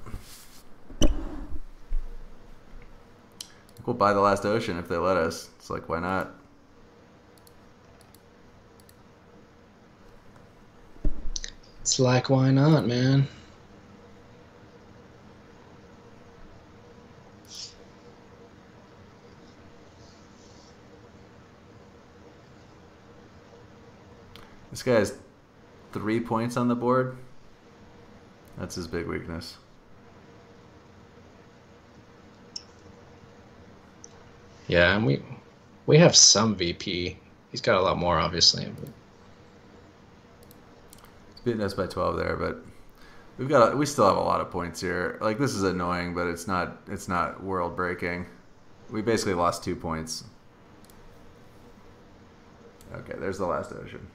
We'll buy the last ocean if they let us. It's like, why not? It's like why not, man? This guy has three points on the board. That's his big weakness. Yeah, and we we have some VP. He's got a lot more, obviously. He's beating us by 12 there, but we've got we still have a lot of points here. Like this is annoying, but it's not it's not world breaking. We basically lost two points. Okay, there's the last ocean.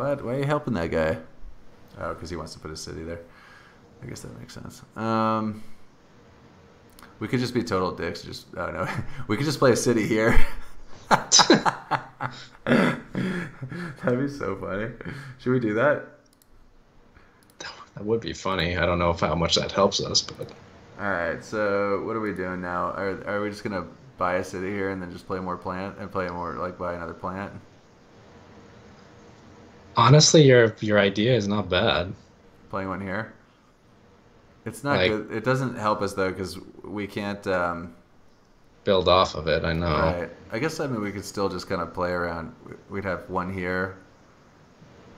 What? Why are you helping that guy? Oh, because he wants to put a city there. I guess that makes sense. Um, we could just be total dicks. Just oh no, we could just play a city here. That'd be so funny. Should we do that? That That would be funny. I don't know if how much that helps us, but All right, so what are we doing now? Are, are we just gonna buy a city here and then just play more plant and play more like buy another plant? Honestly, your your idea is not bad. Playing one here. It's not Like- good. It doesn't help us though because we can't. Um, Build off of it. I know. Right. I guess I mean we could still just kind of play around. We'd have one here.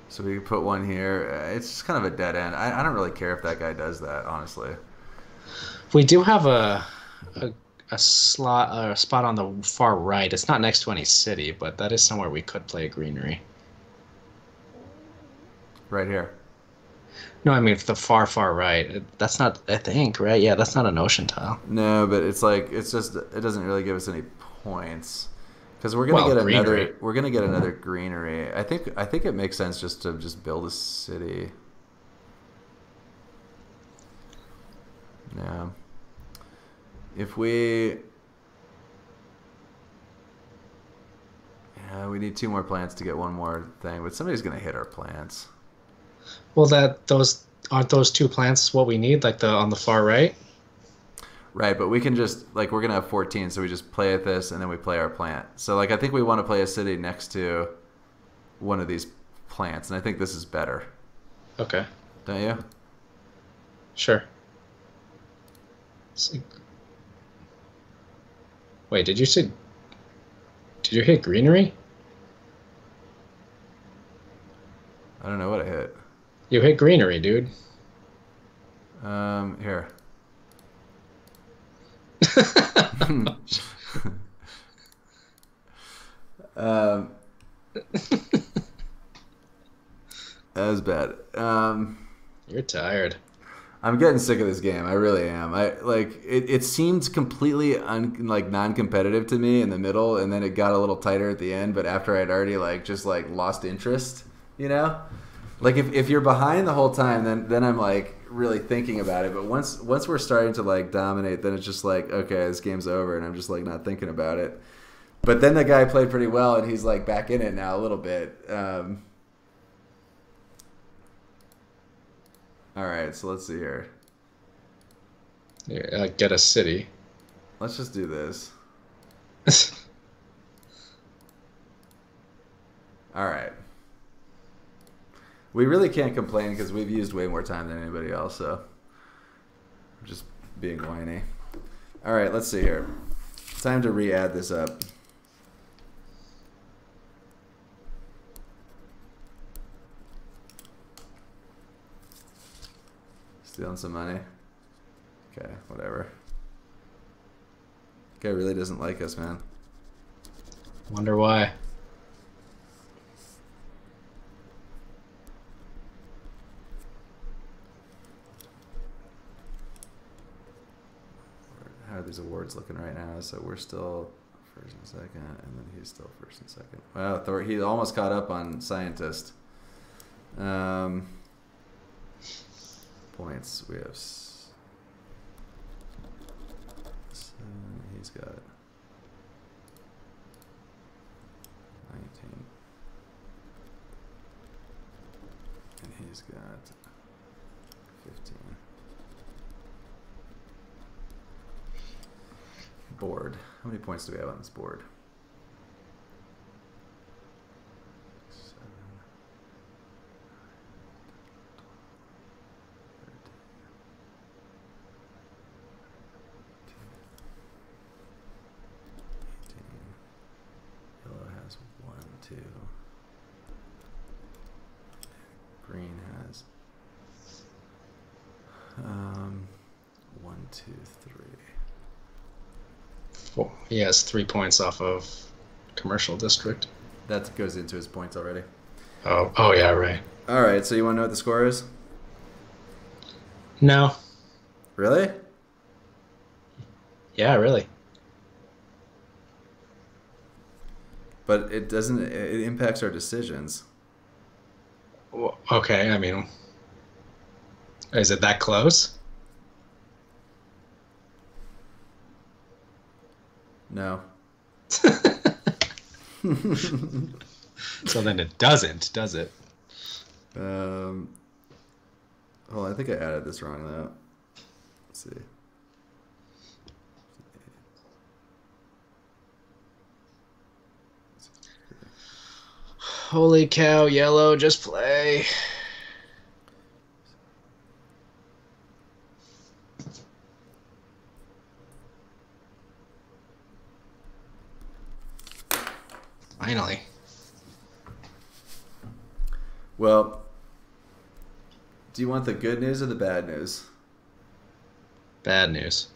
So we could put one here. Uh, It's just kind of a dead end. I, I don't really care if that guy does that, honestly. We do have a a, a slot a spot on the far right. It's not next to any city, but that is somewhere we could play a greenery. Right here. No, I mean the far far right. That's not. I think right. Yeah, that's not an ocean tile. No, but it's like it's just it doesn't really give us any points because we're gonna Well, get another we're gonna get another greenery. I think I think it makes sense just to just build a city. Yeah. If we Yeah, we need two more plants to get one more thing, but somebody's gonna hit our plants. Well, that those aren't those two plants what we need, like the on the far right. Right, but we can just like we're gonna have 14, so we just play at this and then we play our plant. So like I think we want to play a city next to one of these plants, and I think this is better, Okay, don't you? sure. Wait, did you say? Did you hit greenery? I don't know what I hit. You hit greenery, dude. Um, here. um, that was bad. Um. You're tired. I'm getting sick of this game. I really am. I like it. It seemed completely un, like non-competitive to me in the middle, and then it got a little tighter at the end. But after I'd already like just like lost interest, you know, like if, if you're behind the whole time, then then I'm like really thinking about it. But once once we're starting to like dominate, then it's just like okay, this game's over, and I'm just like not thinking about it. But then the guy played pretty well, and he's like back in it now a little bit. Um, all right, so let's see here. Yeah, uh, get a city. Let's just do this. All right. We really can't complain because we've used way more time than anybody else, so just being whiny. All right, let's see here. Time to re-add this up. Stealing some money. Okay, whatever. Guy really doesn't like us, man. Wonder why. How are these awards looking right now? So we're still first and second, and then he's still first and second. Wow, Thor, he almost caught up on scientist. Um, points we have. Seven, he's got nineteen, and he's got Board. How many points do we have on this board? Seven, thirteen, eighteen. Yellow has one, two. Green has um one, two, three. Four. He has three points off of commercial district. That goes into his points already. Oh, oh yeah, right. All right, so you want to know what the score is? No. Really? Yeah, really. But it doesn't. It impacts our decisions. Well, Okay, I mean, is it that close? No. So then it doesn't, does it? Um. Hold on, I think I added this wrong though. Let's see. Holy cow, yellow, just play. Finally. Well, do you want the good news or the bad news? Bad news.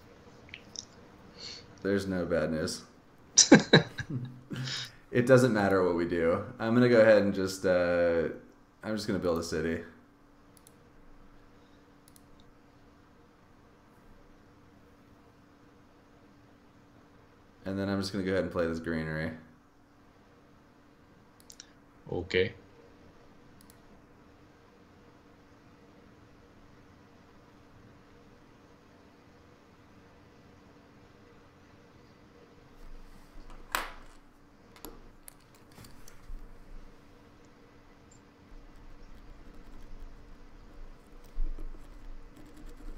There's no bad news. It doesn't matter what we do. I'm gonna go ahead and just uh, I'm just gonna build a city. And then I'm just gonna go ahead and play this greenery. Okay.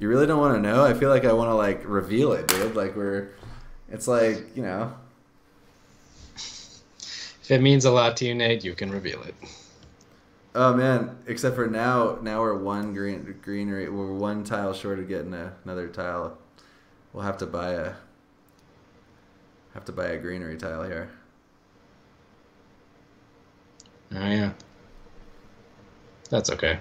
You really don't want to know? I feel like I want to like reveal it, dude. Like we're, it's like you know. If it means a lot to you, Nate, you can reveal it. Oh man! Except for now, now we're one green greenery. We're one tile short of getting a, another tile. We'll have to buy a. Have to buy a greenery tile here. Oh yeah. That's okay.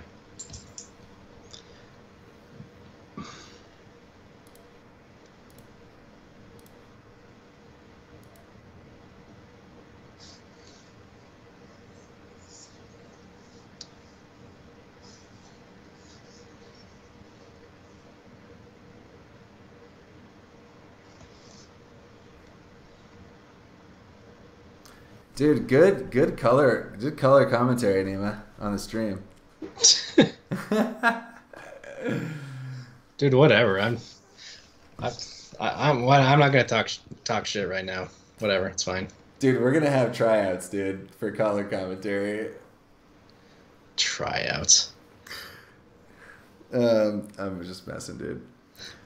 Dude, good good color good color commentary, Nima, on the stream. Dude, whatever. I'm, I, I, I'm, what, I'm not gonna talk talk shit right now. Whatever, it's fine. Dude, we're gonna have tryouts, dude, for color commentary. Tryouts. Um, I'm just messing, dude.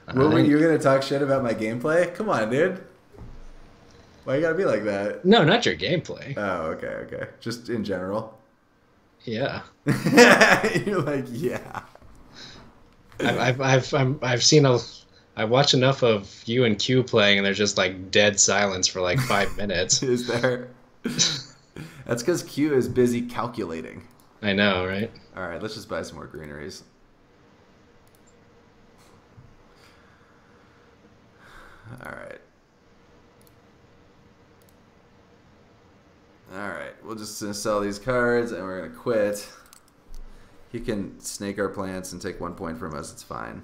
What were you gonna talk shit about my gameplay? Come on, dude. Why you gotta be like that? No, not your gameplay. Oh, okay, okay. Just in general. Yeah, You're like, yeah. I've, I've, I've, I'm, I've seen a, I've watched enough of you and Q playing, and there's just like dead silence for like five minutes. Is there? That's because Q is busy calculating. I know, right? All right, let's just buy some more greeneries. All right. All right, we'll just sell these cards and we're gonna quit. He can snake our plants and take one point from us. It's fine.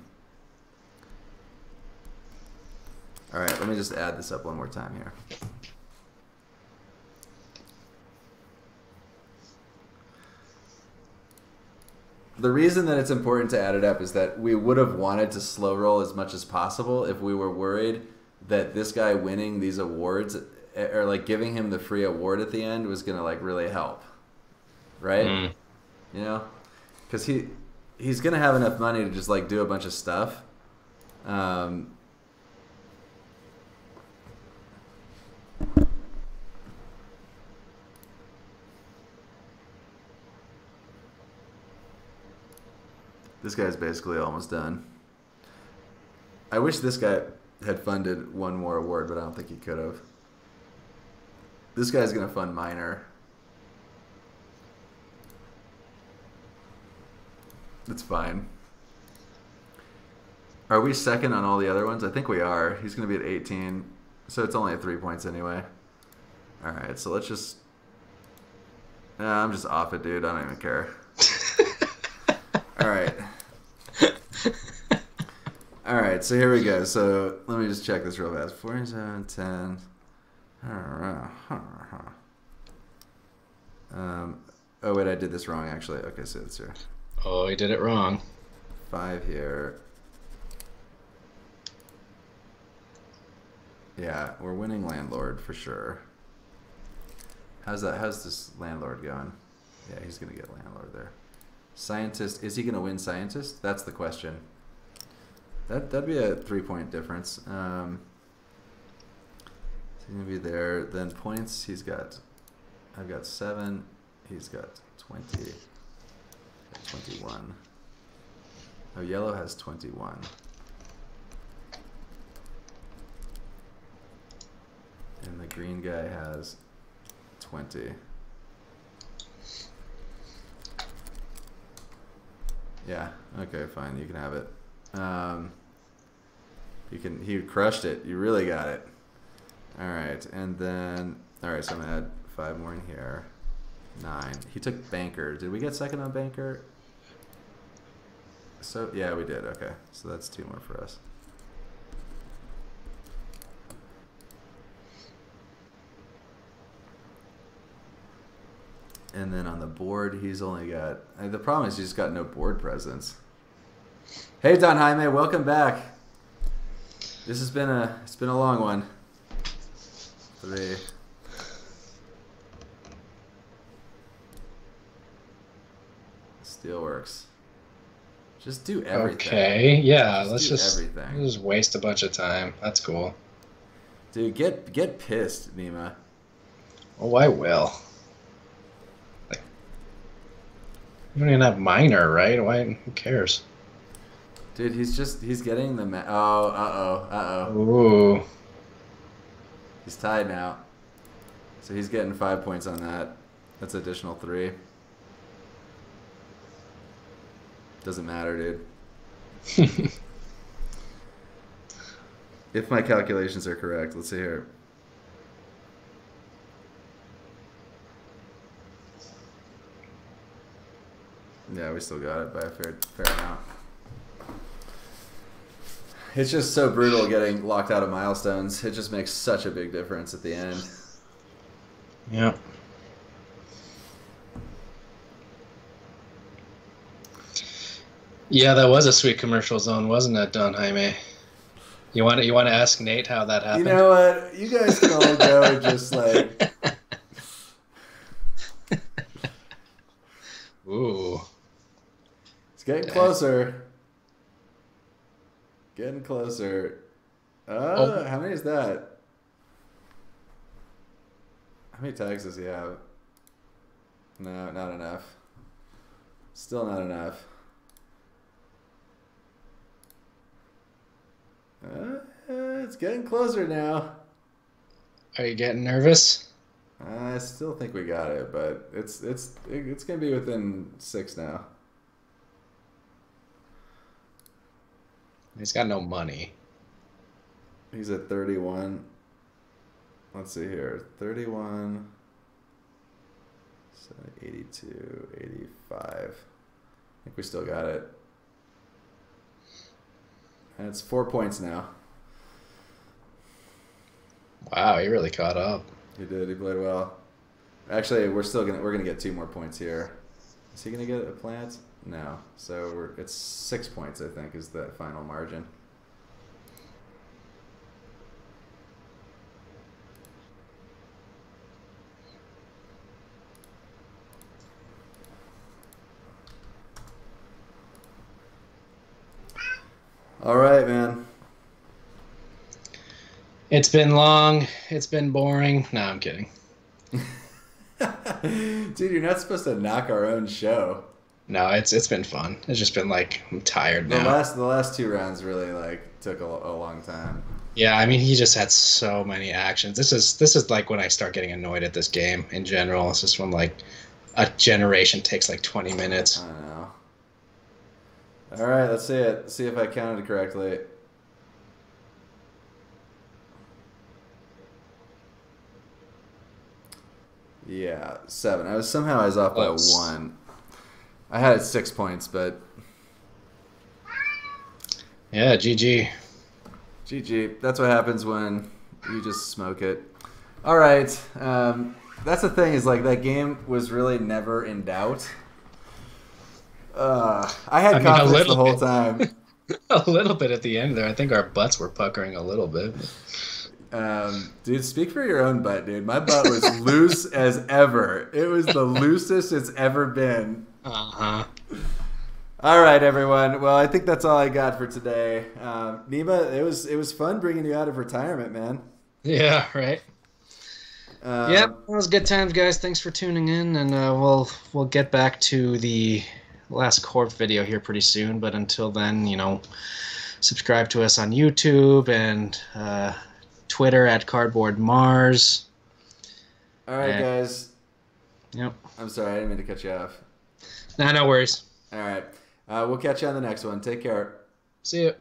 All right, let me just add this up one more time here. The reason that it's important to add it up is that we would have wanted to slow roll as much as possible if we were worried that this guy winning these awards or like giving him the free award at the end was gonna like really help, right? Mm. You know, because he he's gonna have enough money to just like do a bunch of stuff. Um, this guy's basically almost done. I wish this guy had funded one more award, but I don't think he could have. This guy's gonna fund miner. It's fine. Are we second on all the other ones? I think we are. He's going to be at 18. So it's only at three points anyway. All right, so let's just. Nah, I'm just off it, dude. I don't even care. all right. All right, so here we go. So let me just check this real fast. 47, 10. Um, oh, wait, I did this wrong, actually. Okay, so it's here. Oh, he did it wrong. Five here. Yeah, we're winning landlord for sure. How's that? How's this landlord going? Yeah, he's gonna get landlord there. Scientist, is he going to win scientist? That's the question. That that'd be a three point difference. Um, he's gonna be there. Then points, he's got. I've got seven. He's got twenty. Twenty-one. Oh, yellow has twenty-one. And the green guy has twenty. Yeah. Okay. Fine. You can have it. Um, you can. He crushed it. You really got it. All right, and then all right. So I'm gonna add five more in here. Nine. He took banker. Did we get second on banker? So yeah, we did. Okay, so that's two more for us. And then on the board, he's only got. The problem is he's got no board presence. Hey Don Jaime, welcome back. This has been a it's been a long one. Three. Steelworks. Just do everything. Okay, yeah, Just let's do just everything. just waste a bunch of time. That's cool. Dude, get get pissed, Nima. Oh, I will. Like, you don't even have miner, right? Why? Who cares? Dude, he's just he's getting the ma- oh uh oh uh oh Ooh, he's tied now, so he's getting five points on that. That's additional three. Doesn't matter, dude. If my calculations are correct, let's see here. Yeah, we still got it by a fair fair amount. It's just so brutal getting locked out of milestones. It just makes such a big difference at the end. yeah. Yeah, that was a sweet commercial zone, wasn't it, Don Jaime? You want to you want to ask Nate how that happened? You know what? You guys can all go and just like Ooh, It's getting closer. Getting closer. Uh, Oh. how many is that? How many tags does he have? No, not enough. Still not enough. Uh, it's getting closer now. are you getting nervous? I still think we got it, but it's it's it's gonna be within six now. He's got no money. He's at 31. Let's see here. 31. 82, 85. I think we still got it. And it's four points now. Wow, he really caught up. He did. He played well. Actually, we're still gonna we're gonna get two more points here. Is he gonna get a plant? No. So we're it's six points. I think is the final margin. All right, man. It's been long. It's been boring. No, I'm kidding. Dude, you're not supposed to knock our own show. No, it's it's been fun. It's just been like I'm tired now. The last the last two rounds really like took a, a long time. Yeah, I mean he just had so many actions. This is this is like when I start getting annoyed at this game in general. It's just when like a generation takes like 20 minutes. I know. All right, let's see it. See if I counted correctly. Yeah, seven. I was somehow I was off Close. by one. I had it six points, but Yeah, GG. GG. That's what happens when you just smoke it. All right. Um, that's the thing is like that game was really never in doubt. Uh, I had I mean, confidence the little whole bit. time. A little bit at the end there. I think our butts were puckering a little bit. Um, dude, speak for your own butt, dude. My butt was loose as ever. It was the loosest it's ever been. Uh huh. All right, everyone. Well, I think that's all I got for today. Um, Nima, it was it was fun bringing you out of retirement, man. Yeah, right. Um, yep, that was good times, guys. Thanks for tuning in, and uh, we'll we'll get back to the last corp video here pretty soon. But until then, you know, subscribe to us on YouTube and uh, Twitter at Cardboard Mars. All right, Yeah. guys. Yep. I'm sorry, I didn't mean to cut you off. Nah, no worries. All right. Uh, we'll catch you on the next one. Take care. See you.